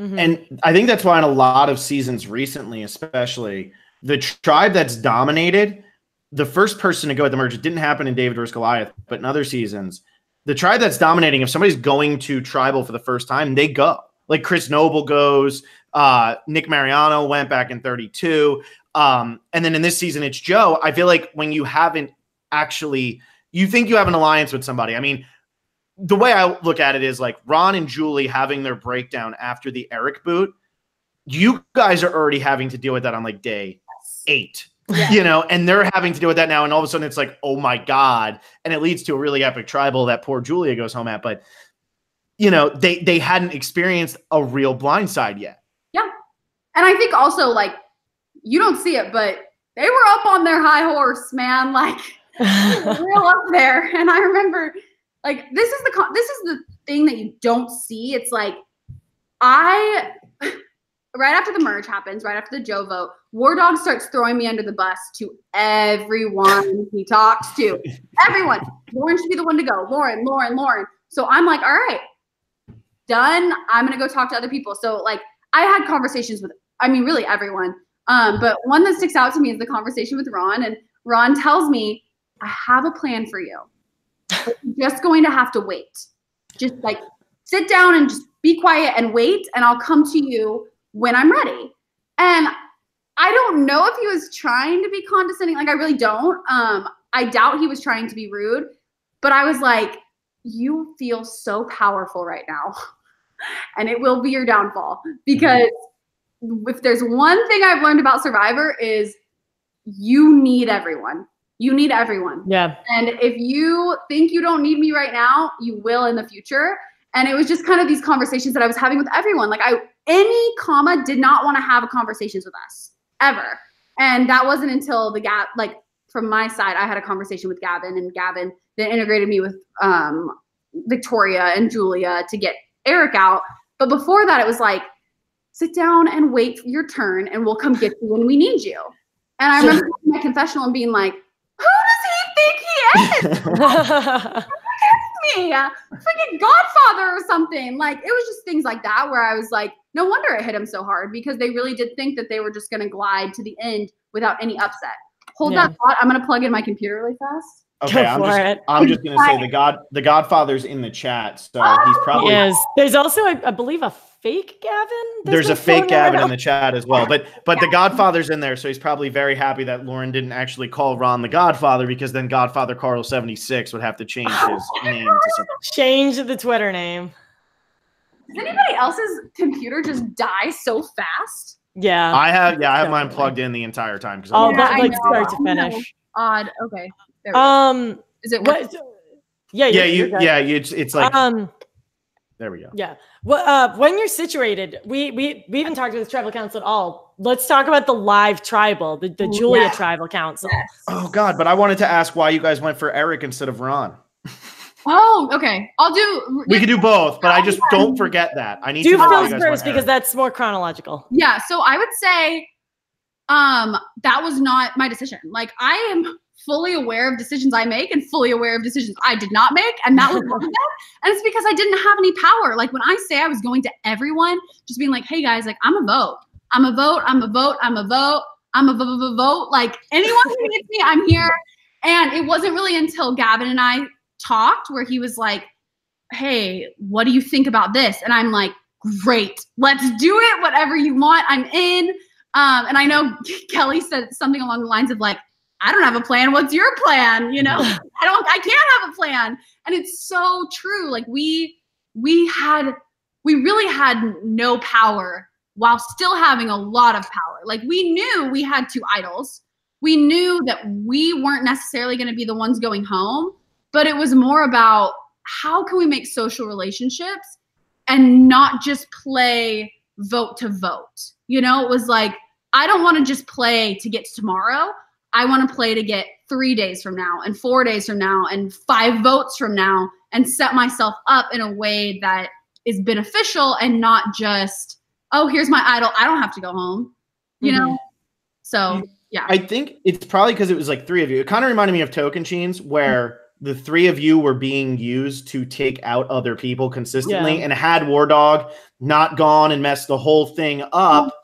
Mhm. And I think that's why in a lot of seasons recently, especially the tribe that's dominated, the first person to go at the merge, it didn't happen in David vs. Goliath, but in other seasons, the tribe that's dominating, if somebody's going to tribal for the first time, they go. Like Chris Noble goes, uh, Nick Maiorano went back in 32. Um, and then in this season, it's Joe. I feel like when you haven't actually, you think you have an alliance with somebody. I mean, the way I look at it is like Ron and Julie having their breakdown after the Eric boot. You guys are already having to deal with that on like day eight, Yeah. you know, and they're having to deal with that now. And all of a sudden it's like, oh my God. And it leads to a really epic tribal that poor Julia goes home at. But, you know, they, they hadn't experienced a real blindside yet. Yeah. And i think also like you don't see it but they were up on their high horse man like real up there. And I remember, like, this is the con- this is the thing that you don't see. It's like I right after the merge happens, right after the Joe vote, Wardog starts throwing me under the bus to everyone he talks to. Everyone. Lauren should be the one to go. Lauren, Lauren, Lauren. So I'm like, all right, done. I'm gonna go talk to other people. So like I had conversations with, I mean, really everyone. Um, but one that sticks out to me is the conversation with Ron, and Ron tells me, I have a plan for you. Just going to have to wait. Just like sit down and just be quiet and wait, and I'll come to you when I'm ready. And I don't know if he was trying to be condescending. Like I really don't. Um, I doubt he was trying to be rude, but I was like, you feel so powerful right now. and it will be your downfall because if there's one thing I've learned about Survivor is you need everyone. You need everyone. Yeah. And if you think you don't need me right now, you will in the future. And it was just kind of these conversations that I was having with everyone. Like I any Kama did not want to have conversations with us ever. And that wasn't until the gap like from my side, I had a conversation with Gavin and Gavin then integrated me with um, Victoria and Julia to get Eric out. But before that, it was like, sit down and wait for your turn and we'll come get you when we need you. And I remember my confessional and being like, who does he think he is? me, freaking Godfather or something. Like it was just things like that where I was like, no wonder it hit him so hard because they really did think that they were just going to glide to the end without any upset. Hold yeah. that thought. I'm going to plug in my computer really fast. Okay, I'm just, it. I'm just gonna say the God the Godfather's in the chat, so oh, he's probably is. There's also I, I believe a fake Gavin. There's a fake Gavin in the chat as well, but but yeah. the Godfather's in there, so he's probably very happy that Lauren didn't actually call Ron the Godfather because then Godfather Carl 76 would have to change oh his name to something. Change the Twitter name. Does anybody else's computer just die so fast? Yeah, I have. Yeah, I have mine plugged in the entire time because oh, but like start to finish. Oh, odd. Okay. Um, is it what? Yeah, yeah, you, yeah. You, it's, it's like um. There we go. Yeah. Well, uh, when you're situated, we we we haven't talked to the tribal council at all. Let's talk about the live tribal, the, the Julia yeah. tribal council. Yes. Oh God! But I wanted to ask why you guys went for Eric instead of Ron. Oh, okay. I'll do. We can do both, but I just don't forget that. I need do to do Phil's first because that's more chronological. Yeah. So I would say, um, that was not my decision. Like I am fully aware of decisions I make and fully aware of decisions I did not make. And that was one of them. And it's because I didn't have any power. Like when I say I was going to everyone, just being like, hey guys, like I'm a vote. I'm a vote. I'm a vote. I'm a vote. I'm a vote. vote. Like anyone who needs me, I'm here. And it wasn't really until Gavin and I talked where he was like, hey, what do you think about this? And I'm like, great, let's do it. Whatever you want, I'm in. Um, and I know Kelley said something along the lines of like, I don't have a plan. What's your plan? You know, I don't, I can't have a plan. And it's so true. Like we, we had, we really had no power while still having a lot of power. Like we knew we had two idols. We knew that we weren't necessarily going to be the ones going home, but it was more about how can we make social relationships and not just play vote to vote. You know, it was like, I don't want to just play to get to tomorrow. I want to play to get three days from now and four days from now and five votes from now and set myself up in a way that is beneficial and not just, oh, here's my idol. I don't have to go home, you mm-hmm. know? So, yeah. I think it's probably because it was like three of you. It kind of reminded me of Tocantins where. Mm-hmm the three of you were being used to take out other people consistently yeah. and had wardog not gone and messed the whole thing up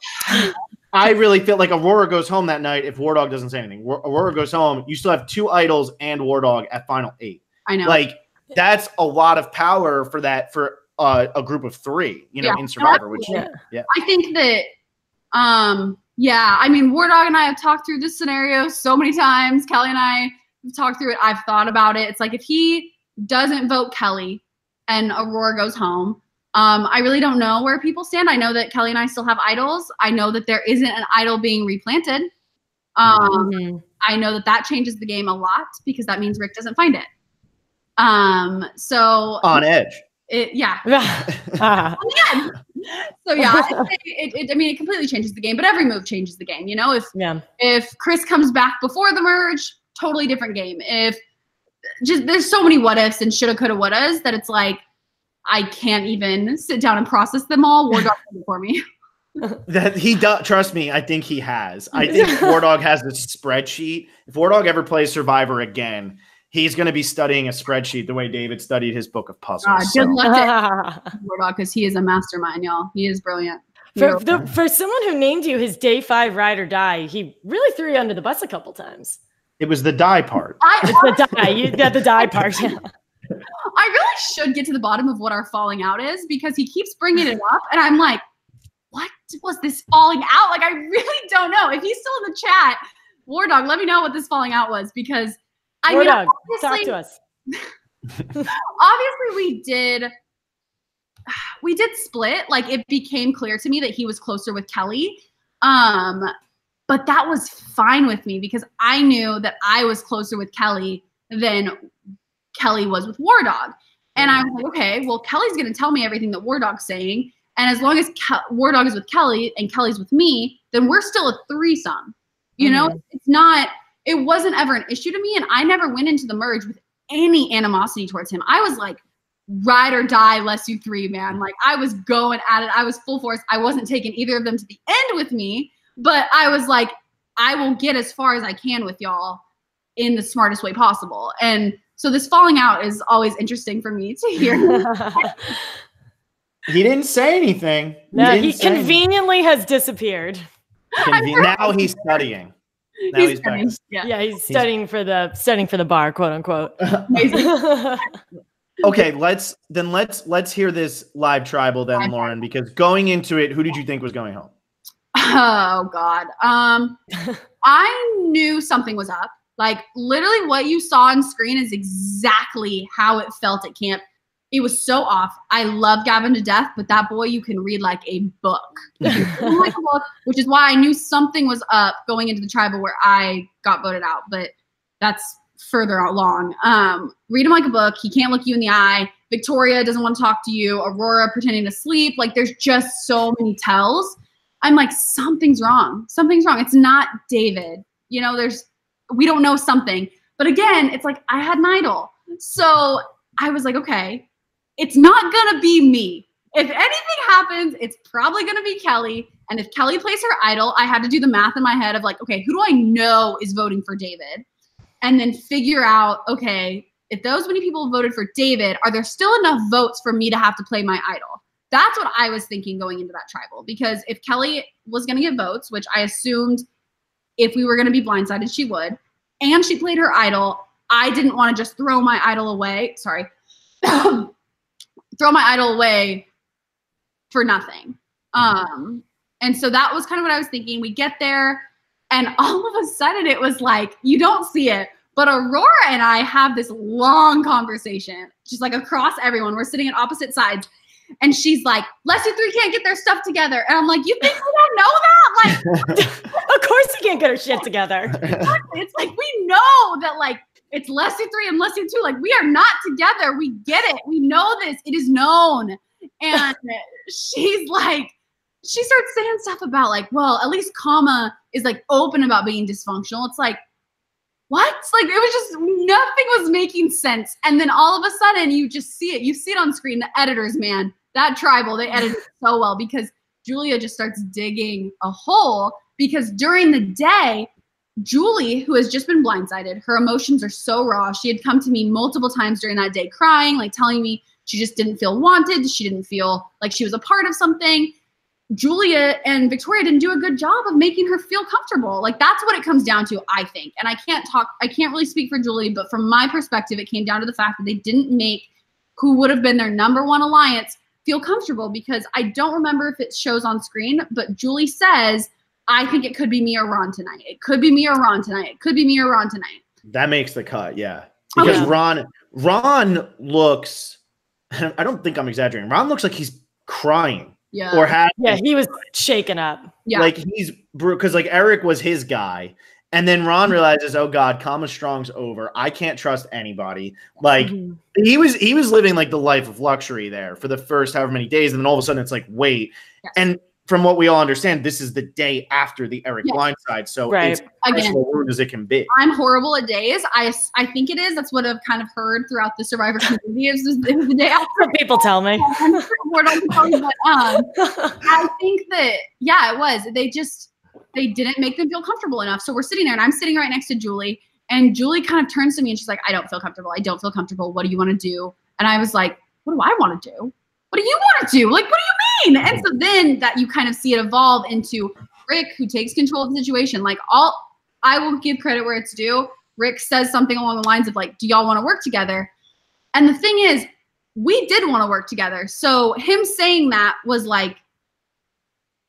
I really feel like Aurora goes home that night if Wardog doesn't say anything. Aurora goes home. You still have two idols and Wardog at final eight. I know. Like that's a lot of power for that for uh, a group of three. You know, yeah. in Survivor. Which yeah. yeah, I think that. Um. Yeah. I mean, Wardog and I have talked through this scenario so many times. Kelley and I have talked through it. I've thought about it. It's like if he doesn't vote Kelley and Aurora goes home, um, I really don't know where people stand. I know that Kelley and I still have idols. I know that there isn't an idol being replanted. Um, mm-hmm. I know that that changes the game a lot because that means Rick doesn't find it. Um, so on edge. It, yeah. uh-huh. so yeah, it, it, I mean, it completely changes the game, but every move changes the game. You know, if yeah. if Chris comes back before the merge, totally different game. If just there's so many what ifs and shoulda, coulda, wouldas that it's like I can't even sit down and process them all. Wardog for me. that he does trust me i think he has i think wardog has this spreadsheet if wardog ever plays survivor again he's going to be studying a spreadsheet the way david studied his book of puzzles uh, good so. luck to wardog because he is a mastermind y'all he is brilliant for, the, for someone who named you his day five ride or die he really threw you under the bus a couple times it was the die part I, it's the die you got the die part yeah. I really should get to the bottom of what our falling out is because he keeps bringing it up, and I'm like, what was this falling out? Like, I really don't know. If he's still in the chat, Wardog, let me know what this falling out was because I War mean, Dog, talk to us. obviously we did we did split like it became clear to me that he was closer with kelley um but that was fine with me because i knew that i was closer with kelley than kelley was with wardog and i was like okay well kelley's going to tell me everything that wardog's saying and as long as Ke- wardog is with kelley and kelley's with me then we're still a threesome you know Mhm. it's not it wasn't ever an issue to me and i never went into the merge with any animosity towards him. I was like, ride or die, Lesu three, man. Like I was going at it. I was full force. I wasn't taking either of them to the end with me, but I was like, I will get as far as I can with y'all in the smartest way possible. And so this falling out is always interesting for me to hear. He didn't say anything. no, didn't he say anything. conveniently has disappeared. Conven- now he's studying. Now he's, back. studying. yeah, Yeah, he's studying for the studying for the bar, quote unquote. Okay, let's then let's let's hear this live tribal then, Lauren, because going into it, who did you think was going home? Oh God. Um, I knew something was up. Like literally, what you saw on screen is exactly how it felt at camp. It was so off. I love Gavin to death, but that boy, you can read like a book. You can read like a book, which is why I knew something was up going into the tribal where I got voted out. But that's further along. Um, read him like a book. He can't look you in the eye. Victoria doesn't want to talk to you. Aurora pretending to sleep. Like there's just so many tells. I'm like, something's wrong. Something's wrong. It's not David. You know, there's, we don't know something. But again, it's like I had an idol. So I was like, okay, it's not to be me. If anything happens, it's probably to be Kelley. And if Kelley plays her idol, I had to do the math in my head of like, okay, who do I know is voting for David? And then figure out, okay, if those many people voted for David, are there still enough votes for me to have to play my idol? That's what I was thinking going into that tribal. Because if Kelley was going to get votes, which I assumed if we were going to be blindsided, she would, and she played her idol, I didn't want to just throw my idol away. Sorry. throw my idol away for nothing. Um, and so that was kind of what I was thinking. We get there, and all of a sudden it was like, you don't see it, but Aurora and I have this long conversation, just like across everyone. We're sitting at opposite sides. And she's like, Lesu three can't get their stuff together. And I'm like, you think we don't know that? Like, of course he can't get her shit together. it's like we know that like it's Lesu three and Lesu two. Like we are not together. We get it. We know this. It is known. And she's like, she starts saying stuff about like, well, at least Kama is like open about being dysfunctional. It's like, what? Like it was just nothing was making sense. And then all of a sudden you just see it. You see it on screen. The editors, man, that tribal, they edited so well because Julia just starts digging a hole because during the day, Julie, who has just been blindsided, her emotions are so raw. She had come to me multiple times during that day crying, like telling me she just didn't feel wanted. She didn't feel like she was a part of something. Julia and Victoria didn't do a good job of making her feel comfortable. Like that's what it comes down to, I think. And I can't talk, I can't really speak for Julie, but from my perspective, it came down to the fact that they didn't make who would have been their number one alliance feel comfortable because I don't remember if it shows on screen, but Julie says, I think it could be me or Ron tonight. It could be me or Ron tonight. It could be me or Ron tonight. That makes the cut, yeah. Oh, because Okay. Ron Ron looks I don't think I'm exaggerating. Ron looks like he's crying Yeah. or has Yeah, he was shaken up. yeah. like he's because like Eric was his guy. And then Ron realizes, oh God, Kama Strong's over. I can't trust anybody. Like Mhm. he was he was living like the life of luxury there for the first however many days. And then all of a sudden it's like, wait. Yes. And from what we all understand, this is the day after the Eric Yes. blindside. So Right. it's Again, personal wound as it can be. I'm horrible at days. I I think it is. That's what I've kind of heard throughout the Survivor community. It was, it was the day after. What people tell me. I'm sure more don't tell me, but um, I think that yeah, it was. They just they didn't make them feel comfortable enough. So we're sitting there, and I'm sitting right next to Julie, and Julie kind of turns to me and she's like, "I don't feel comfortable. I don't feel comfortable. What do you want to do?" And I was like, "What do I want to do? What do you want to do? Like, what do you mean?" And so then that you kind of see it evolve into Rick, who takes control of the situation. Like all, I will give credit where it's due. Rick says something along the lines of like, "Do y'all want to work together?" And the thing is, we did want to work together. So him saying that was like,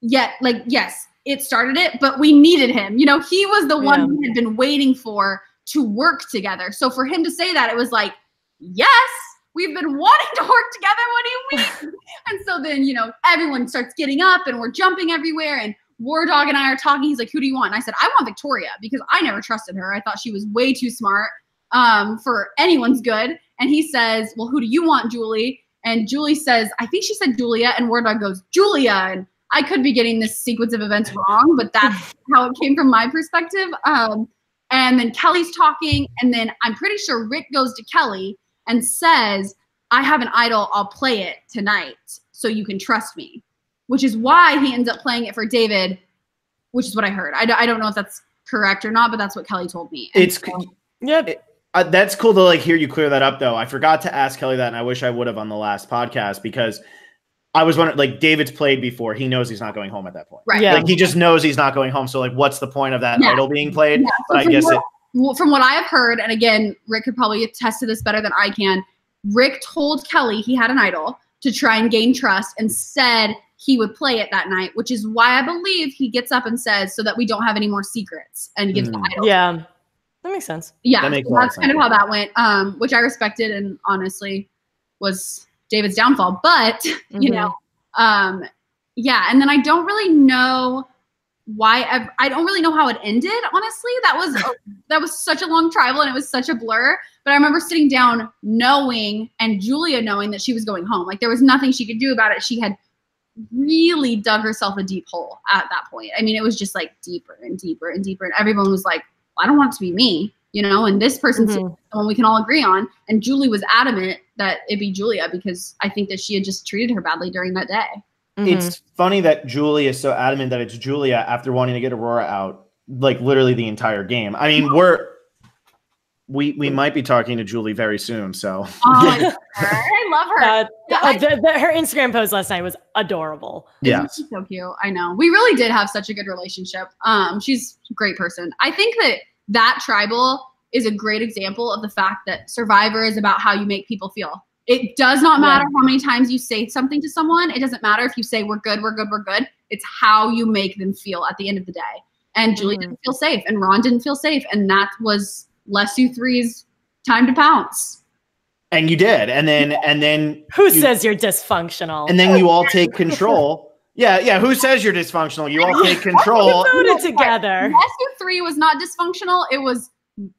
yet like yes, it started it, but we needed him. You know, he was the one Yeah. we had been waiting for to work together. So for him to say that, it was like, yes, we've been wanting to work together. What do you mean? and so then, you know, everyone starts getting up and we're jumping everywhere. And Wardog and I are talking. He's like, who do you want? And I said, I want Victoria because I never trusted her. I thought she was way too smart um, for anyone's good. And he says, well, who do you want, Julie? And Julie says, I think she said Julia. And Wardog goes, Julia. And I could be getting this sequence of events wrong, but that's how it came from my perspective. Um, and then Kelley's talking, and then I'm pretty sure Rick goes to Kelley and says, I have an idol, I'll play it tonight so you can trust me, which is why he ends up playing it for David, which is what I heard. I, d- I don't know if that's correct or not, but that's what Kelley told me. And It's so- Yep. uh, that's cool to like hear you clear that up though. I forgot to ask Kelley that, and I wish I would have on the last podcast because I was wondering. Like David's played before, he knows he's not going home at that point. right. Yeah. Like he just knows he's not going home. So like, what's the point of that Yeah. idol being played? Yeah, But so I guess what- it. Well, from what I have heard, and again, Rick could probably attest to this better than I can. Rick told Kelley he had an idol to try and gain trust and said he would play it that night, which is why I believe he gets up and says, so that we don't have any more secrets and gives the Mm. idol. Yeah. That makes sense. Yeah. That makes so a lot that's kind of how that went, um, which I respected and honestly was David's downfall. But, you Mhm. know, um, yeah. And then I don't really know why ev- I don't really know how it ended. Honestly, that was a, that was such a long tribal and it was such a blur. But I remember sitting down knowing and Julia knowing that she was going home. Like there was nothing she could do about it. She had really dug herself a deep hole at that point. I mean, it was just like deeper and deeper and deeper. And everyone was like, I don't want it to be me, you know. And this person's Mhm. someone we can all agree on. And Julie was adamant that it be Julia because I think that she had just treated her badly during that day. Mhm. It's funny that Julie is so adamant that it's Julia after wanting to get Aurora out, like literally the entire game. I mean, we're we we might be talking to Julie very soon. So Oh, I love her. I love her. Uh, Yeah, uh, I- the- the- her Instagram post last night was adorable. yeah, She's so cute. I know. We really did have such a good relationship. Um, she's a great person. I think that that tribal is a great example of the fact that Survivor is about how you make people feel. It does not matter how many times you say something to someone. It doesn't matter if you say we're good, we're good, we're good. It's how you make them feel at the end of the day. And Julie Mhm. didn't feel safe, and Ron didn't feel safe, and that was Lesu Three's time to pounce. and you did, and then and then Who you- says you're dysfunctional? and then you all take control. Yeah, yeah. Who says you're dysfunctional? You all take control. voted together. Lesu Three was not dysfunctional. It was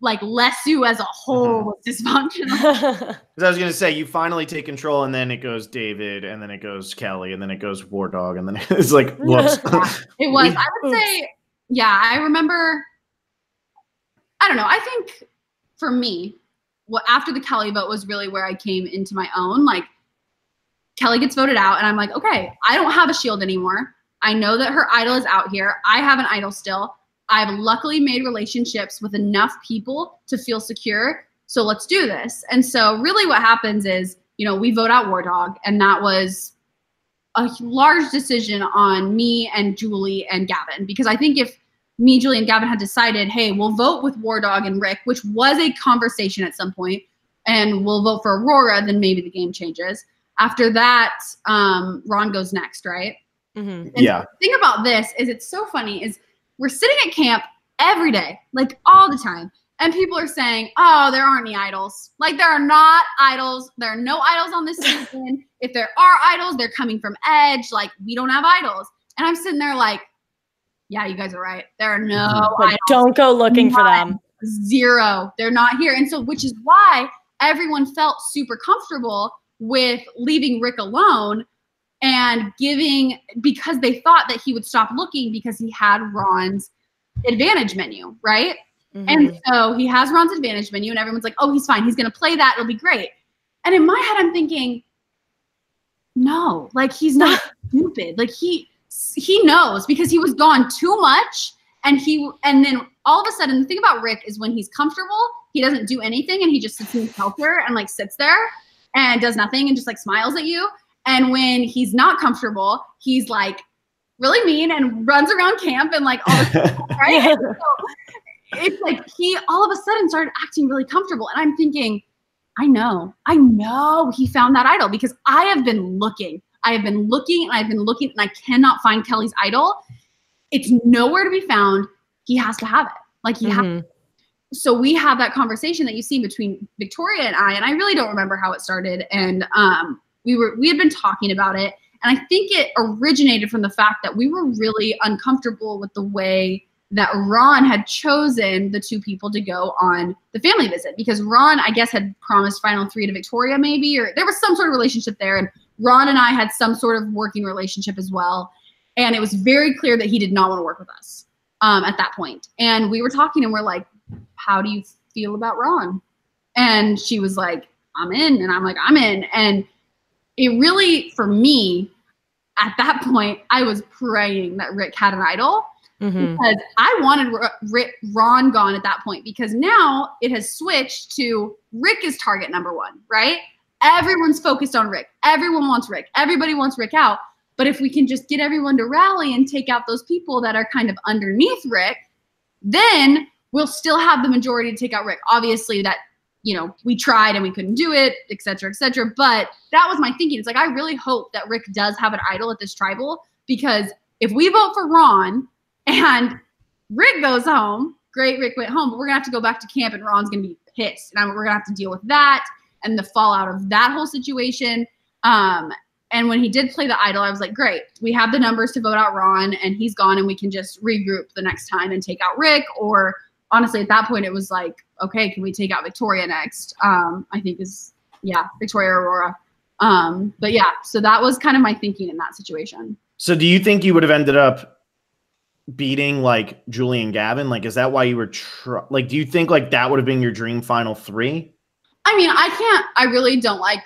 like Lesu as a whole mm-hmm. was dysfunctional. 'Cause I was gonna say you finally take control, and then it goes David, and then it goes Kelley, and then it goes Wardog, and then it's like whoops. It was. I would say, yeah. I remember. I don't know. I think for me, what after the Kelley vote was really where I came into my own. Like Kelley gets voted out, and I'm like, okay, I don't have a shield anymore. I know that her idol is out here. I have an idol still. I've luckily made relationships with enough people to feel secure. So let's do this. And so, really, what happens is, you know, we vote out Wardog, and that was a large decision on me and Julie and Gavin because I think if me, Julie, and Gavin had decided, hey, we'll vote with Wardog and Rick, which was a conversation at some point, and we'll vote for Aurora, then maybe the game changes. After that, um, Ron goes next, right? Mm-hmm. And Yeah. The thing about this is it's so funny is we're sitting at camp every day, like all the time. And people are saying, oh, there aren't any idols. Like there are not idols. There are no idols on this season. if there are idols, they're coming from Edge. Like we don't have idols. And I'm sitting there like, yeah, you guys are right. There are no But idols don't go looking for them. zero. They're not here. And so, which is why everyone felt super comfortable with leaving Rick alone and giving because they thought that he would stop looking because he had Ron's advantage menu, right? Mhm. And so he has Ron's advantage menu, and everyone's like, oh, he's fine. He's going to play that. It'll be great. And in my head, I'm thinking, no, like he's not stupid. Like he he knows because he was gone too much, and he and then all of a sudden, the thing about Rick is when he's comfortable, he doesn't do anything, and he just sits in the shelter and like sits there and does nothing and just like smiles at you. And when he's not comfortable, he's like really mean and runs around camp and like all this right? And so it's like he all of a sudden started acting really comfortable. And I'm thinking, I know, I know he found that idol because I have been looking. I have been looking and I've been looking and I cannot find Kelley's idol. It's nowhere to be found. He has to have it. Like he mm-hmm. has. So we have that conversation that you see between Victoria and I, and I really don't remember how it started. And um, we were we had been talking about it, and I think it originated from the fact that we were really uncomfortable with the way that Ron had chosen the two people to go on the family visit because Ron, I guess, had promised Final Three to Victoria, maybe, or there was some sort of relationship there. And Ron and I had some sort of working relationship as well. And it was very clear that he did not want to work with us um, at that point. And we were talking and we're like, how do you feel about Ron? And she was like, I'm in. And I'm like, I'm in. And it really, for me, at that point, I was praying that Rick had an idol mm-hmm. because I wanted Rick, Ron gone at that point because now it has switched to Rick is target number one, right? Everyone's focused on Rick. Everyone wants Rick. Everybody wants Rick out. But if we can just get everyone to rally and take out those people that are kind of underneath Rick, then we'll still have the majority to take out Rick. Obviously, that you know we tried and we couldn't do it, et cetera, et cetera. But that was my thinking. It's like I really hope that Rick does have an idol at this tribal because if we vote for Ron and Rick goes home, great, Rick went home, but we're gonna have to go back to camp and Ron's gonna be pissed, and we're gonna have to deal with that and the fallout of that whole situation. Um, and when he did play the idol, I was like, great, we have the numbers to vote out Ron, and he's gone, and we can just regroup the next time and take out Rick. Or honestly, at that point, it was like, okay, can we take out Victoria next? Um, I think is yeah, Victoria Aurora. Um, but yeah, so that was kind of my thinking in that situation. So do you think you would have ended up beating like Julie Gavin? Like, is that why you were tr- like? Do you think like that would have been your dream final three? I mean, I can't. I really don't like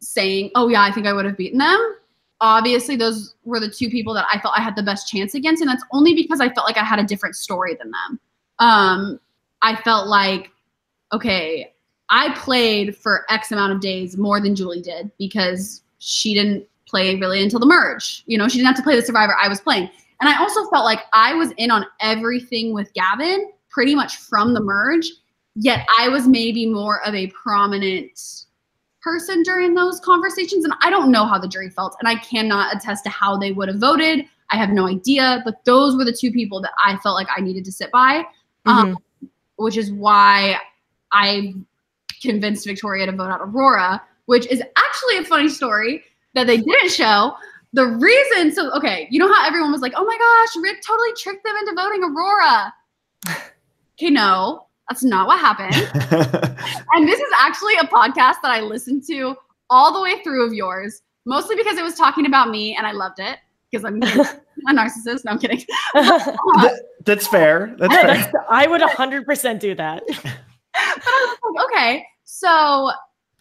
saying, "Oh yeah, I think I would have beaten them." Obviously, those were the two people that I felt I had the best chance against, and that's only because I felt like I had a different story than them. Um, I felt like, okay, I played for X amount of days more than Julie did because she didn't play really until the merge. You know, she didn't have to play the Survivor I was playing. And I also felt like I was in on everything with Gavin pretty much from the merge, yet I was maybe more of a prominent person during those conversations. And I don't know how the jury felt, and I cannot attest to how they would have voted. I have no idea, but those were the two people that I felt like I needed to sit by, um, mm-hmm. which is why I convinced Victoria to vote out Aurora, which is actually a funny story that they didn't show the reason, so okay, you know how everyone was like, oh my gosh, Rick totally tricked them into voting Aurora. okay, no, that's not what happened. and this is actually a podcast that I listened to all the way through of yours, mostly because it was talking about me and I loved it because I'm a narcissist. No, I'm kidding. Uh, that's fair. That's fair. I would 100% do that. But I was like, okay, so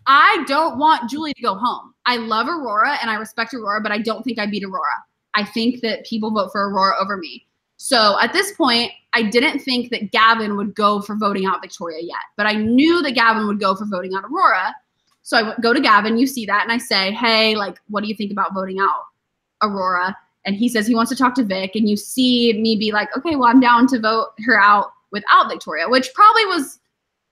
I don't want Julie to go home. I love Aurora and I respect Aurora, but I don't think I beat Aurora. I think that people vote for Aurora over me. So at this point, I didn't think that Gavin would go for voting out Victoria yet, but I knew that Gavin would go for voting out Aurora. So I go to Gavin, you see that, and I say, hey, like, what do you think about voting out Aurora? And he says he wants to talk to Vic, and you see me be like, okay, well, I'm down to vote her out without Victoria, which probably was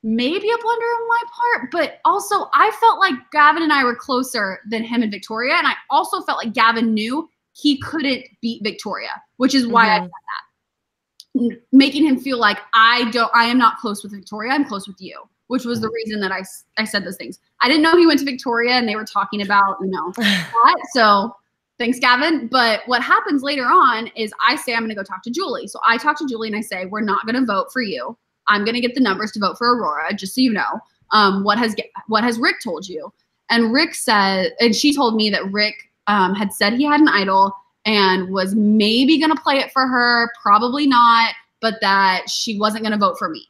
maybe a blunder on my part, but also I felt like Gavin and I were closer than him and Victoria. And I also felt like Gavin knew he couldn't beat Victoria, which is why mm-hmm. I said that. Making him feel like I don't, I am not close with Victoria, I'm close with you, which was the mm-hmm. reason that I, I said those things. I didn't know he went to Victoria and they were talking about, you know, that. So thanks, Gavin. But what happens later on is I say, I'm going to go talk to Julie. So I talk to Julie and I say, we're not going to vote for you I'm going to get the numbers to vote for Aurora, just so you know. Um, what has what has Rick told you? And Rick said, and she told me that Rick um, had said he had an idol and was maybe going to play it for her, probably not, but that she wasn't going to vote for me.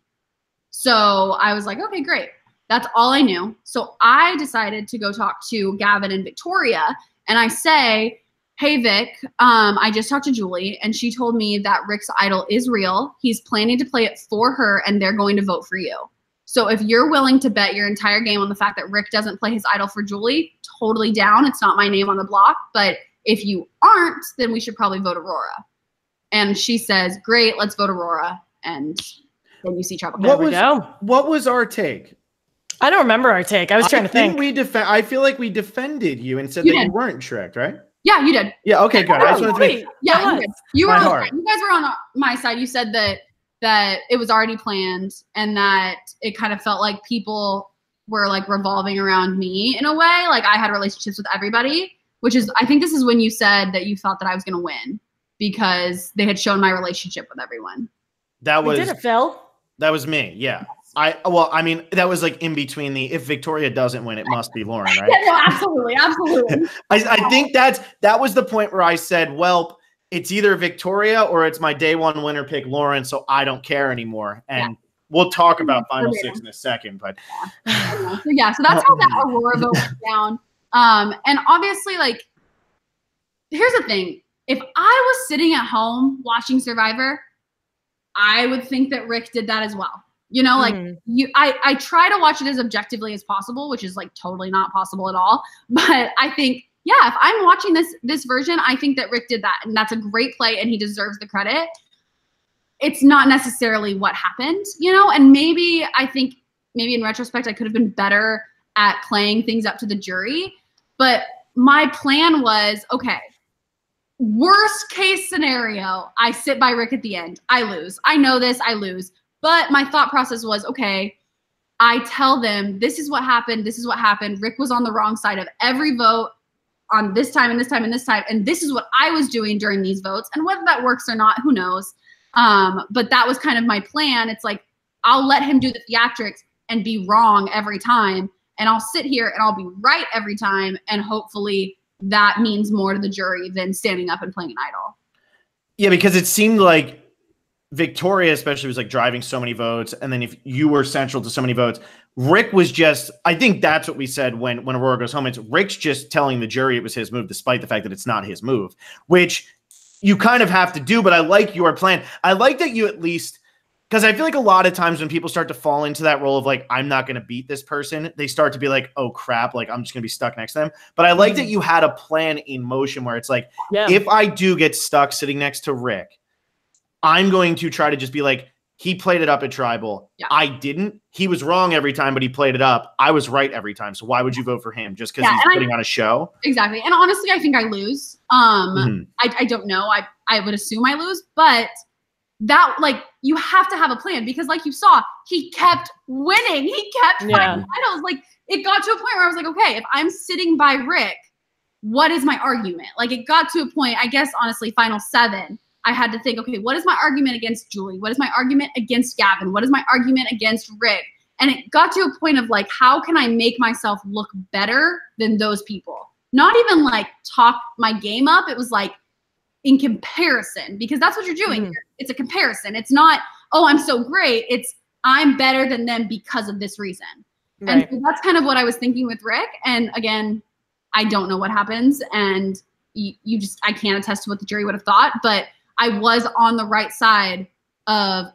So I was like, okay, great. That's all I knew. So I decided to go talk to Gavin and Victoria, and I say, Hey, Vic, um, I just talked to Julie, and she told me that Rick's idol is real. He's planning to play it for her, and they're going to vote for you. So if you're willing to bet your entire game on the fact that Rick doesn't play his idol for Julie, totally down. It's not my name on the block. But if you aren't, then we should probably vote Aurora. And she says, Great, let's vote Aurora. And then you see trouble. What was, what was our take? I don't remember our take. I was trying I to think. We defend. I feel like we defended you and said you that did. you weren't tricked, right? Yeah, you did. Yeah. Okay. Good. I just wanted to make. Yeah, you, did. you were on, you guys were on my side. You said that that it was already planned and that it kind of felt like people were like revolving around me in a way. Like I had relationships with everybody, which is I think this is when you said that you thought that I was going to win because they had shown my relationship with everyone. That We was did it, Phil. that was me. Yeah. I well, I mean, that was like in between the if Victoria doesn't win, it must be Lauren, right? Yeah, no, absolutely, absolutely. I, I think that's that was the point where I said, well, it's either Victoria or it's my day one winner pick, Lauren. So I don't care anymore. And we'll talk about final six in a second. But so yeah, so that's how that Aurora vote went down. Um, and obviously, like, here's the thing: if I was sitting at home watching Survivor, I would think that Rick did that as well. You know, like Mhm. you, I, I try to watch it as objectively as possible, which is like totally not possible at all. But I think, yeah, if I'm watching this this version, I think that Rick did that, and that's a great play, and he deserves the credit. It's not necessarily what happened, you know, and maybe I think maybe in retrospect I could have been better at playing things up to the jury. But my plan was okay. Worst case scenario, I sit by Rick at the end. I lose. I know this, I lose. But my thought process was okay, I tell them this is what happened, this is what happened. Rick was on the wrong side of every vote on this time and this time and this time. And this is what I was doing during these votes. And whether that works or not, who knows? Um, but that was kind of my plan. It's like, I'll let him do the theatrics and be wrong every time. And I'll sit here and I'll be right every time. And hopefully that means more to the jury than standing up and playing an idol. yeah, because it seemed like Victoria, especially, was like driving so many votes. And then if you were central to so many votes, Rick was just, I think that's what we said when, when Aurora goes home. It's Rick's just telling the jury it was his move, despite the fact that it's not his move, which you kind of have to do. But I like your plan. I like that you at least, because I feel like a lot of times when people start to fall into that role of like, I'm not going to beat this person, they start to be like, oh crap, like I'm just going to be stuck next to them. But I like mm-hmm. that you had a plan in motion where it's like, Yeah. if I do get stuck sitting next to Rick, I'm going to try to just be like, he played it up at tribal. Yeah. I didn't. He was wrong every time, but he played it up. I was right every time. So why would you vote for him? Just because Yeah, he's and I- putting on a show? Exactly. And honestly, I think I lose. Um, Mhm. I, I don't know. I, I would assume I lose, but that like you have to have a plan because like you saw, he kept winning. He kept Yeah. finding titles. Like it got to a point where I was like, okay, if I'm sitting by Rick, what is my argument? Like it got to a point, I guess honestly, final seven. I had to think, okay, what is my argument against Julie? What is my argument against Gavin? What is my argument against Rick? And it got to a point of like, how can I make myself look better than those people? Not even like talk my game up. It was like in comparison, because that's what you're doing. Mhm. here. It's a comparison. It's not, oh, I'm so great. It's I'm better than them because of this reason. Right. And so that's kind of what I was thinking with Rick. And again, I don't know what happens. And you, you just, I can't attest to what the jury would have thought, but I was on the right side of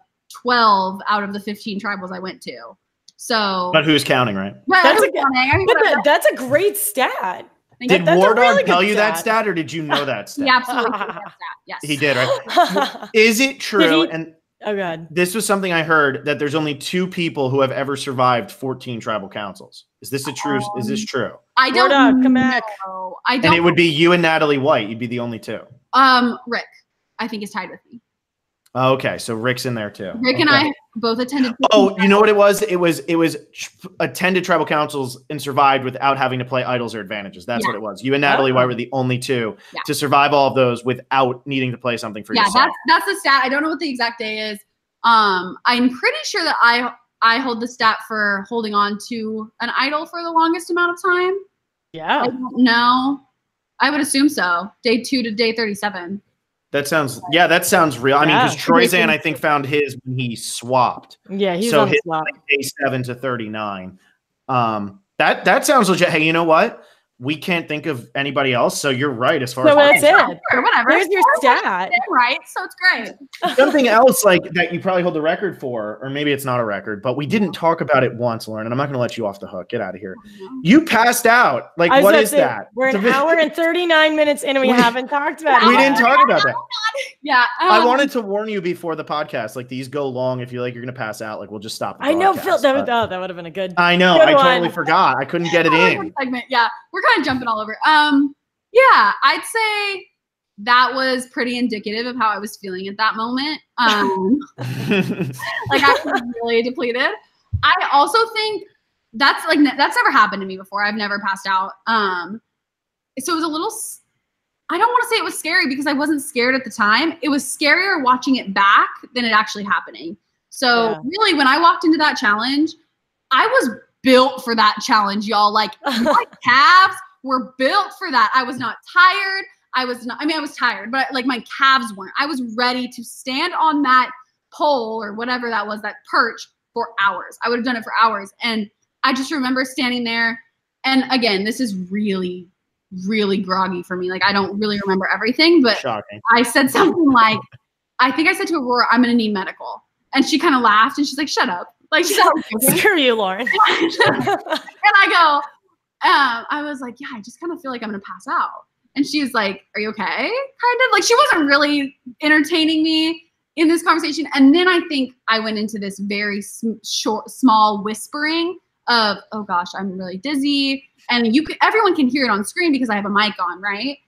12 out of the 15 tribals I went to. So, But who's counting, right? but That's a- counting? I But that, that's a great stat. Did you. that's a War Dog really tell you that stat. stat, or did you know that stat? He absolutely did that. Yes. He did, right? Is it true? he- and oh god. this was something I heard that there's only two people who have ever survived 14 tribal councils. Is this a true? is this Um, true? I don't Dog, come know. back. I don't. And it would be you and Natalie White. You'd be the only two. um, Rick, I think is tied with me. Okay, so Rick's in there too. Rick and I both attended. Oh, you know what it was? It was it was tr- attended tribal councils and survived without having to play idols or advantages. That's Yeah. what it was. You and Natalie Oh. White were the only two Yeah. to survive all of those without needing to play something for yeah, yourself. Yeah, that's that's the stat. I don't know what the exact day is. Um, I'm pretty sure that I I hold the stat for holding on to an idol for the longest amount of time. Yeah. I Yeah. don't know. I would assume so. Day two to day thirty-seven. That sounds yeah, that sounds real. I mean, because Yeah. Troyzan, I think, found his when he swapped Yeah, he's So on his- spot. day seven to thirty nine. Um, that that sounds legit. Hey, you know what? We can't think of anybody else, so you're right as far So as that's it. Or whatever. There's your stat. Right. So it's great. something else like that you probably hold the record for, or maybe it's not a record, but we didn't talk about it once, Lauren, and I'm not gonna let you off the hook. Get out of here. You passed out. Like, I was what about is to say, that? We're an It's a bit- hour and 39 minutes in and we We- haven't talked about it. We didn't talk about that. Yeah. I um, wanted to warn you before the podcast. Like these go long. If you like, you're gonna pass out. Like we'll just stop. The I know, Phil. That, would, oh, that would have been a good. I know. Good I totally one. forgot. I couldn't get it in. segment. Yeah, we're kind of jumping all over. Um, Yeah, I'd say that was pretty indicative of how I was feeling at that moment. Um, like I was really depleted. I also think that's like that's never happened to me before. I've never passed out. Um, so it was a little. I don't want to say it was scary because I wasn't scared at the time. It was scarier watching it back than it actually happening. So yeah. really, when I walked into that challenge, I was built for that challenge, y'all. Like my calves were built for that. I was not tired. I was not, I mean, I was tired, but like my calves weren't. I was ready to stand on that pole or whatever that was, that perch for hours. I would have done it for hours. And I just remember standing there. And again, this is really, really groggy for me. Like I don't really remember everything, but Shocking. I said something like, I think I said to Aurora, I'm going to need medical. And she kind of laughed and she's like, shut up. Like, she's like, screw you, Lauren. and I go, um, I was like, yeah, I just kind of feel like I'm going to pass out. And she was like, Are you okay? Kind of like she wasn't really entertaining me in this conversation. And then I think I went into this very sm- short, small whispering of, Oh gosh, I'm really dizzy. And you can, everyone can hear it on screen because I have a mic on, right?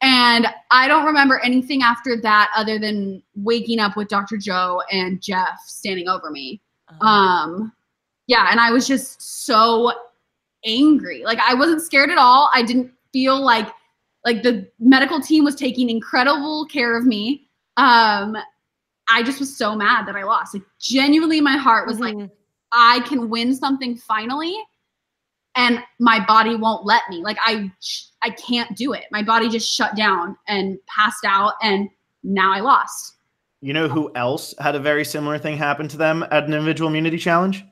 And I don't remember anything after that other than waking up with Dr. Joe and Jeff standing over me. Uh-huh. Um, yeah, and I was just so angry. Like I wasn't scared at all. I didn't feel like like the medical team was taking incredible care of me. Um, I just was so mad that I lost. Like genuinely, my heart was mm-hmm. like, I can win something finally, and my body won't let me. Like I, I can't do it. My body just shut down and passed out, and now I lost. You know who else had a very similar thing happen to them at an individual immunity challenge?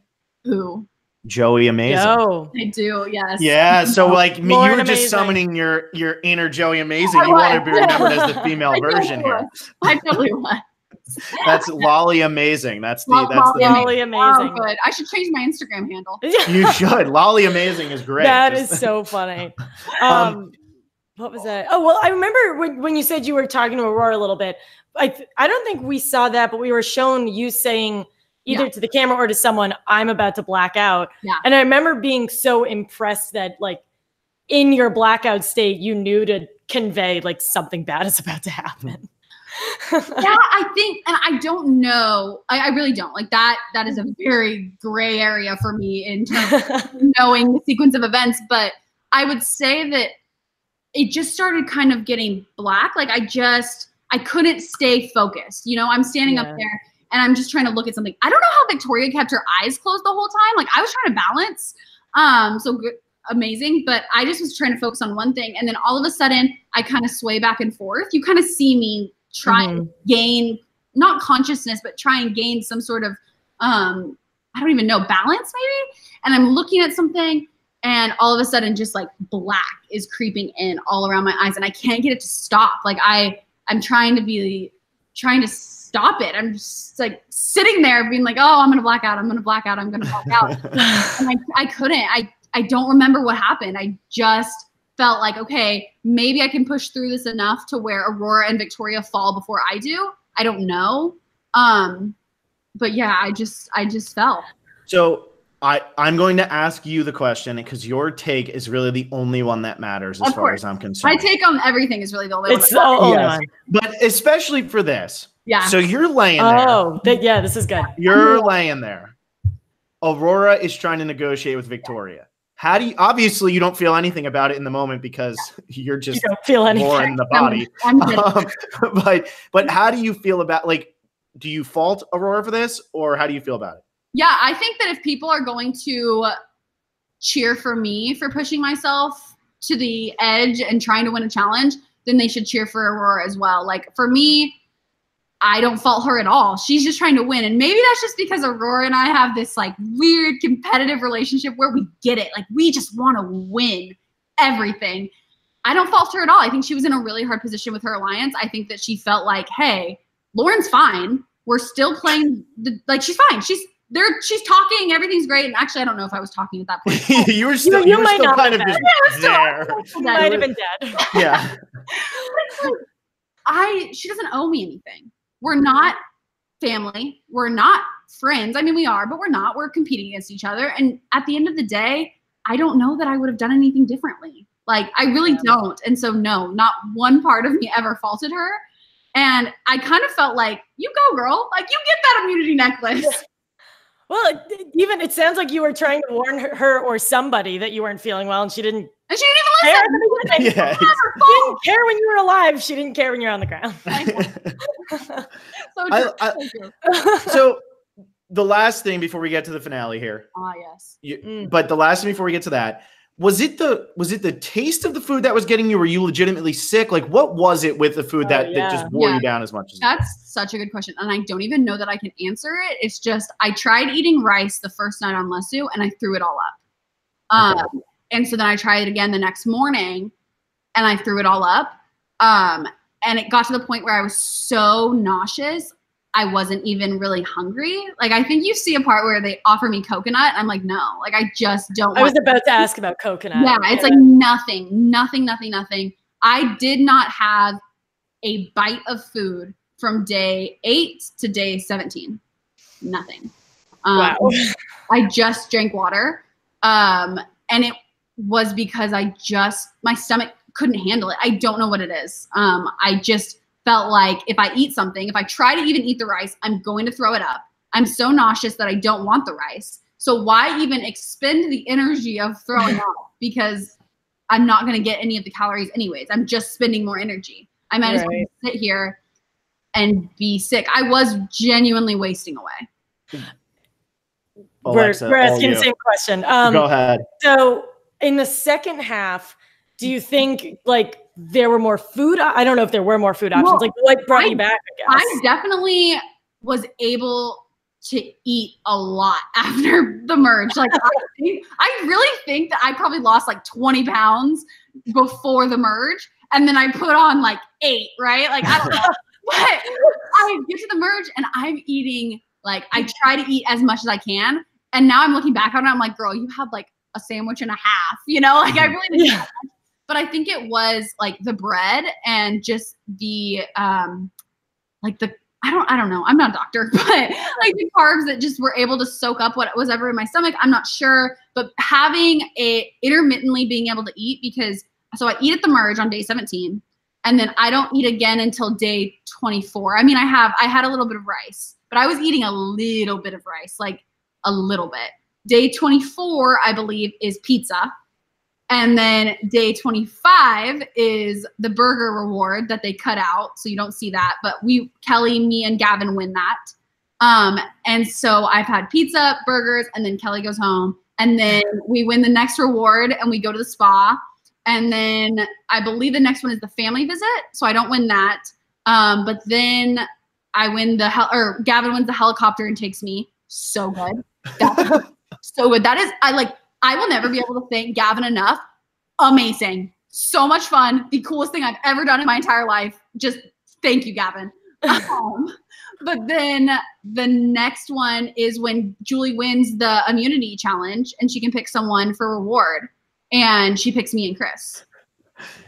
Who? Joey Amazing. Joe. I do, yes. Yeah, so like me, you were just amazing. summoning your your inner Joey Amazing. You want to be remembered as the female version here. I totally was. That's Lolly Amazing. That's the that's Lolly, the Lolly Amazing. Oh, good. I should change my Instagram handle. you should. Lolly Amazing is great. That is so funny. Um, um, what was oh. that? Oh well, I remember when, when you said you were talking to Aurora a little bit. I I don't think we saw that, but we were shown you saying either yeah. to the camera or to someone, I'm about to black out. Yeah. And I remember being so impressed that like in your blackout state, you knew to convey like something bad is about to happen. yeah, I think, and I don't know. I, I, really don't like that. That is a mm-hmm. very gray area for me in terms of knowing the sequence of events. But I would say that it just started kind of getting black. Like I just, I couldn't stay focused. You know, I'm standing yeah. up there and I'm just trying to look at something. I don't know how Victoria kept her eyes closed the whole time. Like I was trying to balance. Um, so good, amazing, but I just was trying to focus on one thing, and then all of a sudden I kind of sway back and forth. You kind of see me try mm-hmm. and gain not consciousness, but try and gain some sort of um, I don't even know balance maybe. And I'm looking at something, and all of a sudden just like black is creeping in all around my eyes, and I can't get it to stop. Like I I'm trying to be trying to stop it. I'm just like sitting there being like, oh, I'm gonna black out. I'm gonna black out. I'm gonna black out. and I, I couldn't. I I don't remember what happened. I just felt like, okay, maybe I can push through this enough to where Aurora and Victoria fall before I do. I don't know. Um, but yeah, I just I just fell. So I, I'm going to ask you the question because your take is really the only one that matters as far as I'm concerned. My take on everything is really the only it's one. Yes. But especially for this, yeah. So you're laying there. Oh, th- yeah, this is good. You're laying there. Aurora is trying to negotiate with Victoria. How do you obviously you don't feel anything about it in the moment because you're just you don't feel anything more in the body. I'm, I'm um, but but how do you feel about like do you fault Aurora for this or how do you feel about it? Yeah, I think that if people are going to cheer for me for pushing myself to the edge and trying to win a challenge, then they should cheer for Aurora as well. Like for me, I don't fault her at all. She's just trying to win. And maybe that's just because Aurora and I have this like weird competitive relationship where we get it. Like we just want to win everything. I don't fault her at all. I think she was in a really hard position with her alliance. I think that she felt like, hey, Lauren's fine. We're still playing the like she's fine. She's there she's talking, everything's great. And actually I don't know if I was talking at that point. you were still you, you, you might still kind of been there. You might have been dead. Yeah. I she doesn't owe me anything. We're not family. We're not friends. I mean, we are, but we're not. We're competing against each other. And at the end of the day, I don't know that I would have done anything differently. Like I really don't. And so no, not one part of me ever faulted her. And I kind of felt like, you go, girl. Like you get that immunity necklace. Well, even it sounds like you were trying to warn her, her, or somebody that you weren't feeling well, and she didn't. And she didn't even listen. yeah. She didn't care when you were alive. She didn't care when you're on the ground. so, I, I, so the last thing before we get to the finale here. Ah, yes. You, mm. But the last thing before we get to that, was it the was it the taste of the food that was getting you? Were you legitimately sick? Like, what was it with the food oh, that, yeah. that just wore yeah. you down as much as that's such a good question, and I don't even know that I can answer it. It's just I tried eating rice the first night on Lesu, and I threw it all up. Um, and so then I tried it again the next morning, and I threw it all up. Um, and it got to the point where I was so nauseous, I wasn't even really hungry. Like I think you see a part where they offer me coconut. I'm like, no, like I just don't. I was about to ask about coconut. Yeah, it's like nothing, nothing, nothing, nothing. I did not have a bite of food from day eight to day 17. Nothing. Um, wow. I just drank water. Um, and it was because I just, my stomach couldn't handle it. I don't know what it is. Um, I just, felt like if I eat something, if I try to even eat the rice, I'm going to throw it up. I'm so nauseous that I don't want the rice. So why even expend the energy of throwing up? Because I'm not going to get any of the calories anyways. I'm just spending more energy. I might right. as well sit here and be sick. I was genuinely wasting away. Alexa, we're, we're asking the same question. Um, Go ahead. So in the second half, do you think like there were more food. I don't know if there were more food options. Well, like what brought I, you back? I, I definitely was able to eat a lot after the merge. Like I, think, I really think that I probably lost like 20 pounds before the merge. And then I put on like eight, right? Like I don't know. but I get to the merge and I'm eating like I try to eat as much as I can. And now I'm looking back on it, I'm like, girl, you have like a sandwich and a half, you know? Like I really yeah but I think it was like the bread and just the um like the I don't I don't know. I'm not a doctor, but like the carbs that just were able to soak up what was ever in my stomach. I'm not sure, but having a intermittently being able to eat because so I eat at the merge on day 17 and then I don't eat again until day 24. I mean, I have I had a little bit of rice, but I was eating a little bit of rice, like a little bit. Day 24, I believe, is pizza and then day 25 is the burger reward that they cut out. So you don't see that. But we, Kelley, me, and Gavin win that. Um, and so I've had pizza, burgers, and then Kelley goes home. And then we win the next reward and we go to the spa. And then I believe the next one is the family visit. So I don't win that. Um, but then I win the hel- or Gavin wins the helicopter and takes me. So good. So good. That is I like I will never be able to thank Gavin enough. Amazing. So much fun. The coolest thing I've ever done in my entire life. Just thank you, Gavin. Um, but then the next one is when Julie wins the immunity challenge and she can pick someone for reward. And she picks me and Chris.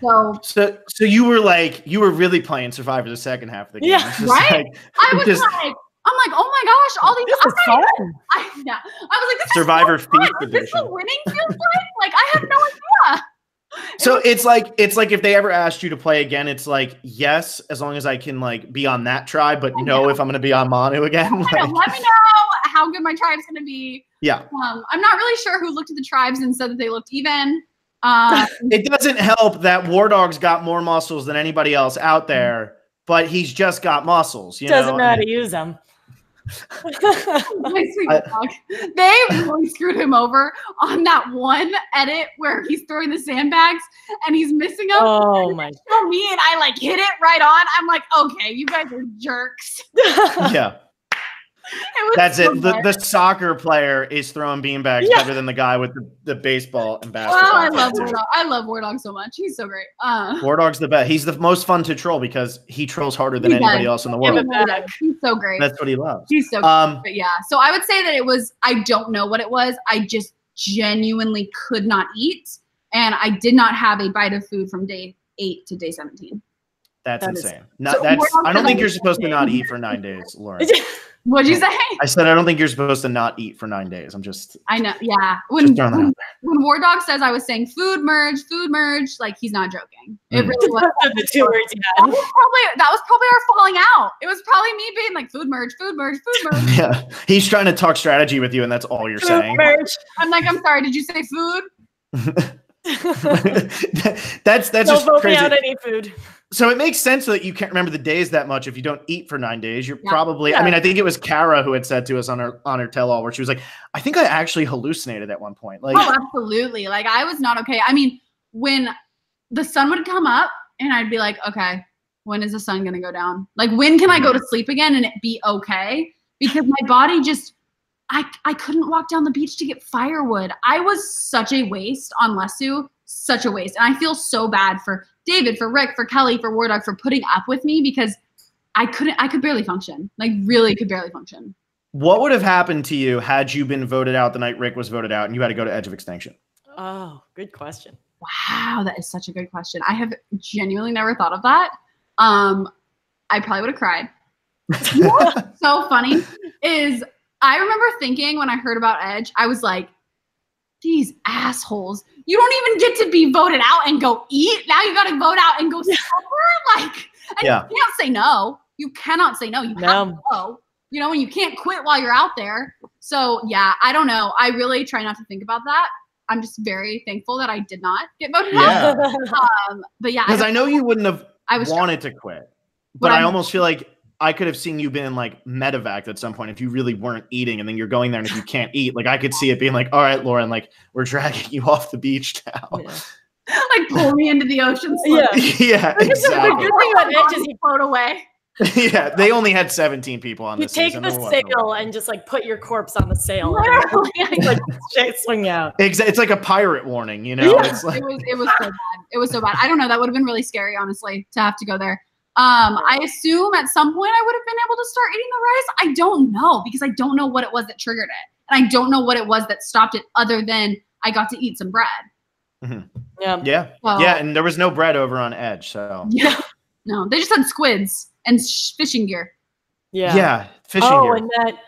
So, so, so you were like, you were really playing Survivor the second half of the game. Yeah, right. Like, I was just, like, I'm like, oh my gosh, all these. This is fun. I, yeah, I was like, this Survivor is so Feast This the winning feels like. Like I have no idea. So it's like it's like if they ever asked you to play again, it's like yes, as long as I can like be on that tribe, but no, if I'm gonna be on Manu again. Like, let me know how good my tribe's gonna be. Yeah. Um, I'm not really sure who looked at the tribes and said that they looked even. Um, it doesn't help that Wardog's got more muscles than anybody else out there, but he's just got muscles. You doesn't know, know how to use them. I, they really screwed him over on that one edit where he's throwing the sandbags and he's missing them. Oh my! Show me and I like hit it right on. I'm like, okay, you guys are jerks. yeah. That's so it. The, the, soccer player is throwing beanbags yeah. better than the guy with the, the baseball and basketball. Oh, I love Wardog. I love Wardog so much. He's so great. Uh, War Dog's the best. He's the most fun to troll because he trolls harder than anybody else in the world. He's so great. That's what he loves. He's so um, But yeah. So I would say that it was, I don't know what it was. I just genuinely could not eat. And I did not have a bite of food from day eight to day 17. That's that insane. Is, not, so that's, I don't think you're supposed to not eat for nine days, Lauren. What'd you say? I said I don't think you're supposed to not eat for nine days. I'm just. I know. Yeah. When when, when, Wardog says I was saying food merge, food merge, like he's not joking. It mm. really was. the two words That was probably that was probably our falling out. It was probably me being like food merge, food merge, food merge. yeah. He's trying to talk strategy with you, and that's all you're food saying. Merge. I'm like, I'm sorry. Did you say food? that's that's Don't just vote crazy. me out any food. So it makes sense that you can't remember the days that much if you don't eat for nine days. You're yeah. probably. Yeah. I mean, I think it was Kara who had said to us on her on her tell all where she was like, "I think I actually hallucinated at one point." Like, oh, absolutely. Like I was not okay. I mean, when the sun would come up, and I'd be like, "Okay, when is the sun gonna go down? Like, when can I go to sleep again and it be okay?" Because my body just I, I couldn't walk down the beach to get firewood. I was such a waste on Lesu, such a waste. And I feel so bad for David, for Rick, for Kelley, for Wardog for putting up with me because I couldn't, I could barely function. Like, really could barely function. What would have happened to you had you been voted out the night Rick was voted out and you had to go to Edge of Extinction? Oh, good question. Wow, that is such a good question. I have genuinely never thought of that. Um, I probably would have cried. so funny is I remember thinking when I heard about Edge, I was like, these assholes. You don't even get to be voted out and go eat. Now you got to vote out and go supper. Like, yeah. you can't say no. You cannot say no. You no. have to go. You know, and you can't quit while you're out there. So yeah, I don't know. I really try not to think about that. I'm just very thankful that I did not get voted yeah. out. Um, but yeah, because I, I, know you wouldn't have I was wanted to quit, but, but I almost feel like I could have seen you being like medevac at some point if you really weren't eating, and then you're going there, and if you can't eat, like I could see it being like, "All right, Lauren, like we're dragging you off the beach now." Yeah. like pull me into the ocean. Yeah, yeah, exactly. The good thing about it is he float away. yeah, they only had 17 people on you the take the sail and just like put your corpse on the sail and, like swing out. Exactly, it's like a pirate warning, you know. Yeah. Like- it was it was so bad. It was so bad. I don't know. That would have been really scary, honestly, to have to go there. Um, I assume at some point I would have been able to start eating the rice. I don't know because I don't know what it was that triggered it. And I don't know what it was that stopped it other than I got to eat some bread. Mm-hmm. Yeah. Yeah. So, yeah. And there was no bread over on Edge. So, yeah. No, they just had squids and sh- fishing gear. Yeah. Yeah. Fishing oh, gear. and that,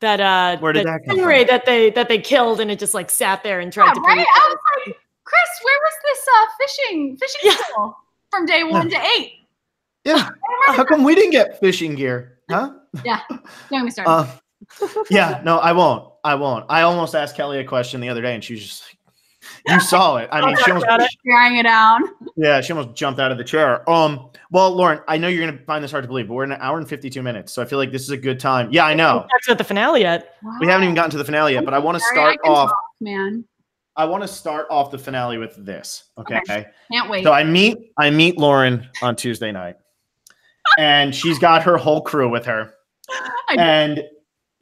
that, uh, where did that, that come from? that they, that they killed and it just like sat there and tried yeah, to, right? I was like, Chris, where was this, uh, fishing, fishing yeah. from day one yeah. to eight? Yeah. How come we didn't get fishing gear? Huh? Yeah. Don't me start. Uh, yeah. No, I won't. I won't. I almost asked Kelley a question the other day, and she was just like, "You saw it." I mean, she almost drying it down. Yeah, she almost jumped out of the chair. Um. Well, Lauren, I know you're gonna find this hard to believe, but we're in an hour and 52 minutes, so I feel like this is a good time. Yeah, I know. That's at the finale yet. Wow. We haven't even gotten to the finale yet, but I want to start off. Talk, man. I want to start off the finale with this. Okay? okay. Can't wait. So I meet I meet Lauren on Tuesday night and she's got her whole crew with her. And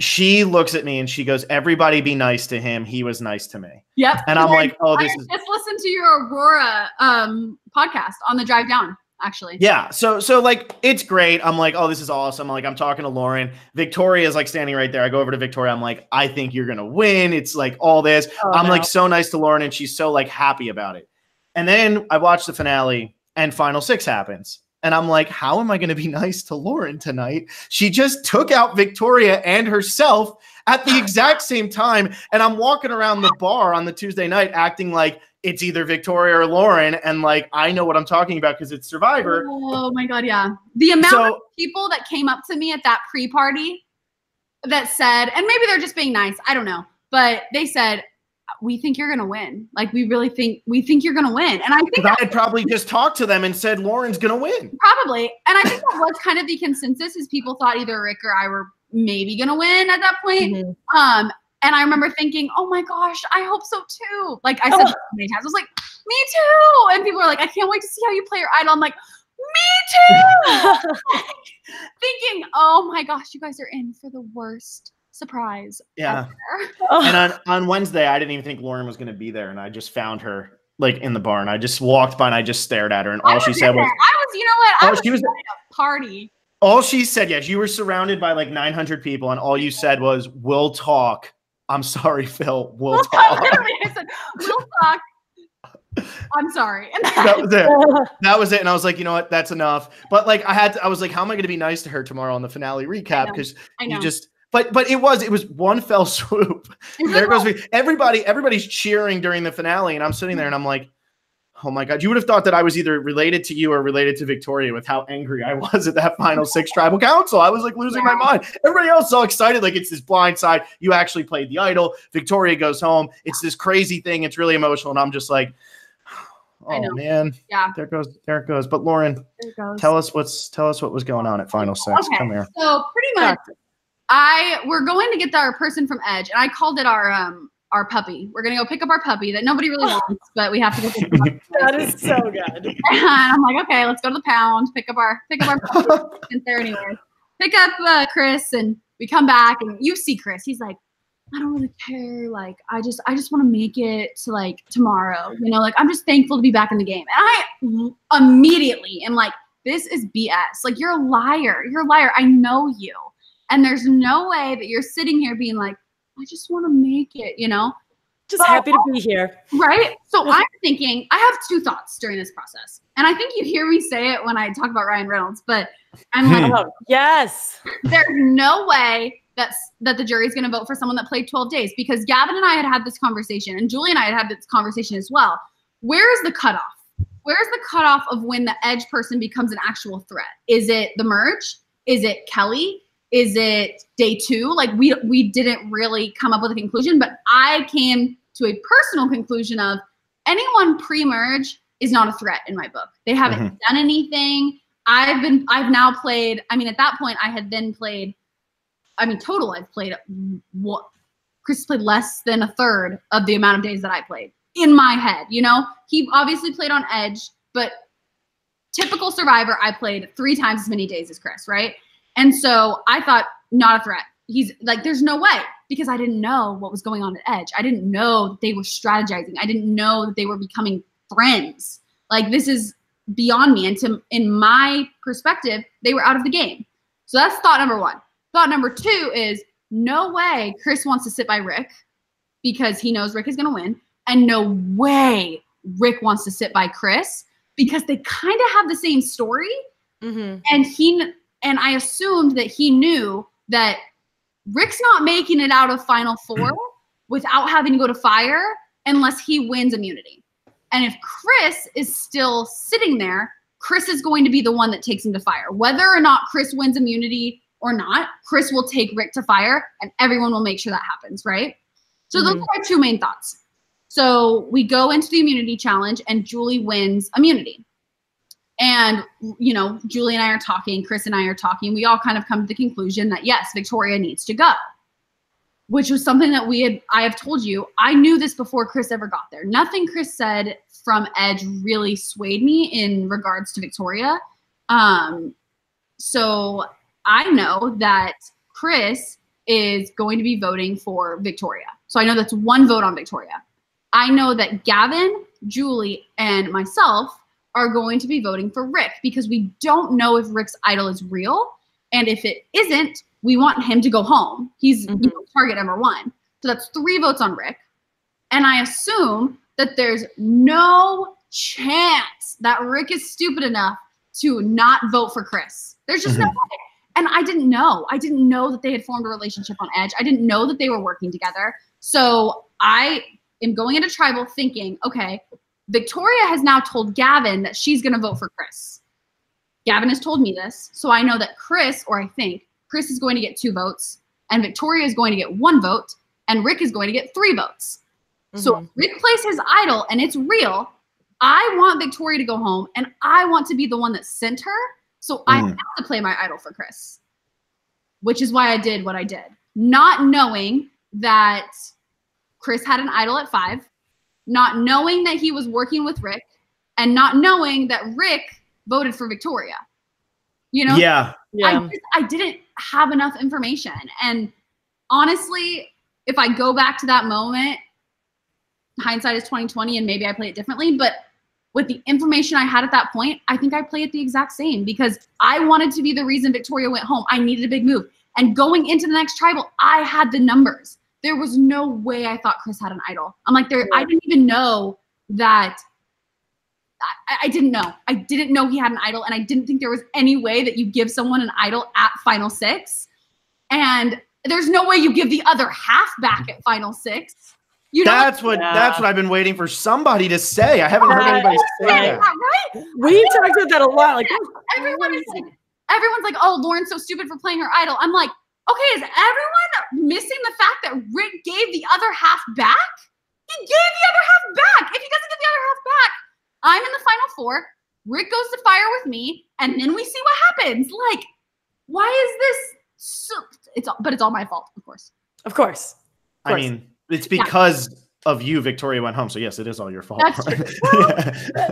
she looks at me and she goes, "Everybody be nice to him. He was nice to me." Yep. And I'm like, "Oh, this I is." Just listen to your Aurora um, podcast on the drive down. Actually. Yeah. So so like it's great. I'm like, oh, this is awesome. I'm like, I'm talking to Lauren. Victoria is like standing right there. I go over to Victoria. I'm like, I think you're gonna win. It's like all this. Oh, I'm no. like so nice to Lauren, and she's so like happy about it. And then I watch the finale, and final six happens. And I'm like, how am I going to be nice to Lauren tonight? She just took out Victoria and herself at the exact same time. And I'm walking around the bar on the Tuesday night acting like it's either Victoria or Lauren. And like, I know what I'm talking about because it's Survivor. Oh my God. Yeah. The amount so, of people that came up to me at that pre party that said, and maybe they're just being nice, I don't know, but they said, we think you're going to win. Like we really think we think you're going to win. And I think I had probably just talked to them and said Lauren's going to win. Probably. And I think that was kind of the consensus is people thought either Rick or I were maybe going to win at that point. Mm-hmm. Um and I remember thinking, "Oh my gosh, I hope so too." Like I said oh. many times, I was like, "Me too." And people were like, "I can't wait to see how you play your idol." I'm like, "Me too." thinking, "Oh my gosh, you guys are in for the worst." Surprise. Yeah. and on, on Wednesday, I didn't even think Lauren was going to be there. And I just found her like in the barn. I just walked by and I just stared at her. And all she said was, I was, you know what? I was, she was at a party. All she said, yes, you were surrounded by like 900 people. And all you said was, we'll talk. I'm sorry, Phil. We'll talk. I said, we'll talk. I'm sorry. that was it. That was it. And I was like, you know what? That's enough. But like, I had to, I was like, how am I going to be nice to her tomorrow on the finale recap? Because you just, but but it was it was one fell swoop. there goes me. Everybody everybody's cheering during the finale, and I'm sitting there and I'm like, oh my god! You would have thought that I was either related to you or related to Victoria with how angry I was at that final six tribal council. I was like losing yeah. my mind. Everybody else so excited, like it's this blind side. You actually played the idol. Victoria goes home. It's this crazy thing. It's really emotional, and I'm just like. Oh man. Yeah. There goes there it goes. But Lauren, tell us what's tell us what was going on at Final Six. Okay. Come here. So pretty much I we're going to get our person from Edge, and I called it our um our puppy. We're gonna go pick up our puppy that nobody really wants, but we have to go pick up. that is so good. And I'm like, okay, let's go to the pound, pick up our pick up our puppy. There anywhere? Pick up uh, Chris, and we come back, and you see Chris. He's like, I don't really care. Like, I just I just want to make it to like tomorrow. You know, like I'm just thankful to be back in the game. And I immediately am like, this is BS. Like, you're a liar. You're a liar. I know you. And there's no way that you're sitting here being like, I just want to make it, you know? Just but, happy to be here. Right. So I'm thinking, I have two thoughts during this process. And I think you hear me say it when I talk about Ryan Reynolds, but I'm hmm. like, oh, yes. There's no way that's that the jury's going to vote for someone that played 12 days because Gavin and I had had this conversation and Julie and I had had this conversation as well. Where is the cutoff? Where's the cutoff of when the edge person becomes an actual threat? Is it the merge? Is it Kelley? Is it day two? Like we we didn't really come up with a conclusion, but I came to a personal conclusion of anyone pre-merge is not a threat in my book. They haven't mm-hmm. done anything. I've been I've now played. I mean, at that point, I had then played. I mean, total, I've played what Chris played less than a third of the amount of days that I played in my head. You know, he obviously played on Edge, but typical Survivor, I played three times as many days as Chris, right? And so I thought, not a threat. He's like, there's no way because I didn't know what was going on at Edge. I didn't know that they were strategizing. I didn't know that they were becoming friends. Like this is beyond me. And to in my perspective, they were out of the game. So that's thought number one. Thought number two is no way Chris wants to sit by Rick because he knows Rick is gonna win. And no way Rick wants to sit by Chris because they kind of have the same story. Mm-hmm. And he and I assumed that he knew that Rick's not making it out of Final Four without having to go to fire unless he wins immunity. And if Chris is still sitting there, Chris is going to be the one that takes him to fire. Whether or not Chris wins immunity or not, Chris will take Rick to fire and everyone will make sure that happens, right? So mm-hmm. those are my two main thoughts. So we go into the immunity challenge and Julie wins immunity. And, you know, Julie and I are talking, Chris and I are talking. We all kind of come to the conclusion that yes, Victoria needs to go, which was something that we had, I have told you, I knew this before Chris ever got there. Nothing Chris said from Edge really swayed me in regards to Victoria. Um, so I know that Chris is going to be voting for Victoria. So I know that's one vote on Victoria. I know that Gavin, Julie, and myself are going to be voting for Rick because we don't know if Rick's idol is real. And if it isn't, we want him to go home. He's mm-hmm. you know, target number one. So that's three votes on Rick. And I assume that there's no chance that Rick is stupid enough to not vote for Chris. There's just mm-hmm. no way. And I didn't know. I didn't know that they had formed a relationship on Edge. I didn't know that they were working together. So I am going into tribal thinking, okay, Victoria has now told Gavin that she's going to vote for Chris. Gavin has told me this. So I know that Chris, or I think Chris is going to get two votes, and Victoria is going to get one vote, and Rick is going to get three votes. Mm-hmm. So Rick plays his idol and it's real. I want Victoria to go home, and I want to be the one that sent her. So mm. I have to play my idol for Chris, which is why I did what I did, not knowing that Chris had an idol at five not knowing that he was working with Rick and not knowing that Rick voted for Victoria. You know? Yeah. yeah. I, just, I didn't have enough information. And honestly, if I go back to that moment, hindsight is 2020 and maybe I play it differently, but with the information I had at that point, I think I play it the exact same because I wanted to be the reason Victoria went home. I needed a big move. And going into the next tribal, I had the numbers there was no way I thought Chris had an idol. I'm like, there, I didn't even know that I, I didn't know. I didn't know he had an idol, and I didn't think there was any way that you give someone an idol at final six. And there's no way you give the other half back at final six. You know, that's what yeah. that's what I've been waiting for somebody to say. I haven't heard anybody say that. Right? We talked about that a lot. Like everyone is like, everyone's like, "Oh, Lauren's so stupid for playing her idol." I'm like, okay, is everyone missing the fact that Rick gave the other half back? He gave the other half back. If he doesn't get the other half back, I'm in the final four. Rick goes to fire with me, and then we see what happens. Like, why is this so? It's all, but it's all my fault, of course. Of course. Of course. I mean, it's because. Yeah. Of you, Victoria went home. So yes, it is all your fault. That's true. Well,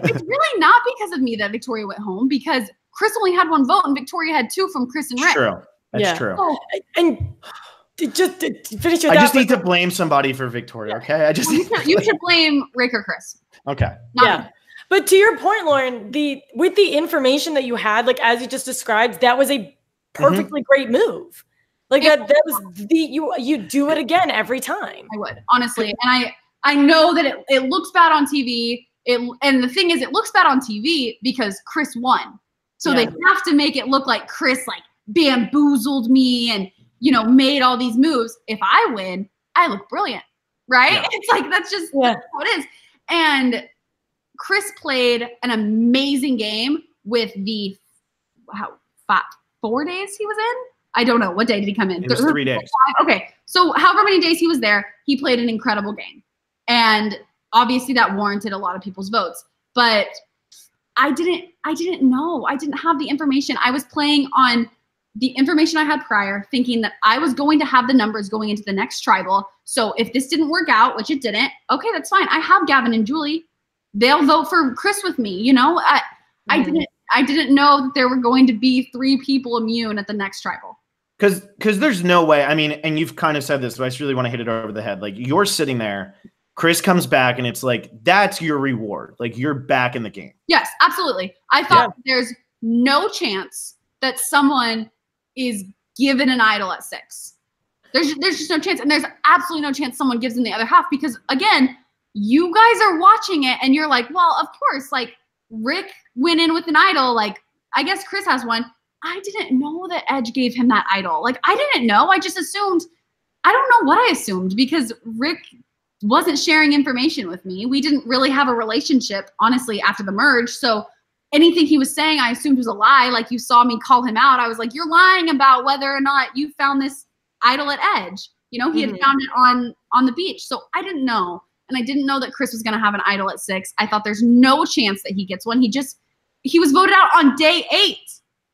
it's really not because of me that Victoria went home because Chris only had one vote and Victoria had two from Chris and Rick. True. That's yeah. true. Oh. And just finish I just need to blame somebody for Victoria. Okay, I just you, should, you should blame Rick or Chris. Okay. Not yeah. Me. But to your point, Lauren, the with the information that you had, like as you just described, that was a mm-hmm. perfectly mm-hmm. great move. Like it, that, that was the you you do it again every time. I would honestly, and I I know that it, it looks bad on TV. It and the thing is, it looks bad on TV because Chris won, so yeah. they have to make it look like Chris like bamboozled me and you know made all these moves. If I win, I look brilliant, right? Yeah. It's like that's just yeah. that's how it is. And Chris played an amazing game with the how five, four days he was in. I don't know what day did he come in. It was three days. Okay, so however many days he was there, he played an incredible game, and obviously that warranted a lot of people's votes. But I didn't, I didn't know. I didn't have the information. I was playing on the information I had prior, thinking that I was going to have the numbers going into the next tribal. So if this didn't work out, which it didn't, okay, that's fine. I have Gavin and Julie they'll vote for Chris with me. You know, I mm-hmm. I didn't I didn't know that there were going to be three people immune at the next tribal. Because because there's no way. I mean, and you've kind of said this, but I just really want to hit it over the head. Like you're sitting there, Chris comes back, and it's like that's your reward. Like you're back in the game. Yes, absolutely. I thought yeah. there's no chance that someone is given an idol at six. There's there's just no chance, and there's absolutely no chance someone gives them the other half because again, you guys are watching it and you're like, well, of course, like Rick went in with an idol. Like, I guess Chris has one. I didn't know that Edge gave him that idol. Like, I didn't know. I just assumed, I don't know what I assumed because Rick wasn't sharing information with me. We didn't really have a relationship, honestly, after the merge. So anything he was saying, I assumed was a lie. Like, you saw me call him out. I was like, you're lying about whether or not you found this idol at Edge. You know, he mm-hmm. had found it on on the beach. So I didn't know and I didn't know that Chris was going to have an idol at six. I thought there's no chance that he gets one. He just he was voted out on day eight.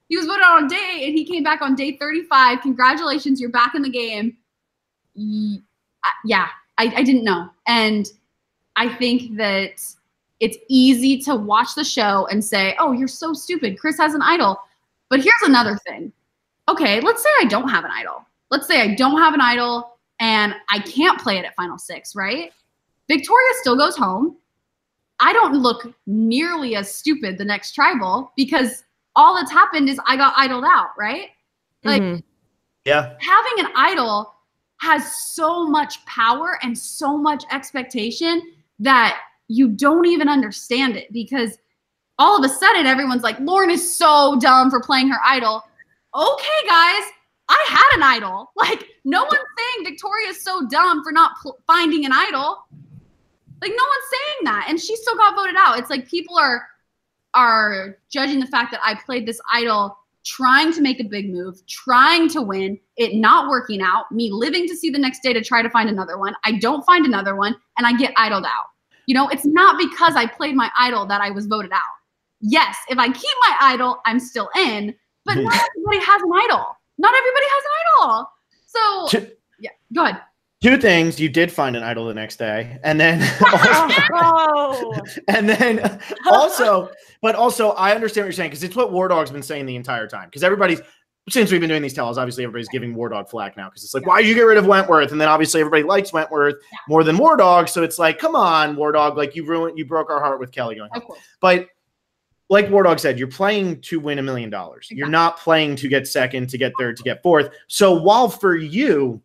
He was voted out on day eight, and he came back on day 35. Congratulations, you're back in the game. Yeah, I, I didn't know, and I think that it's easy to watch the show and say, "Oh, you're so stupid. Chris has an idol." But here's another thing. Okay, let's say I don't have an idol. Let's say I don't have an idol and I can't play it at final six, right? Victoria still goes home. I don't look nearly as stupid the next tribal because all that's happened is I got idled out, right? Like, mm-hmm. yeah, having an idol has so much power and so much expectation that you don't even understand it because all of a sudden everyone's like, Lauren is so dumb for playing her idol. Okay, guys, I had an idol. Like, no one's saying Victoria's so dumb for not pl- finding an idol. Like no one's saying that, and she still got voted out. It's like people are are judging the fact that I played this idol trying to make a big move, trying to win, it not working out, me living to see the next day to try to find another one. I don't find another one, and I get idled out. You know, it's not because I played my idol that I was voted out. Yes, if I keep my idol, I'm still in, but not hmm. everybody has an idol. Not everybody has an idol. So, yeah, go ahead two things you did find an idol the next day and then also, oh. and then also but also i understand what you're saying because it's what wardog's been saying the entire time because everybody's since we've been doing these tells obviously everybody's giving wardog flack now because it's like yeah. why did you get rid of wentworth and then obviously everybody likes wentworth yeah. more than wardog so it's like come on wardog like you ruined you broke our heart with kelley going home but like Wardog said, you're playing to win a million dollars. You're not playing to get second, to get third, to get fourth. So while for you,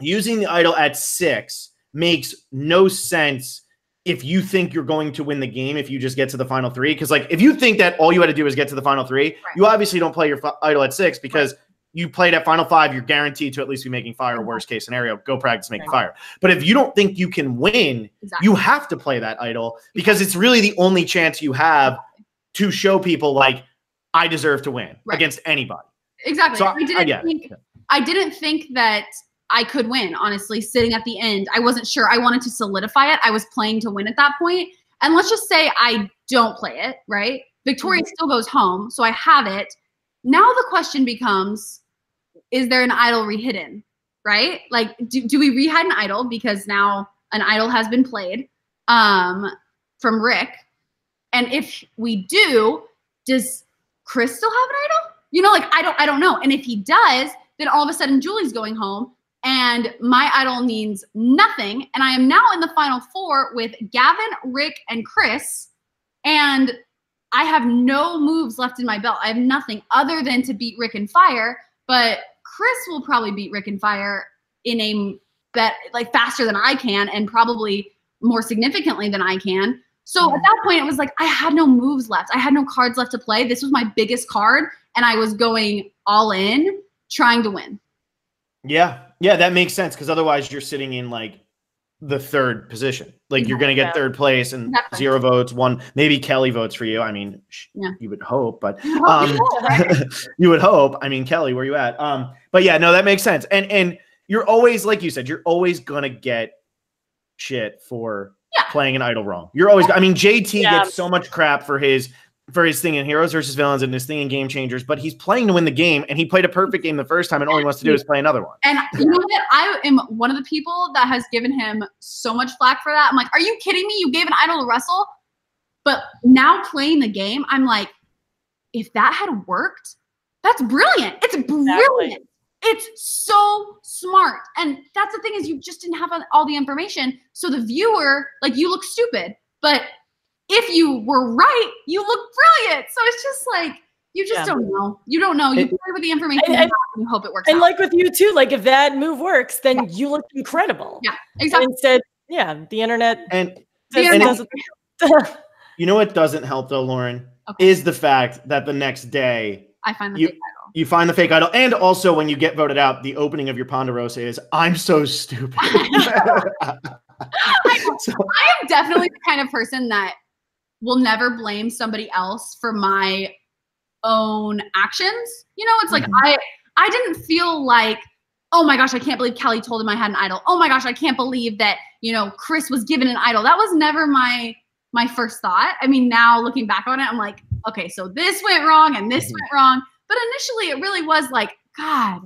using the idol at six makes no sense if you think you're going to win the game if you just get to the final three. Because like if you think that all you had to do is get to the final three, right. you obviously don't play your f- idol at six because right. you played at final five. You're guaranteed to at least be making fire. Mm-hmm. Worst case scenario, go practice making right. fire. But if you don't think you can win, exactly. you have to play that idol because it's really the only chance you have to show people like I deserve to win against anybody. Exactly. So I, didn't I think I didn't think that I could win, honestly, sitting at the end. I wasn't sure. I wanted to solidify it. I was playing to win at that point. And let's just say I don't play it, right? Victoria mm-hmm. still goes home. So I have it. Now the question becomes is there an idol rehidden, right? Like, do, do we rehead an idol because now an idol has been played um, from Rick? And if we do, does Chris still have an idol? You know, like I don't I don't know. And if he does, then all of a sudden Julie's going home and my idol means nothing. And I am now in the final four with Gavin, Rick, and Chris. And I have no moves left in my belt. I have nothing other than to beat Rick and Fire. But Chris will probably beat Rick and Fire in a bet like faster than I can and probably more significantly than I can. So at that point, it was like I had no moves left. I had no cards left to play. This was my biggest card, and I was going all in, trying to win. Yeah, yeah, that makes sense because otherwise you're sitting in like the third position. Like you're going to get third place and exactly. zero votes. One maybe Kelley votes for you. I mean, yeah. you would hope, but um, you would hope. I mean, Kelley, where you at? Um, but yeah, no, that makes sense. And and you're always like you said, you're always gonna get shit for yeah. playing an idol wrong. You're always. I mean, JT yeah. gets so much crap for his for his thing in Heroes versus Villains and his thing in Game Changers, but he's playing to win the game, and he played a perfect game the first time, and all he wants to do is play another one. And you know what? I am one of the people that has given him so much flack for that. I'm like, are you kidding me? You gave an idol to Russell, but now playing the game, I'm like, if that had worked, that's brilliant. It's brilliant. Exactly. It's so smart. And that's the thing is you just didn't have all the information. So the viewer, like you look stupid, but if you were right, you look brilliant. So it's just like you just yeah. don't know. You don't know. You it, play with the information and, and you hope it works. And out. like with you too, like if that move works, then yeah. you look incredible. Yeah, exactly. And instead, yeah, the internet and, the internet. and you know what doesn't help though, Lauren, okay. is the fact that the next day I find the you, fake idol. You find the fake idol, and also when you get voted out, the opening of your Ponderosa is "I'm so stupid." I, so, I am definitely the kind of person that will never blame somebody else for my own actions. You know, it's like mm-hmm. I I didn't feel like, oh my gosh, I can't believe Kelley told him I had an idol. Oh my gosh, I can't believe that, you know, Chris was given an idol. That was never my my first thought. I mean, now looking back on it, I'm like, okay, so this went wrong and this mm-hmm. went wrong. But initially it really was like, God,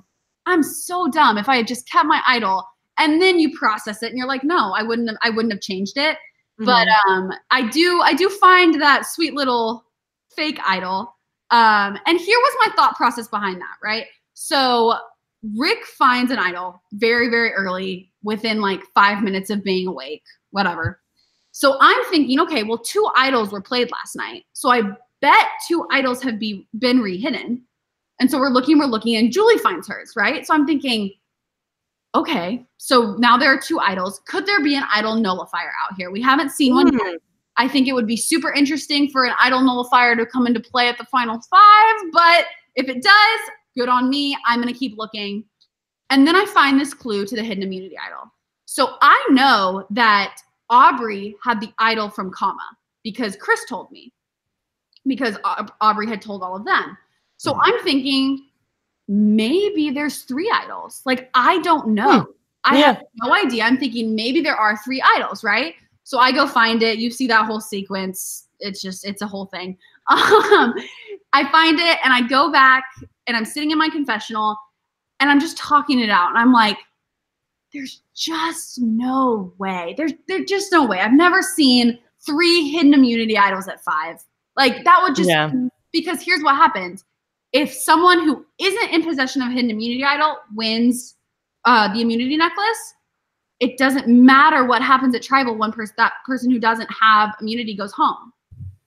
I'm so dumb. If I had just kept my idol and then you process it and you're like, no, I wouldn't have I wouldn't have changed it. Mm-hmm. But um, I do I do find that sweet little fake idol. Um, and here was my thought process behind that, right? So Rick finds an idol very, very early, within like five minutes of being awake, whatever. So I'm thinking, okay, well, two idols were played last night. So I bet two idols have be, been rehidden. And so we're looking, we're looking, and Julie finds hers, right? So I'm thinking, okay, so now there are two idols. Could there be an idol nullifier out here? We haven't seen one yet. Hmm. I think it would be super interesting for an idol nullifier to come into play at the final five, but if it does, good on me. I'm going to keep looking. And then I find this clue to the hidden immunity idol. So I know that Aubrey had the idol from Kama because Chris told me, because Aubrey had told all of them. So hmm. I'm thinking, maybe there's three idols. Like I don't know. Hmm. I yeah. have no idea. I'm thinking maybe there are three idols, right? So I go find it. You see that whole sequence. It's just it's a whole thing. Um, I find it and I go back and I'm sitting in my confessional and I'm just talking it out and I'm like there's just no way. There's there's just no way. I've never seen three hidden immunity idols at 5. Like that would just yeah. because here's what happens if someone who isn't in possession of hidden immunity idol wins uh, the immunity necklace, it doesn't matter what happens at tribal. One person, that person who doesn't have immunity goes home.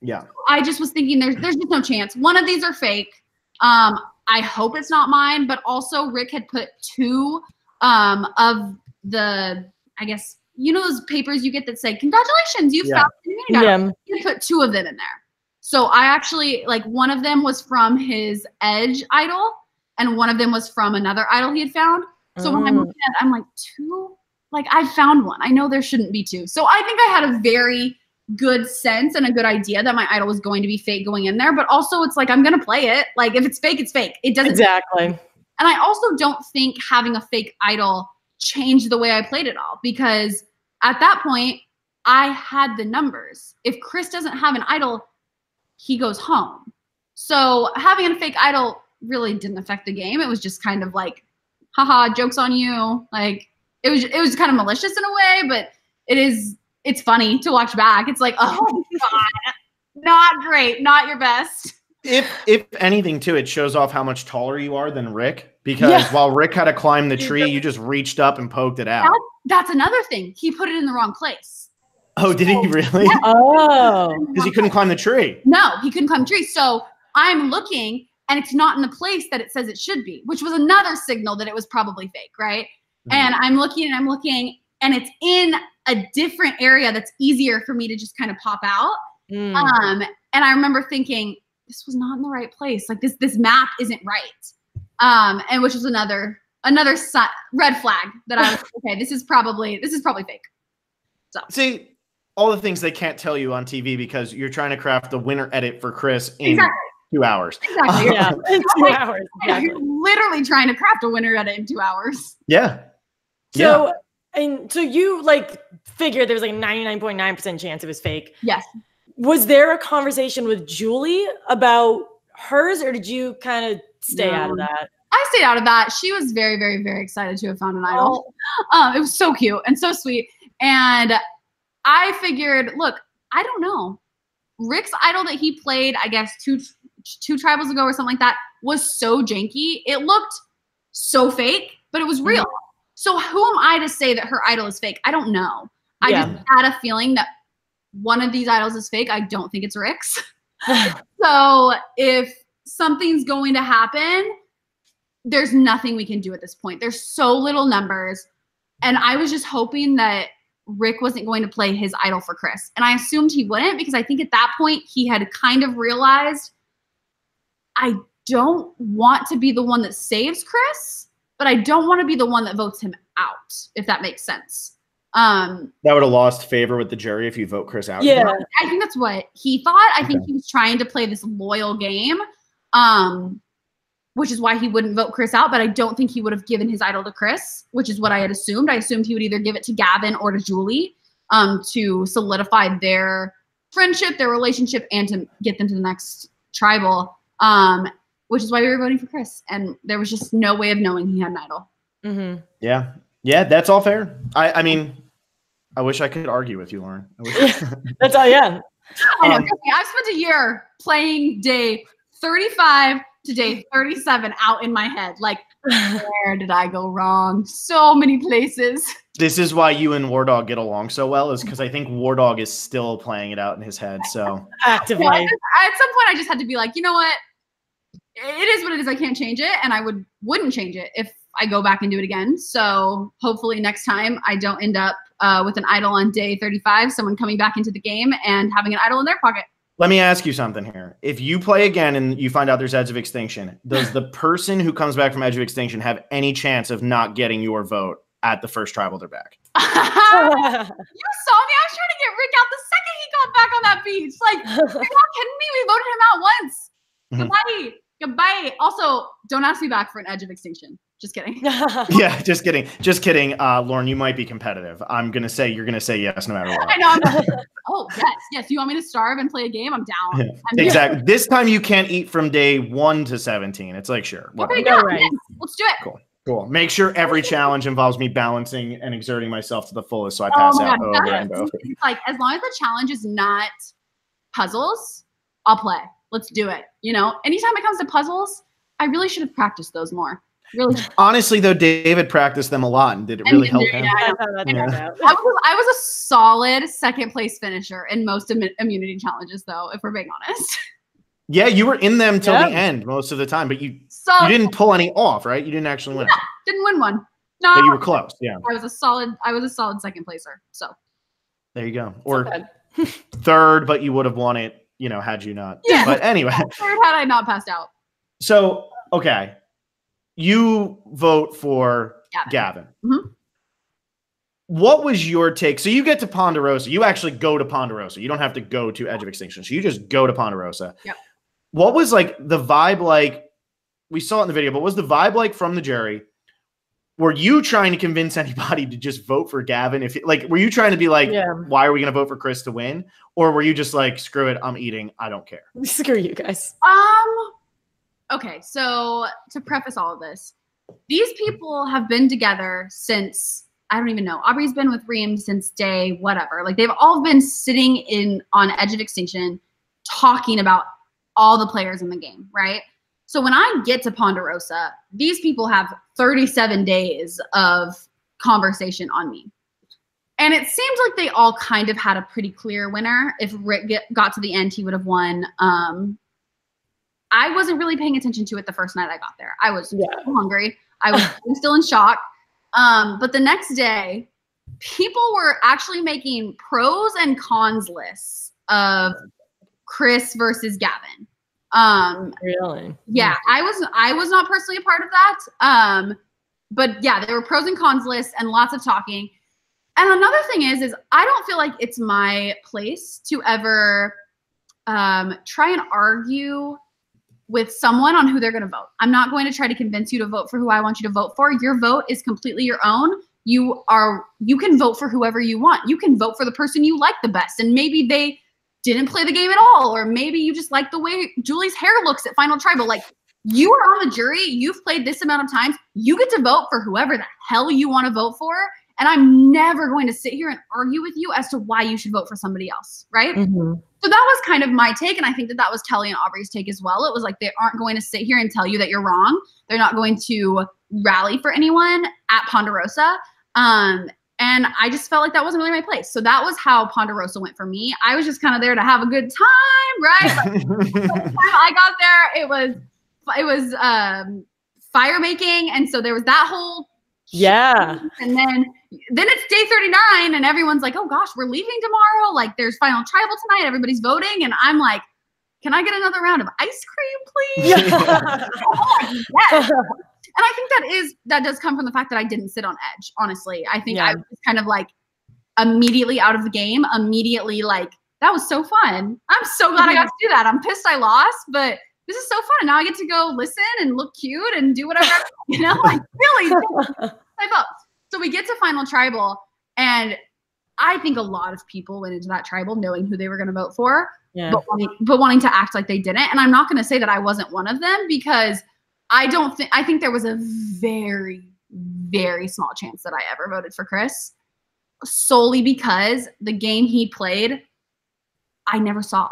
Yeah. I just was thinking there's there's just no chance. One of these are fake. Um, I hope it's not mine, but also Rick had put two um, of the I guess you know those papers you get that say congratulations you Yeah. found an immunity idol. Yeah. You put two of them in there. So I actually like one of them was from his Edge idol, and one of them was from another idol he had found. So when I'm Mm. looking at, it, I'm like two. Like I found one. I know there shouldn't be two. So I think I had a very good sense and a good idea that my idol was going to be fake going in there. But also, it's like I'm gonna play it. Like if it's fake, it's fake. It doesn't. Exactly. And I also don't think having a fake idol changed the way I played it all because at that point, I had the numbers. If Chris doesn't have an idol, he goes home. So having a fake idol really didn't affect the game. It was just kind of like, haha, jokes on you. Like it was it was kind of malicious in a way, but it is it's funny to watch back. It's like, oh god, not great, not your best. If if anything, too, it shows off how much taller you are than Rick. Because Yeah. while Rick had to climb the tree, you just reached up and poked it out. That's another thing. He put it in the wrong place. Oh, did he really? Oh. Because he couldn't climb the tree. No, he couldn't climb trees. So I'm looking and it's not in the place that it says it should be, which was another signal that it was probably fake, right? Mhm. And I'm looking and I'm looking and it's in a different area that's easier for me to just kind of pop out. Mm. Um, and I remember thinking, this was not in the right place. Like this, this map isn't right. Um, and which was another another si- red flag that I was okay. This is probably this is probably fake. So See, all the things they can't tell you on TV because you're trying to craft the winner edit for Chris in Exactly. two hours. Exactly. Yeah. In two hours. Exactly. you're literally trying to craft a winner edit in two hours. Yeah. So and so you like figured there was like a 99.9% chance it was fake. Yes. Was there a conversation with Julie about hers or did you kind of stay out of that? I stayed out of that. She was very, very, very excited to have found an idol. Um, it was so cute and so sweet. And I figured, look, I don't know. Rick's idol that he played, I guess two two tribals ago or something like that, was so janky. It looked so fake, but it was mm-hmm. real. So who am I to say that her idol is fake? I don't know. I Yeah. just had a feeling that one of these idols is fake. I don't think it's Rick's. So if something's going to happen, there's nothing we can do at this point. There's so little numbers. And I was just hoping that Rick wasn't going to play his idol for Chris. And I assumed he wouldn't because I think at that point he had kind of realized I don't want to be the one that saves Chris, but I don't want to be the one that votes him out, if that makes sense. Um, That would have lost favor with the jury if you vote Chris out. yeah. I think that's what he thought. I think he was trying to play this loyal game, um, which is why he wouldn't vote Chris out. But I don't think he would have given his idol to Chris, which is what I had assumed. I assumed he would either give it to Gavin or to Julie um, to solidify their friendship, their relationship, and to get them to the next tribal. Um, which is why we were voting for Chris, and there was just no way of knowing he had an idol. hmm Yeah. Yeah, that's all fair. I, I mean, I wish I could argue with you, Lauren. I wish- That's all. Yeah. I know. Um, I've spent a year playing day 35 to day 37 out in my head. Like, where did I go wrong? So many places. this is why you and Wardog get along so well, is because I think Wardog is still playing it out in his head. So Actively. Yeah, at some point, I just had to be like, you know what? It is what it is. I can't change it, and I would wouldn't change it if I go back and do it again. So hopefully next time I don't end up uh, with an idol on day 35, someone coming back into the game and having an idol in their pocket. Let me ask you something here. If you play again and you find out there's Edge of Extinction, does the person who comes back from Edge of Extinction have any chance of not getting your vote at the first tribal they're back? you saw me. I was trying to get Rick out the second he got back on that beach. Like, you're not kidding me. We voted him out once. Mhm. Goodbye. Goodbye. Also, don't ask me back for an edge of extinction. Just kidding. yeah, just kidding. Just kidding. Uh, Lauren, you might be competitive. I'm gonna say you're gonna say yes no matter what. I know. I'm like, oh, yes. Yes. You want me to starve and play a game? I'm down. I'm down. Exactly. This time you can't eat from day one to 17. It's like, sure. whatever. Okay, No, yeah, right. yes. Let's do it. Cool. Cool. Make sure every challenge involves me balancing and exerting myself to the fullest so I pass oh my out God. over and over. Like, as long as the challenge is not puzzles, I'll play. Let's do it. You know, anytime it comes to puzzles, I really should have practiced those more. Really. Honestly, though, David practiced them a lot, and did it really did help him? yeah. That's Yeah. I was, I was a solid second place finisher in most immu- immunity challenges, though, if we're being honest. Yeah, you were in them till Yeah. the end most of the time, but you So you didn't pull any off, right? You didn't actually win. didn't win one. No, But you were close. Yeah. I was a solid. I was a solid second placer. So There you go. Or bad. third, but you would have won it, you know, had you not. Yeah. But anyway, third had I not passed out. so okay. You vote for Gavin. Gavin. Mhm. What was your take? So you get to Ponderosa. You actually go to Ponderosa. You don't have to go to Edge of Extinction. So you just go to Ponderosa. Yep. What was like the vibe like? We saw it in the video, but what was the vibe like from the jury? Were you trying to convince anybody to just vote for Gavin? If like, were you trying to be like, Yeah. why are we going to vote for Chris to win? Or were you just like, screw it, I'm eating, I don't care. Screw you guys. Um. Okay, so to preface all of this, these people have been together since I don't even know. Aubrey's been with Reem since day whatever. Like they've all been sitting in on Edge of Extinction, talking about all the players in the game, right? So when I get to Ponderosa, these people have 37 days of conversation on me. And it seems like they all kind of had a pretty clear winner. If Rick get, got to the end, he would have won. Um, I wasn't really paying attention to it the first night I got there. I was Yeah. so hungry. I was still in shock. Um, but the next day, people were actually making pros and cons lists of Chris versus Gavin. Um, Really? yeah, I was I was not personally a part of that. Um, but yeah, there were pros and cons lists and lots of talking. And another thing is, is I don't feel like it's my place to ever um, try and argue with someone on who they're going to vote. I'm not going to try to convince you to vote for who I want you to vote for. Your vote is completely your own. You are you can vote for whoever you want. You can vote for the person you like the best, and maybe they didn't play the game at all, or maybe you just like the way Julie's hair looks at Final Tribal. Like you are on the jury, you've played this amount of times, you get to vote for whoever the hell you want to vote for. And I'm never going to sit here and argue with you as to why you should vote for somebody else, right? Mhm. So that was kind of my take. And I think that that was Kelley and Aubrey's take as well. It was like they aren't going to sit here and tell you that you're wrong. They're not going to rally for anyone at Ponderosa. Um, and I just felt like that wasn't really my place. So that was how Ponderosa went for me. I was just kind of there to have a good time, right? By the time I got there, it was it was um, fire making, and so there was that whole Yeah. and then then it's day 39 and everyone's like, "Oh gosh, we're leaving tomorrow. Like there's final tribal tonight. Everybody's voting." And I'm like, "Can I get another round of ice cream, please?" Yeah. Oh, yes. And I think that is that does come from the fact that I didn't sit on edge, honestly. I think I Yeah. was kind of like immediately out of the game, immediately like that was so fun. I'm so glad I got to do that. I'm pissed I lost, but this is so fun. And now I get to go listen and look cute and do whatever, you know, like really I felt. So we get to final tribal, and I think a lot of people went into that tribal knowing who they were going to vote for, yeah. but wanting, but wanting to act like they didn't. And I'm not going to say that I wasn't one of them because I don't think I think there was a very very small chance that I ever voted for Chris, solely because the game he played, I never saw.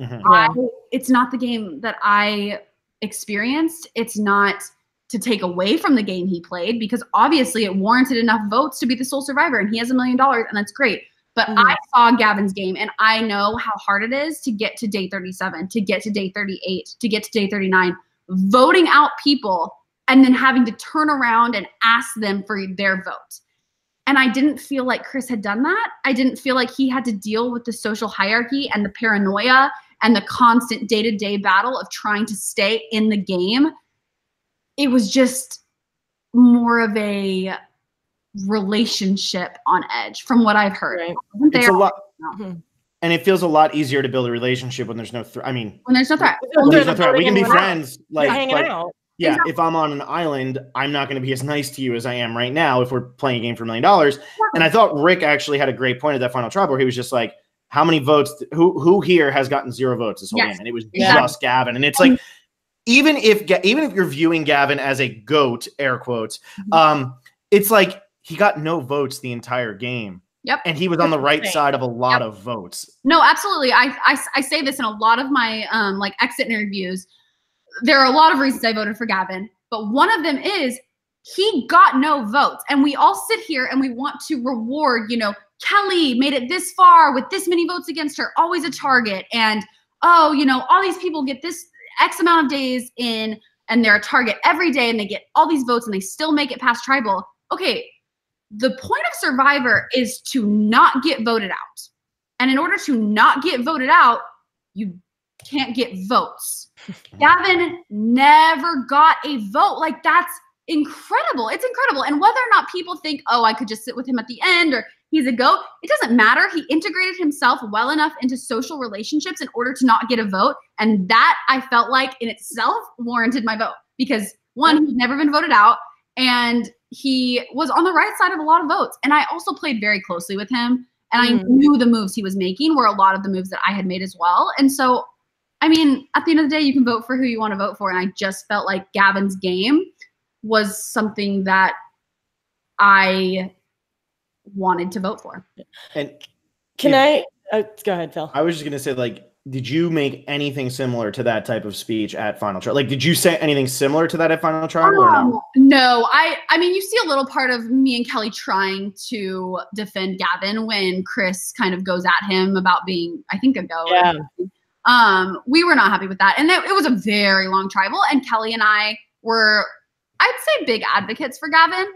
Mhm. I, it's not the game that I experienced. It's not to take away from the game he played because obviously it warranted enough votes to be the sole survivor and he has a million dollars and that's great. But Mhm. I saw Gavin's game and I know how hard it is to get to day 37, to get to day 38, to get to day 39, voting out people and then having to turn around and ask them for their vote. And I didn't feel like Chris had done that. I didn't feel like he had to deal with the social hierarchy and the paranoia and the constant day to day battle of trying to stay in the game. It was just more of a relationship on edge from what I've heard. Right. I It's a lot, Mhm. and it feels a lot easier to build a relationship when there's no. Th- I mean, when there's no threat. when there's no threat. We can be anyone else. friends. Like, hanging but out. yeah, if I'm on an island, I'm not going to be as nice to you as I am right now. If we're playing a game for a million dollars, and I thought Rick actually had a great point at that final trial where he was just like, "How many votes? Who who here has gotten zero votes this whole Yes. game?" And it was Yeah. just Gavin. And it's like, even if even if you're viewing Gavin as a goat, air quotes, Mhm. um, it's like he got no votes the entire game. Yep. And he was on the right Right. side of a lot Yep. of votes. No, absolutely. I, I I say this in a lot of my um like exit interviews. There are a lot of reasons I voted for Gavin, but one of them is he got no votes. And we all sit here and we want to reward, you know, Kelley made it this far with this many votes against her, always a target. And oh, you know, all these people get this X amount of days in and they're a target every day and they get all these votes and they still make it past tribal. okay, the point of Survivor is to not get voted out. And in order to not get voted out, you can't get votes. Gavin never got a vote. Like that's incredible. It's incredible. And whether or not people think, oh, I could just sit with him at the end or he's a goat, it doesn't matter. He integrated himself well enough into social relationships in order to not get a vote. And that I felt like in itself warranted my vote because one, he's never been voted out and he was on the right side of a lot of votes. And I also played very closely with him. And mm. I knew the moves he was making were a lot of the moves that I had made as well. And so, I mean, at the end of the day, you can vote for who you want to vote for. And I just felt like Gavin's game was something that I wanted to vote for. And can I uh, go ahead, Phil? I was just gonna say, like, did you make anything similar to that type of speech at Final Trial? Like, did you say anything similar to that at Final Trial um, or no? Um, no, I I mean, you see a little part of me and Kelley trying to defend Gavin when Chris kind of goes at him about being, I think, a go. Yeah. Um, we were not happy with that, and it, it was a very long tribal. And Kelley and I were, I'd say, big advocates for Gavin.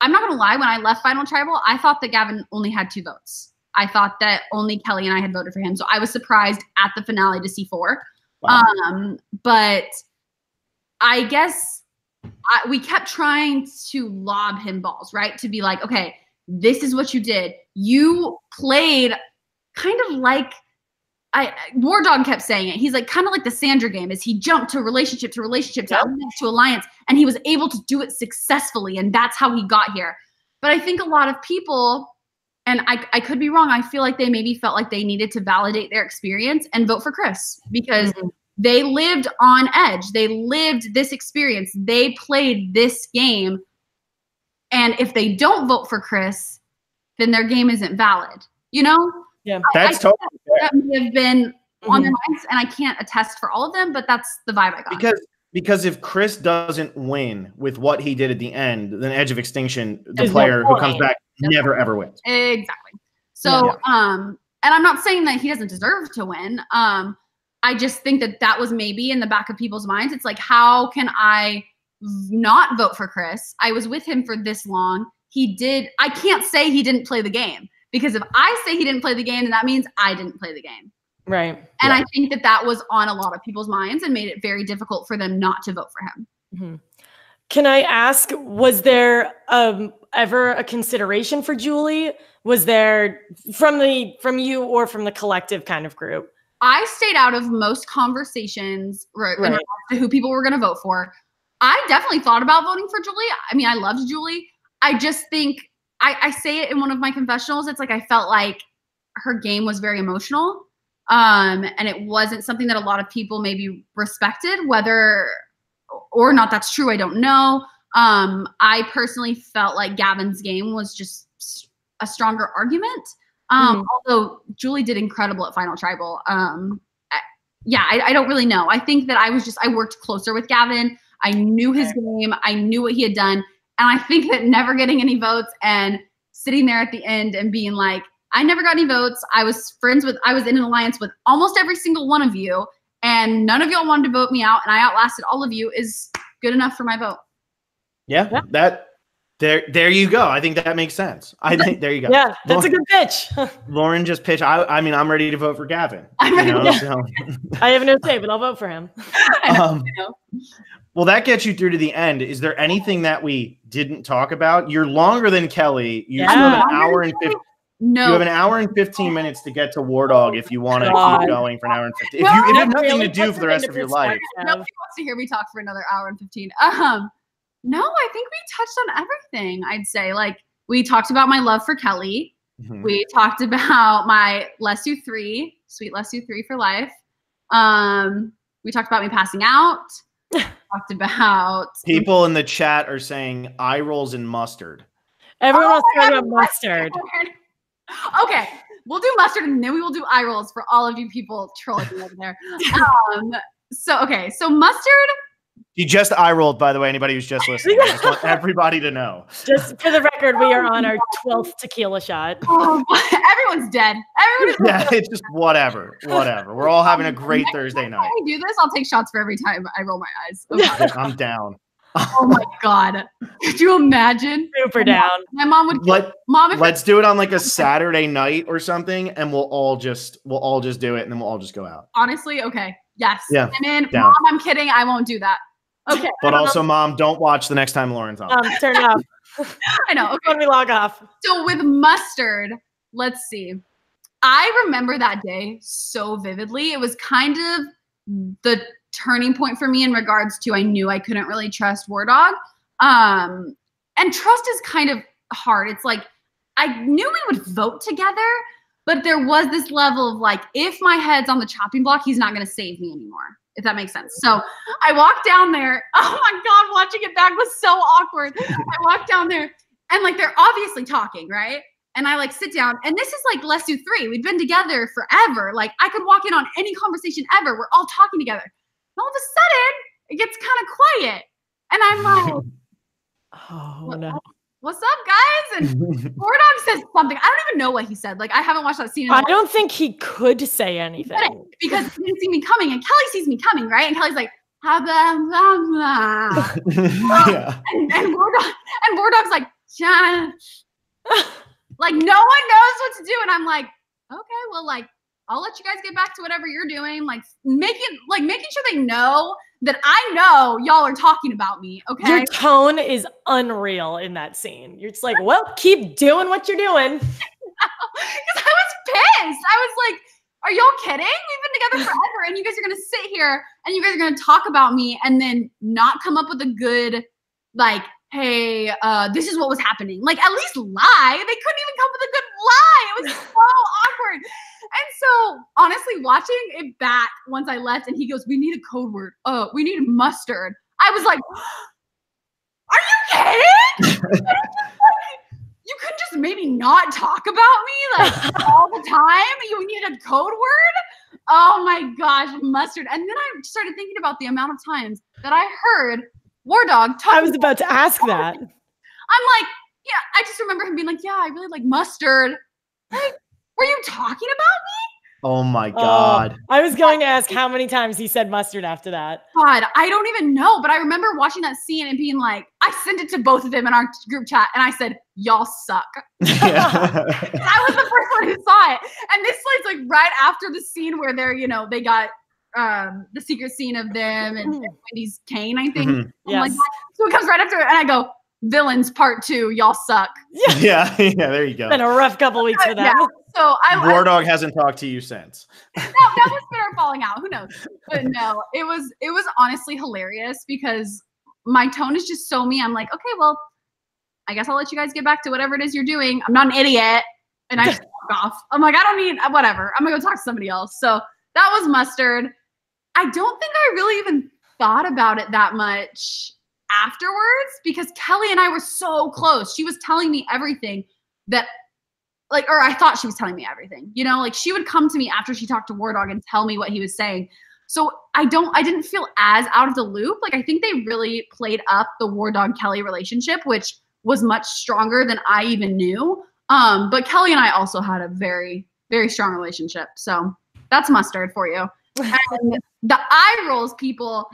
I'm not gonna lie, when I left Final Tribal, I thought that Gavin only had two votes. I thought that only Kelley and I had voted for him. So I was surprised at the finale to see four. Wow. Um, but I guess I, we kept trying to lob him balls, right? To be like, okay, this is what you did. You played kind of like I Wardog kept saying it. He's like kind of like the Sandra game, is he jumped to relationship to relationship to yep. alliance to alliance, and he was able to do it successfully, and that's how he got here. But I think a lot of people and I, I could be wrong. I feel like they maybe felt like they needed to validate their experience and vote for Chris because mm-hmm. they lived on edge. They lived this experience. They played this game. And if they don't vote for Chris, then their game isn't valid. You know? Yeah, that's I, totally that, may have been mm-hmm. on their minds, and I can't attest for all of them, but that's the vibe I got. Because because if Chris doesn't win with what he did at the end, then Edge of Extinction, the There's player no who comes back, never ever wins. Exactly. So, yeah. um, and I'm not saying that he doesn't deserve to win. Um, I just think that that was maybe in the back of people's minds. It's like, how can I not vote for Chris? I was with him for this long. He did. I can't say he didn't play the game because if I say he didn't play the game, then that means I didn't play the game. Right. And yeah. I think that that was on a lot of people's minds and made it very difficult for them not to vote for him. Mm-hmm. Can I ask, was there um, ever a consideration for Julie? Was there from the from you or from the collective kind of group? I stayed out of most conversations right. to who people were going to vote for. I definitely thought about voting for Julie. I mean, I loved Julie. I just think I, I say it in one of my confessionals. It's like I felt like her game was very emotional, um, and it wasn't something that a lot of people maybe respected. Whether or not that's true, I don't know. Um, I personally felt like Gavin's game was just a stronger argument. Um, mm-hmm. Although Julie did incredible at Final Tribal. Um, I, yeah, I, I, don't really know. I think that I was just I worked closer with Gavin. I knew his game. I knew what he had done, and I think that never getting any votes and sitting there at the end and being like, I never got any votes. I was friends with, I was in an alliance with almost every single one of you, and none of y'all wanted to vote me out, and I outlasted all of you is good enough for my vote. Yeah, yeah. that there, there you go. I think that makes sense. I think there you go. Yeah, that's Lauren, a good pitch. Lauren just pitched. I, I mean, I'm ready to vote for Gavin. You know, so. I have no say, but I'll vote for him. um, well, that gets you through to the end. Is there anything that we didn't talk about? You're longer than Kelley. You yeah. have an hour and 50. No. You have an hour and 15 minutes to get to Wardog if you want to keep going for an hour and 15. If you, if you have nothing really to do for the rest of your life. Nobody wants to hear me talk for another hour and 15. Um, no, I think we touched on everything. I'd say like we talked about my love for Kelley. Mm-hmm. We talked about my Lesu three, sweet Lesu three for life. Um, we talked about me passing out. Talked about people in the chat are saying eye rolls and mustard. Everyone oh, wants to about mustard. okay, we'll do mustard and then we will do eye rolls for all of you people trolling over there. Um, so okay, so mustard you just eye rolled, by the way. Anybody who's just listening, I just want everybody to know. Just for the record, we are on our twelfth tequila shot. Oh, everyone's dead. Everyone's yeah, it's just whatever, whatever. We're all having a great Thursday night. I do this. I'll take shots for every time I roll my eyes. Oh okay. I'm down. Oh my god! Could you imagine? Super down. My mom would. Let, mom, let's do it on like a Saturday night or something, and we'll all just we'll all just do it, and then we'll all just go out. honestly, okay, yes. Yeah, I'm in. down. Mom, I'm kidding. I won't do that. Okay. But don't know. also, mom, don't watch the next time Lauren's on. Um, turn it off. I know. Okay. When we log off. So with mustard, let's see. I remember that day so vividly. It was kind of the turning point for me in regards to I knew I couldn't really trust Wardog. Um, and trust is kind of hard. It's like I knew we would vote together, but there was this level of like, if my head's on the chopping block, he's not going to save me anymore. If that makes sense. So I walked down there. Oh my God, watching it back was so awkward. I walked down there and like they're obviously talking, right? And I like sit down, and this is like less than three. We've been together forever. Like I could walk in on any conversation ever. We're all talking together. And all of a sudden, it gets kind of quiet. And I'm like, Oh no. What's up, guys? And War says something. I don't even know what he said. Like I haven't watched that scene in a I while don't think he could say anything. because he didn't see me coming, and Kelley sees me coming, right? And Kelley's like, "Ha, blah, blah, blah." yeah. and, and War and War like, "Shut." like no one knows what to do, and I'm like, okay, well, like I'll let you guys get back to whatever you're doing, like making like making sure they know that I know y'all are talking about me. Okay, Your tone is unreal in that scene. You're just like, well, keep doing what you're doing. because I was pissed. I was like, "Are y'all kidding? We've been together forever, and you guys are gonna sit here and you guys are gonna talk about me, and then not come up with a good, like, hey, uh, this is what was happening. Like, at least lie. They couldn't even come up with a good lie. It was so awkward. And so, honestly, watching it back once I left, and he goes, "We need a code word. Oh, we need mustard." I was like, "Are you kidding?" you couldn't just maybe not talk about me like all the time. You need a code word. Oh my gosh, mustard. And then I started thinking about the amount of times that I heard Wardog talk. I was about to ask that. I'm like, yeah, I just remember him being like, yeah, I really like mustard. Like, were you talking about me? Oh my Oh, god. I was going to ask how many times he said mustard after that. God, I don't even know. But I remember watching that scene and being like, I sent it to both of them in our group chat and I said, y'all suck. Yeah. I was the first one who saw it. And this was like right after the scene where they're, you know, they got um the secret scene of them and, and Wendy's cane, I think. Mhm. something like So it comes right after it, and I go, villains part two, y'all suck. yeah, yeah, yeah there you go. Been a rough couple weeks for them. Yeah. So I, I Wardog hasn't talked to you since. that, that was better falling out. Who knows? But no, it was it was honestly hilarious because my tone is just so me. I'm like, okay, well, I guess I'll let you guys get back to whatever it is you're doing. I'm not an idiot. And I just walk off. I'm like, I don't need whatever. I'm gonna go talk to somebody else. So that was mustard. I don't think I really even thought about it that much afterwards because Kelley and I were so close. She was telling me everything that like or I thought she was telling me everything. You know, like she would come to me after she talked to Wardog and tell me what he was saying. So I don't I didn't feel as out of the loop. Like I think they really played up the War Dog Kelley relationship, which was much stronger than I even knew. Um, but Kelley and I also had a very, very strong relationship. So that's mustard for you. And the eye rolls, people,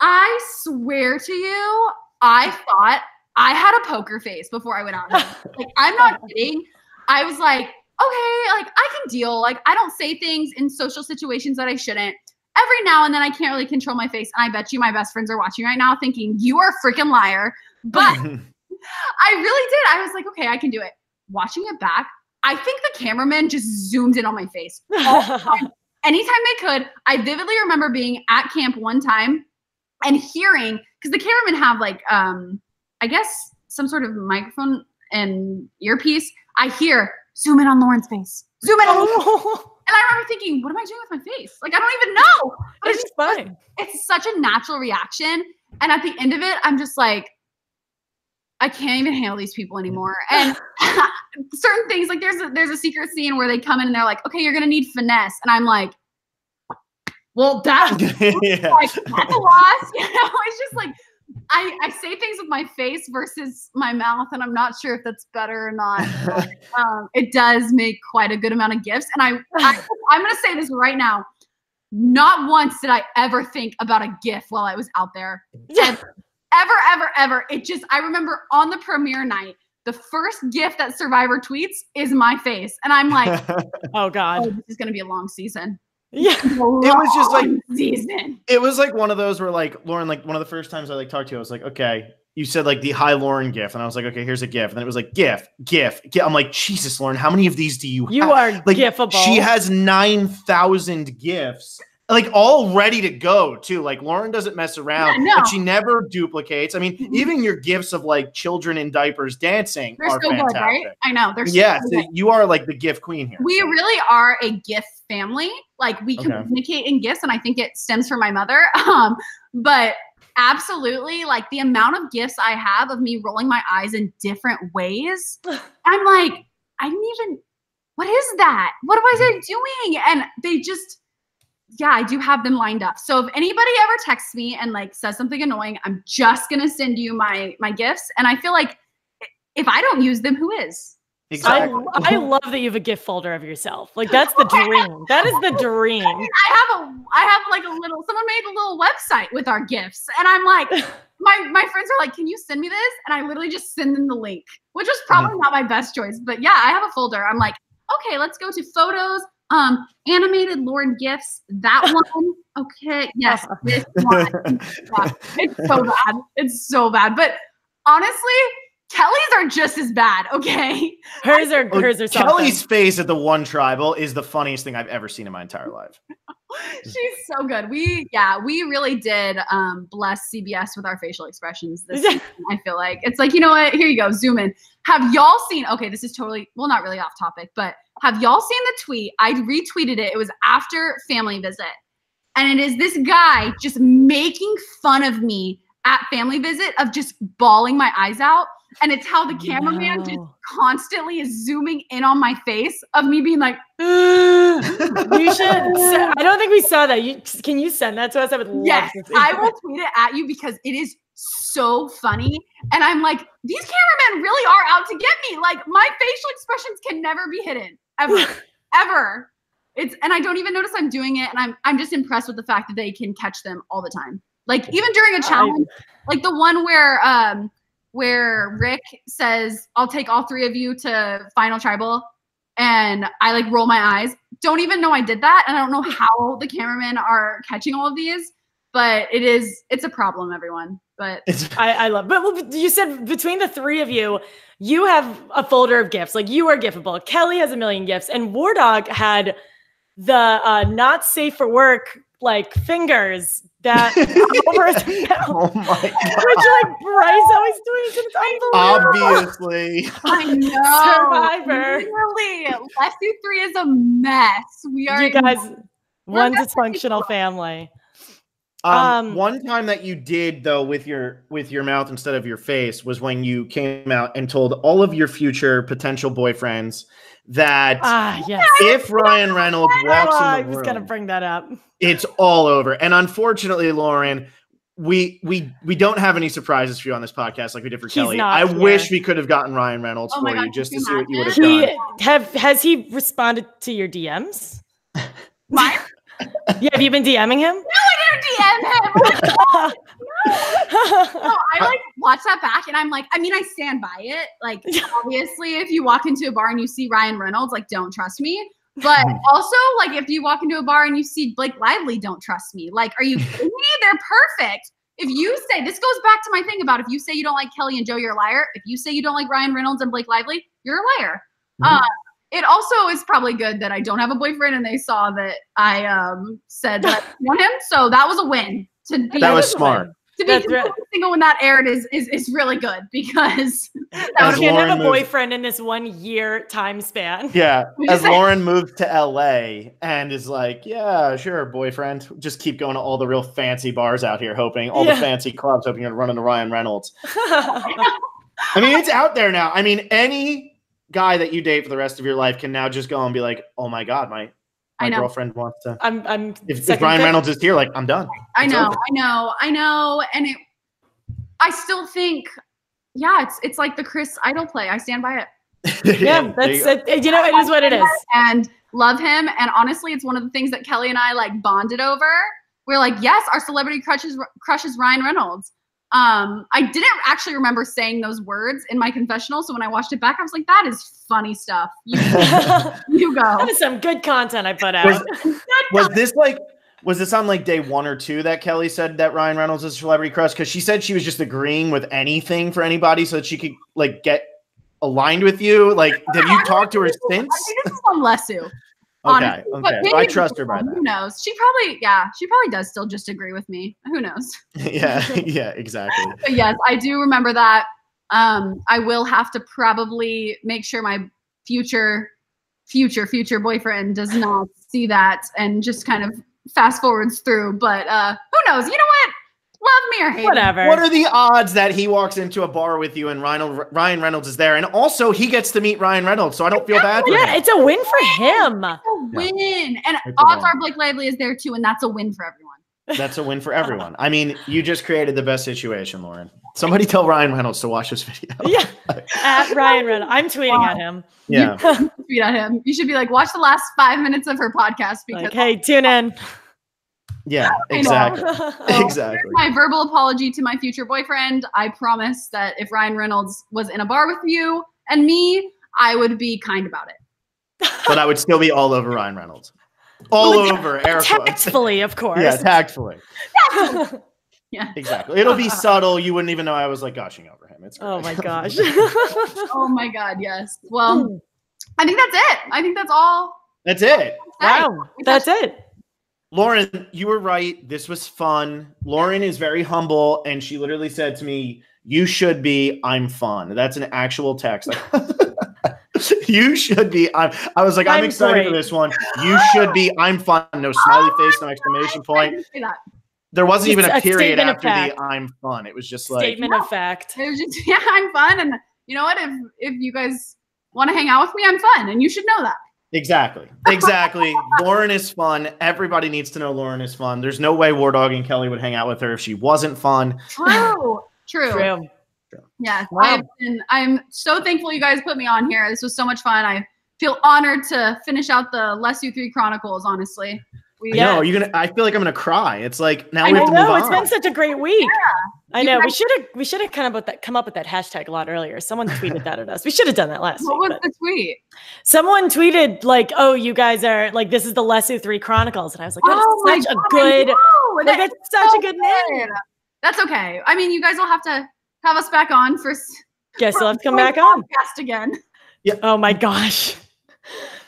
I swear to you, I thought I had a poker face before I went on. Like, I'm not kidding. I was like, okay, like I can deal. Like, I don't say things in social situations that I shouldn't. Every now and then I can't really control my face. And I bet you my best friends are watching right now thinking, you are a freaking liar. But I really did. I was like, okay, I can do it. Watching it back, I think the cameraman just zoomed in on my face. all the time. Anytime they could, I vividly remember being at camp one time and hearing because the cameramen have like um I guess some sort of microphone and earpiece. I hear zoom in on Lauren's face. Zoom in on oh, and I remember thinking, what am I doing with my face? Like I don't even know. But it's it's fine. it's such a natural reaction. And at the end of it, I'm just like, I can't even handle these people anymore. And certain things, like there's a, there's a secret scene where they come in and they're like, okay, you're gonna need finesse, and I'm like, well, that yeah. like that's a loss. You know, it's just like I I say things with my face versus my mouth, and I'm not sure if that's better or not. But, um, it does make quite a good amount of gifts, and I, I I'm gonna say this right now. Not once did I ever think about a gift while I was out there. Yeah. ever, ever, ever. It just, I remember on the premiere night, the first gift that Survivor tweets is my face. And I'm like, oh God. Oh, this is going to be a long season. Yeah. It was just like season. It was like one of those where like Lauren, like one of the first times I like talked to you, I was like, okay, you said like the hi Lauren gift, and I was like, okay, here's a gift, and then it was like gift, gift, gift. I'm like, Jesus, Lauren, how many of these do you? You have? are like gifable. She has nine thousand gifts, like all ready to go too. Like Lauren doesn't mess around, Yeah, no. but she never duplicates. I mean, Mhm. even your gifts of like children in diapers dancing They're are so fantastic. good, right? I know. They're so Yeah, so you are like the gift queen here. we so. really are a gift family. Like we Okay. communicate in gifts, and I think it stems from my mother. Um, but absolutely, like the amount of gifts I have of me rolling my eyes in different ways, I'm like, I didn't even. What is that? What was I doing? And they just, yeah, I do have them lined up. So if anybody ever texts me and like says something annoying, I'm just gonna send you my my gifts. And I feel like if I don't use them, who is? Exactly. I, I love that you have a gift folder of yourself. Like that's the dream. That is the dream. I have a I have like a little someone made a little website with our gifts and I'm like my my friends are like can you send me this? And I literally just send them the link which was probably not my best choice but yeah I have a folder. I'm like okay let's go to photos um animated Lauren gifts that one. Okay yes this one. It's so bad. It's so bad. But honestly Kelley's are just as bad okay Hers are hers are something. Kelley's face at the one tribal is the funniest thing I've ever seen in my entire life. She's so good. We yeah, we really did um bless CBS with our facial expressions this season, I feel like. It's like, you know what? Here you go, zoom in. Have y'all seen okay, this is totally well not really off topic, but have y'all seen the tweet? I retweeted it. It was after family visit. And it is this guy just making fun of me at family visit of just bawling my eyes out. And it's how the cameraman just constantly is zooming in on my face of me being like, You should. I don't think we saw that. You can you send that to us? I would Yes. I will tweet it at you because it is so funny. And I'm like, these cameramen really are out to get me. Like my facial expressions can never be hidden. Ever. ever. It's and I don't even notice I'm doing it. And I'm I'm just impressed with the fact that they can catch them all the time. Like even during a challenge, like the one where um where Rick says, I'll take all three of you to final tribal. And I like roll my eyes. Don't even know I did that. And I don't know how the cameramen are catching all of these, but it is it's a problem, everyone. But It's I, I love, but you said between the three of you, you have a folder of gifts. Like you are giftable. Kelley has a million gifts, and Wardog had the uh, not safe for work like fingers that over his mouth, oh my which like Bryce always doing. It's unbelievable. Obviously. I know Survivor. Literally, Lesu Three is a mess. We are You guys, one dysfunctional family. Um, Um, one time that you did though with your with your mouth instead of your face was when you came out and told all of your future potential boyfriends that Ah, yes. if Ryan Reynolds walks Oh, I in the was gonna bring that up. it's all over. And unfortunately, Lauren, we we we don't have any surprises for you on this podcast like we did for He's Kelley. not I here. wish we could have gotten Ryan Reynolds Oh for my you just to see you what you would have He done. have has he responded to your DMs? my Yeah, have you been DMing him? DM him. No, I like watch that back and I'm like, I mean, I stand by it. Like, obviously, if you walk into a bar and you see Ryan Reynolds, like, don't trust me. But also, like, if you walk into a bar and you see Blake Lively, don't trust me. Like, are you kidding me? They're perfect. If you say this goes back to my thing about if you say you don't like Kelley and Joe, you're a liar. If you say you don't like Ryan Reynolds and Blake Lively, you're a liar. Mhm. Uh, it also is probably good that I don't have a boyfriend and they saw that I um said that I want him. So that was a win. To be That was was smart. win. to be That's right. completely single when that aired is is, is really good because that As would You be can't have Lauren a moved- boyfriend in this one year time span. Yeah, as Lauren moved to LA and is like, yeah, sure, boyfriend, just keep going to all the real fancy bars out here, hoping all Yeah. the fancy clubs, hoping you're gonna run into Ryan Reynolds. I mean, it's out there now. I mean, any guy that you date for the rest of your life can now just go and be like, oh my god, my my girlfriend wants to. I'm I'm If, if Ryan. Reynolds is here, like, I'm done. I It's know, over. I know, I know, and it. I still think, yeah, it's it's like the Chris Idol play. I stand by it Yeah, there that's you it, you know it is what it is. and love him. And honestly, it's one of the things that Kelley and I like bonded over. We're like, yes, our celebrity crushes crushes Ryan Reynolds, Um, I didn't actually remember saying those words in my confessional. So when I watched it back, I was like, that is funny stuff. You, you go. That is some good content I put out. Was, was this like was this on like day one or two that Kelley said that Ryan Reynolds is a celebrity crush? Because she said she was just agreeing with anything for anybody so that she could like get aligned with you. Like, have you talked to her since? I think this is on Lesu. Okay, okay. maybe I trust her by Who knows? She probably, yeah, she probably does still just agree with me. Who knows? yeah, yeah, exactly. But yes, I do remember that. Um, I will have to probably make sure my future, future, future boyfriend does not see that and just kind of fast forwards through. But uh, who knows? You know what? Love me or hate me. Whatever. What are the odds that he walks into a bar with you and Ryan, Ryan Reynolds is there? And also, he gets to meet Ryan Reynolds, so I don't feel bad for yeah, him. it's a win for him. It's a win. And It's odds are Blake Lively is there too, and that's a win for everyone. That's a win for everyone. I mean, you just created the best situation, Lauren. Somebody tell Ryan Reynolds to watch this video. Yeah. At Ryan Reynolds. I'm tweeting at him. Yeah. Tweet at him. You should be like, watch the last five minutes of her podcast because Like, hey, tune in. Yeah, exactly. So, Exactly. my verbal apology to my future boyfriend. I promise that if Ryan Reynolds was in a bar with you and me, I would be kind about it. But I would still be all over Ryan Reynolds. All Well, over, air quotes. Tactfully, of course. Yeah, tactfully. Yeah. Exactly. It'll be subtle. You wouldn't even know I was like gushing over him. It's oh my gosh. Oh my God, yes. Well, I think that's it. I think that's all. That's it. wow. That's it. Lauren, you were right. This was fun. Lauren is very humble, and she literally said to me, "You should be. I'm fun." That's an actual text. you should be. I'm. I was like, I'm, I'm excited for this one. You should be. I'm fun. No smiley face. No exclamation point. didn't say that. There wasn't even a a period after the "I'm fun." It was just like, Statement of fact. It was just, yeah, I'm fun. And you know what? If if you guys want to hang out with me, I'm fun. And you should know that. Exactly. Exactly. Lauren is fun. Everybody needs to know Lauren is fun. There's no way Wardog and Kelley would hang out with her if she wasn't fun. True. True. True. Yes. Wow. I've been, I'm so thankful you guys put me on here. This was so much fun. I feel honored to finish out the Lesu Three Chronicles, honestly. We, I know. You're gonna. I feel like I'm gonna cry. It's like now I we I have to move know on. it's been such a great week. I You know. We should have we should have kind of that come up with that hashtag a lot earlier. Someone tweeted that at us. We should have done that last What week. was but- the tweet? Someone tweeted like, "Oh, you guys are like this is the Lesu Three Chronicles," and I was like, "That's oh such a God, I good, like, That- that's such so a good name." good. That's okay. I mean, you guys will have to have us back on for s- Guess you'll have to come back on. podcast again. Yeah. Oh my gosh,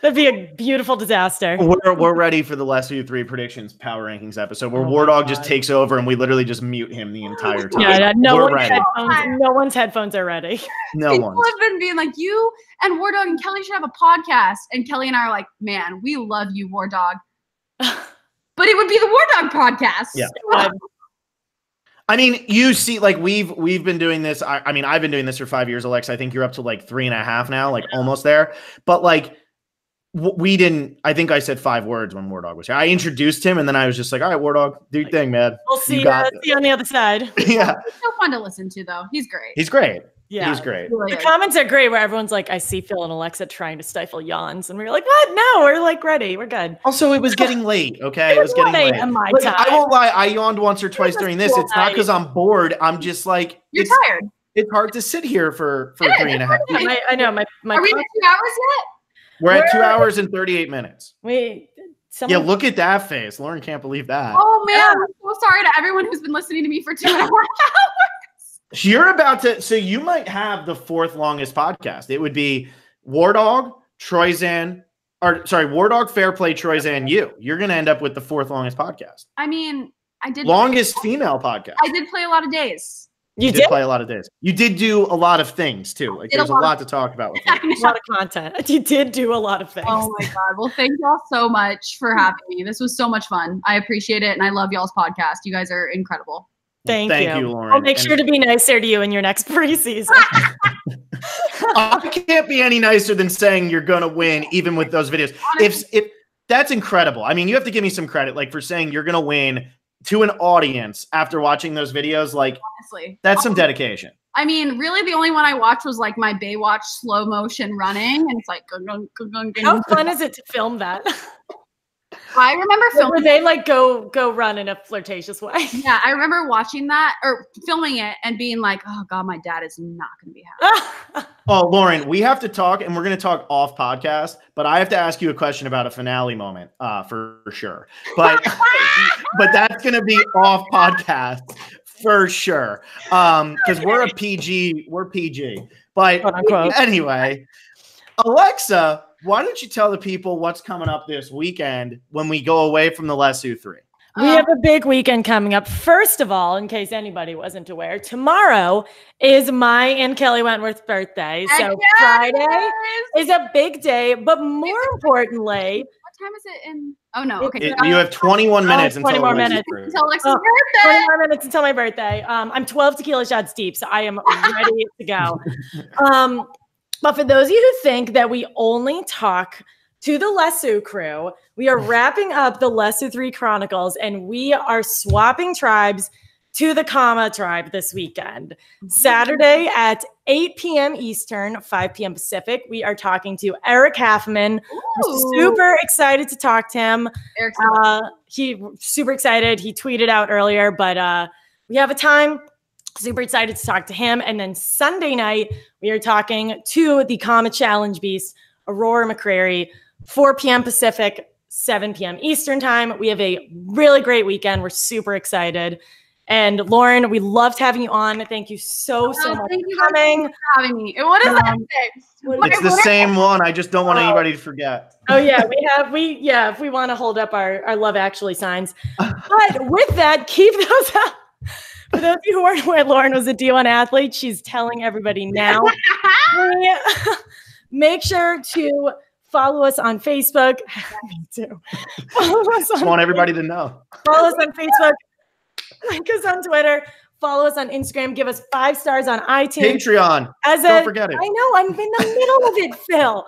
that'd be a beautiful disaster. We're, we're ready for the Lesu Three predictions power rankings episode where Oh Wardog just takes over and we literally just mute him the entire time. Yeah, no We're one's ready. headphones. No one's headphones are ready. No People one. have been being like, you and Wardog and Kelley should have a podcast. And Kelley and I are like, man, we love you, Wardog. But it would be the War Dog podcast. Yeah. I mean, you see, like we've we've been doing this. I, I mean, I've been doing this for five years, Alex. I think you're up to like three and a half now, like almost there. But like, w- we didn't. I think I said five words when Wardog was here. I introduced him, and then I was just like, "All right, Wardog, do your thing, man." We'll You see. got Uh, see you on the other side. yeah, He's so fun to listen to, though. He's great. he's great. Yeah. He's great. He really The comments are great where everyone's like, I see Phil and Alexa trying to stifle yawns. And we are like, what? No, we're like ready. We're good. Also, it was getting late. Okay, it was getting late late. on my Like, I won't lie. I yawned once or twice during this. cool It's not because I'm bored. I'm just like You're it's, tired. it's hard to sit here for for It is, three and a half. hard I know my my Are we two hours yet? We're at two hours and thirty eight minutes. wait. Someone, Yeah, look at that face. Lauren can't believe that. Oh, man. I'm so sorry to everyone who's been listening to me for two and a half hours. You're about to, so you might have the fourth longest podcast. It would be Wardog, Troy Zan, or sorry, Wardog, Fair Play, Troyzan, you. You're going to end up with the fourth longest podcast, I mean, I did. longest female podcast. I did play a lot of days. You did did play a lot of days. You did do a lot of things too. Like Did a there's a lot. lot to talk about with I that. a lot of content. You did do a lot of things. Oh my god. Well, thank y'all so much for mm. having me. This was so much fun. I appreciate it and I love y'all's podcast. You guys are incredible. Thank, Thank you. you, Lauren. I'll make And- sure to be nicer to you in your next preseason. I can't be any nicer than saying you're going to win, even with those videos. If if that's incredible. I mean, you have to give me some credit, like for saying you're going to win to an audience after watching those videos. Like Honestly. that's some dedication. I mean, really the only one I watched was like my Baywatch slow motion running and it's like gung, gung, gung, gung, gung. How fun is it to film that? I remember Where filming. they like go go run in a flirtatious way. Yeah, I remember watching that or filming it and being like, "Oh God, my dad is not going to be happy." Oh, Lauren, we have to talk, and we're going to talk off podcast. But I have to ask you a question about a finale moment, uh, for, for sure. But but that's going to be off podcast for sure, um, because we're a PG, we're PG. But anyway, Alexa, why don't you tell the people what's coming up this weekend when we go away from the Lesu Three? We have a big weekend coming up. First of all, in case anybody wasn't aware, tomorrow is my and Kelley Wentworth's birthday. So Friday is a big day, but more importantly, What time is it in? Oh no. Okay. It- you have 21 Oh, minutes 20 until more minutes. Until Alexa's Oh, birthday. 20 more minutes until my birthday. Um, I'm 12 tequila shots deep, so I am ready to go. Um, but for those of you who think that we only talk to the Lesu crew, we are wrapping up the Lesu 3 Chronicles and we are swapping tribes to the Kama tribe this weekend. Saturday at 8 p.m. Eastern, 5 p.m. Pacific, we are talking to Eric Hafemann. Super excited to talk to him. Eric's Uh, he super excited. He tweeted out earlier, but uh, we have a time. Super excited to talk to him. And then Sunday night, we are talking to the Kama Challenge Beast, Aurora McCreary, 4 p.m. Pacific, 7 p.m. Eastern time. We have a really great weekend. We're super excited. And Lauren, we loved having you on. Thank you so, so Oh, much thank you for guys coming. for having me. What is that Um, thing? what- It's the same one. I just don't want Oh. anybody to forget. Oh yeah, we have we yeah. If we want to hold up our our love actually signs, but with that, keep those up. For those of you who aren't aware, Lauren was a D1 athlete. She's telling everybody now. Make sure to follow us on Facebook. Me too. Follow us Just on, want everybody to know. follow us on Facebook. Like us on Twitter. Follow us on Instagram. Give us five stars on iTunes. Patreon. As Don't a forget it. I know I'm in the middle of it, Phil.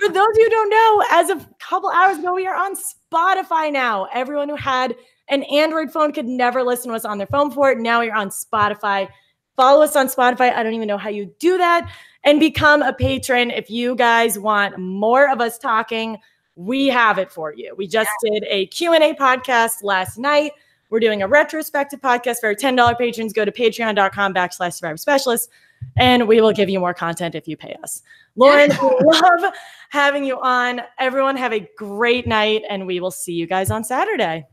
For those of you who don't know, as of a couple hours ago, we are on Spotify now. Everyone who had an Android phone could never listen to us on their phone for it. Now you're on Spotify. Follow us on Spotify. I don't even know how you do that. And become a patron if you guys want more of us talking. We have it for you. We just did a Q&A podcast last night. We're doing a retrospective podcast for our $10 patrons. Go to patreon.com backslash survivor specialist and we will give you more content if you pay us. Lauren, love having you on. Everyone have a great night, and we will see you guys on Saturday.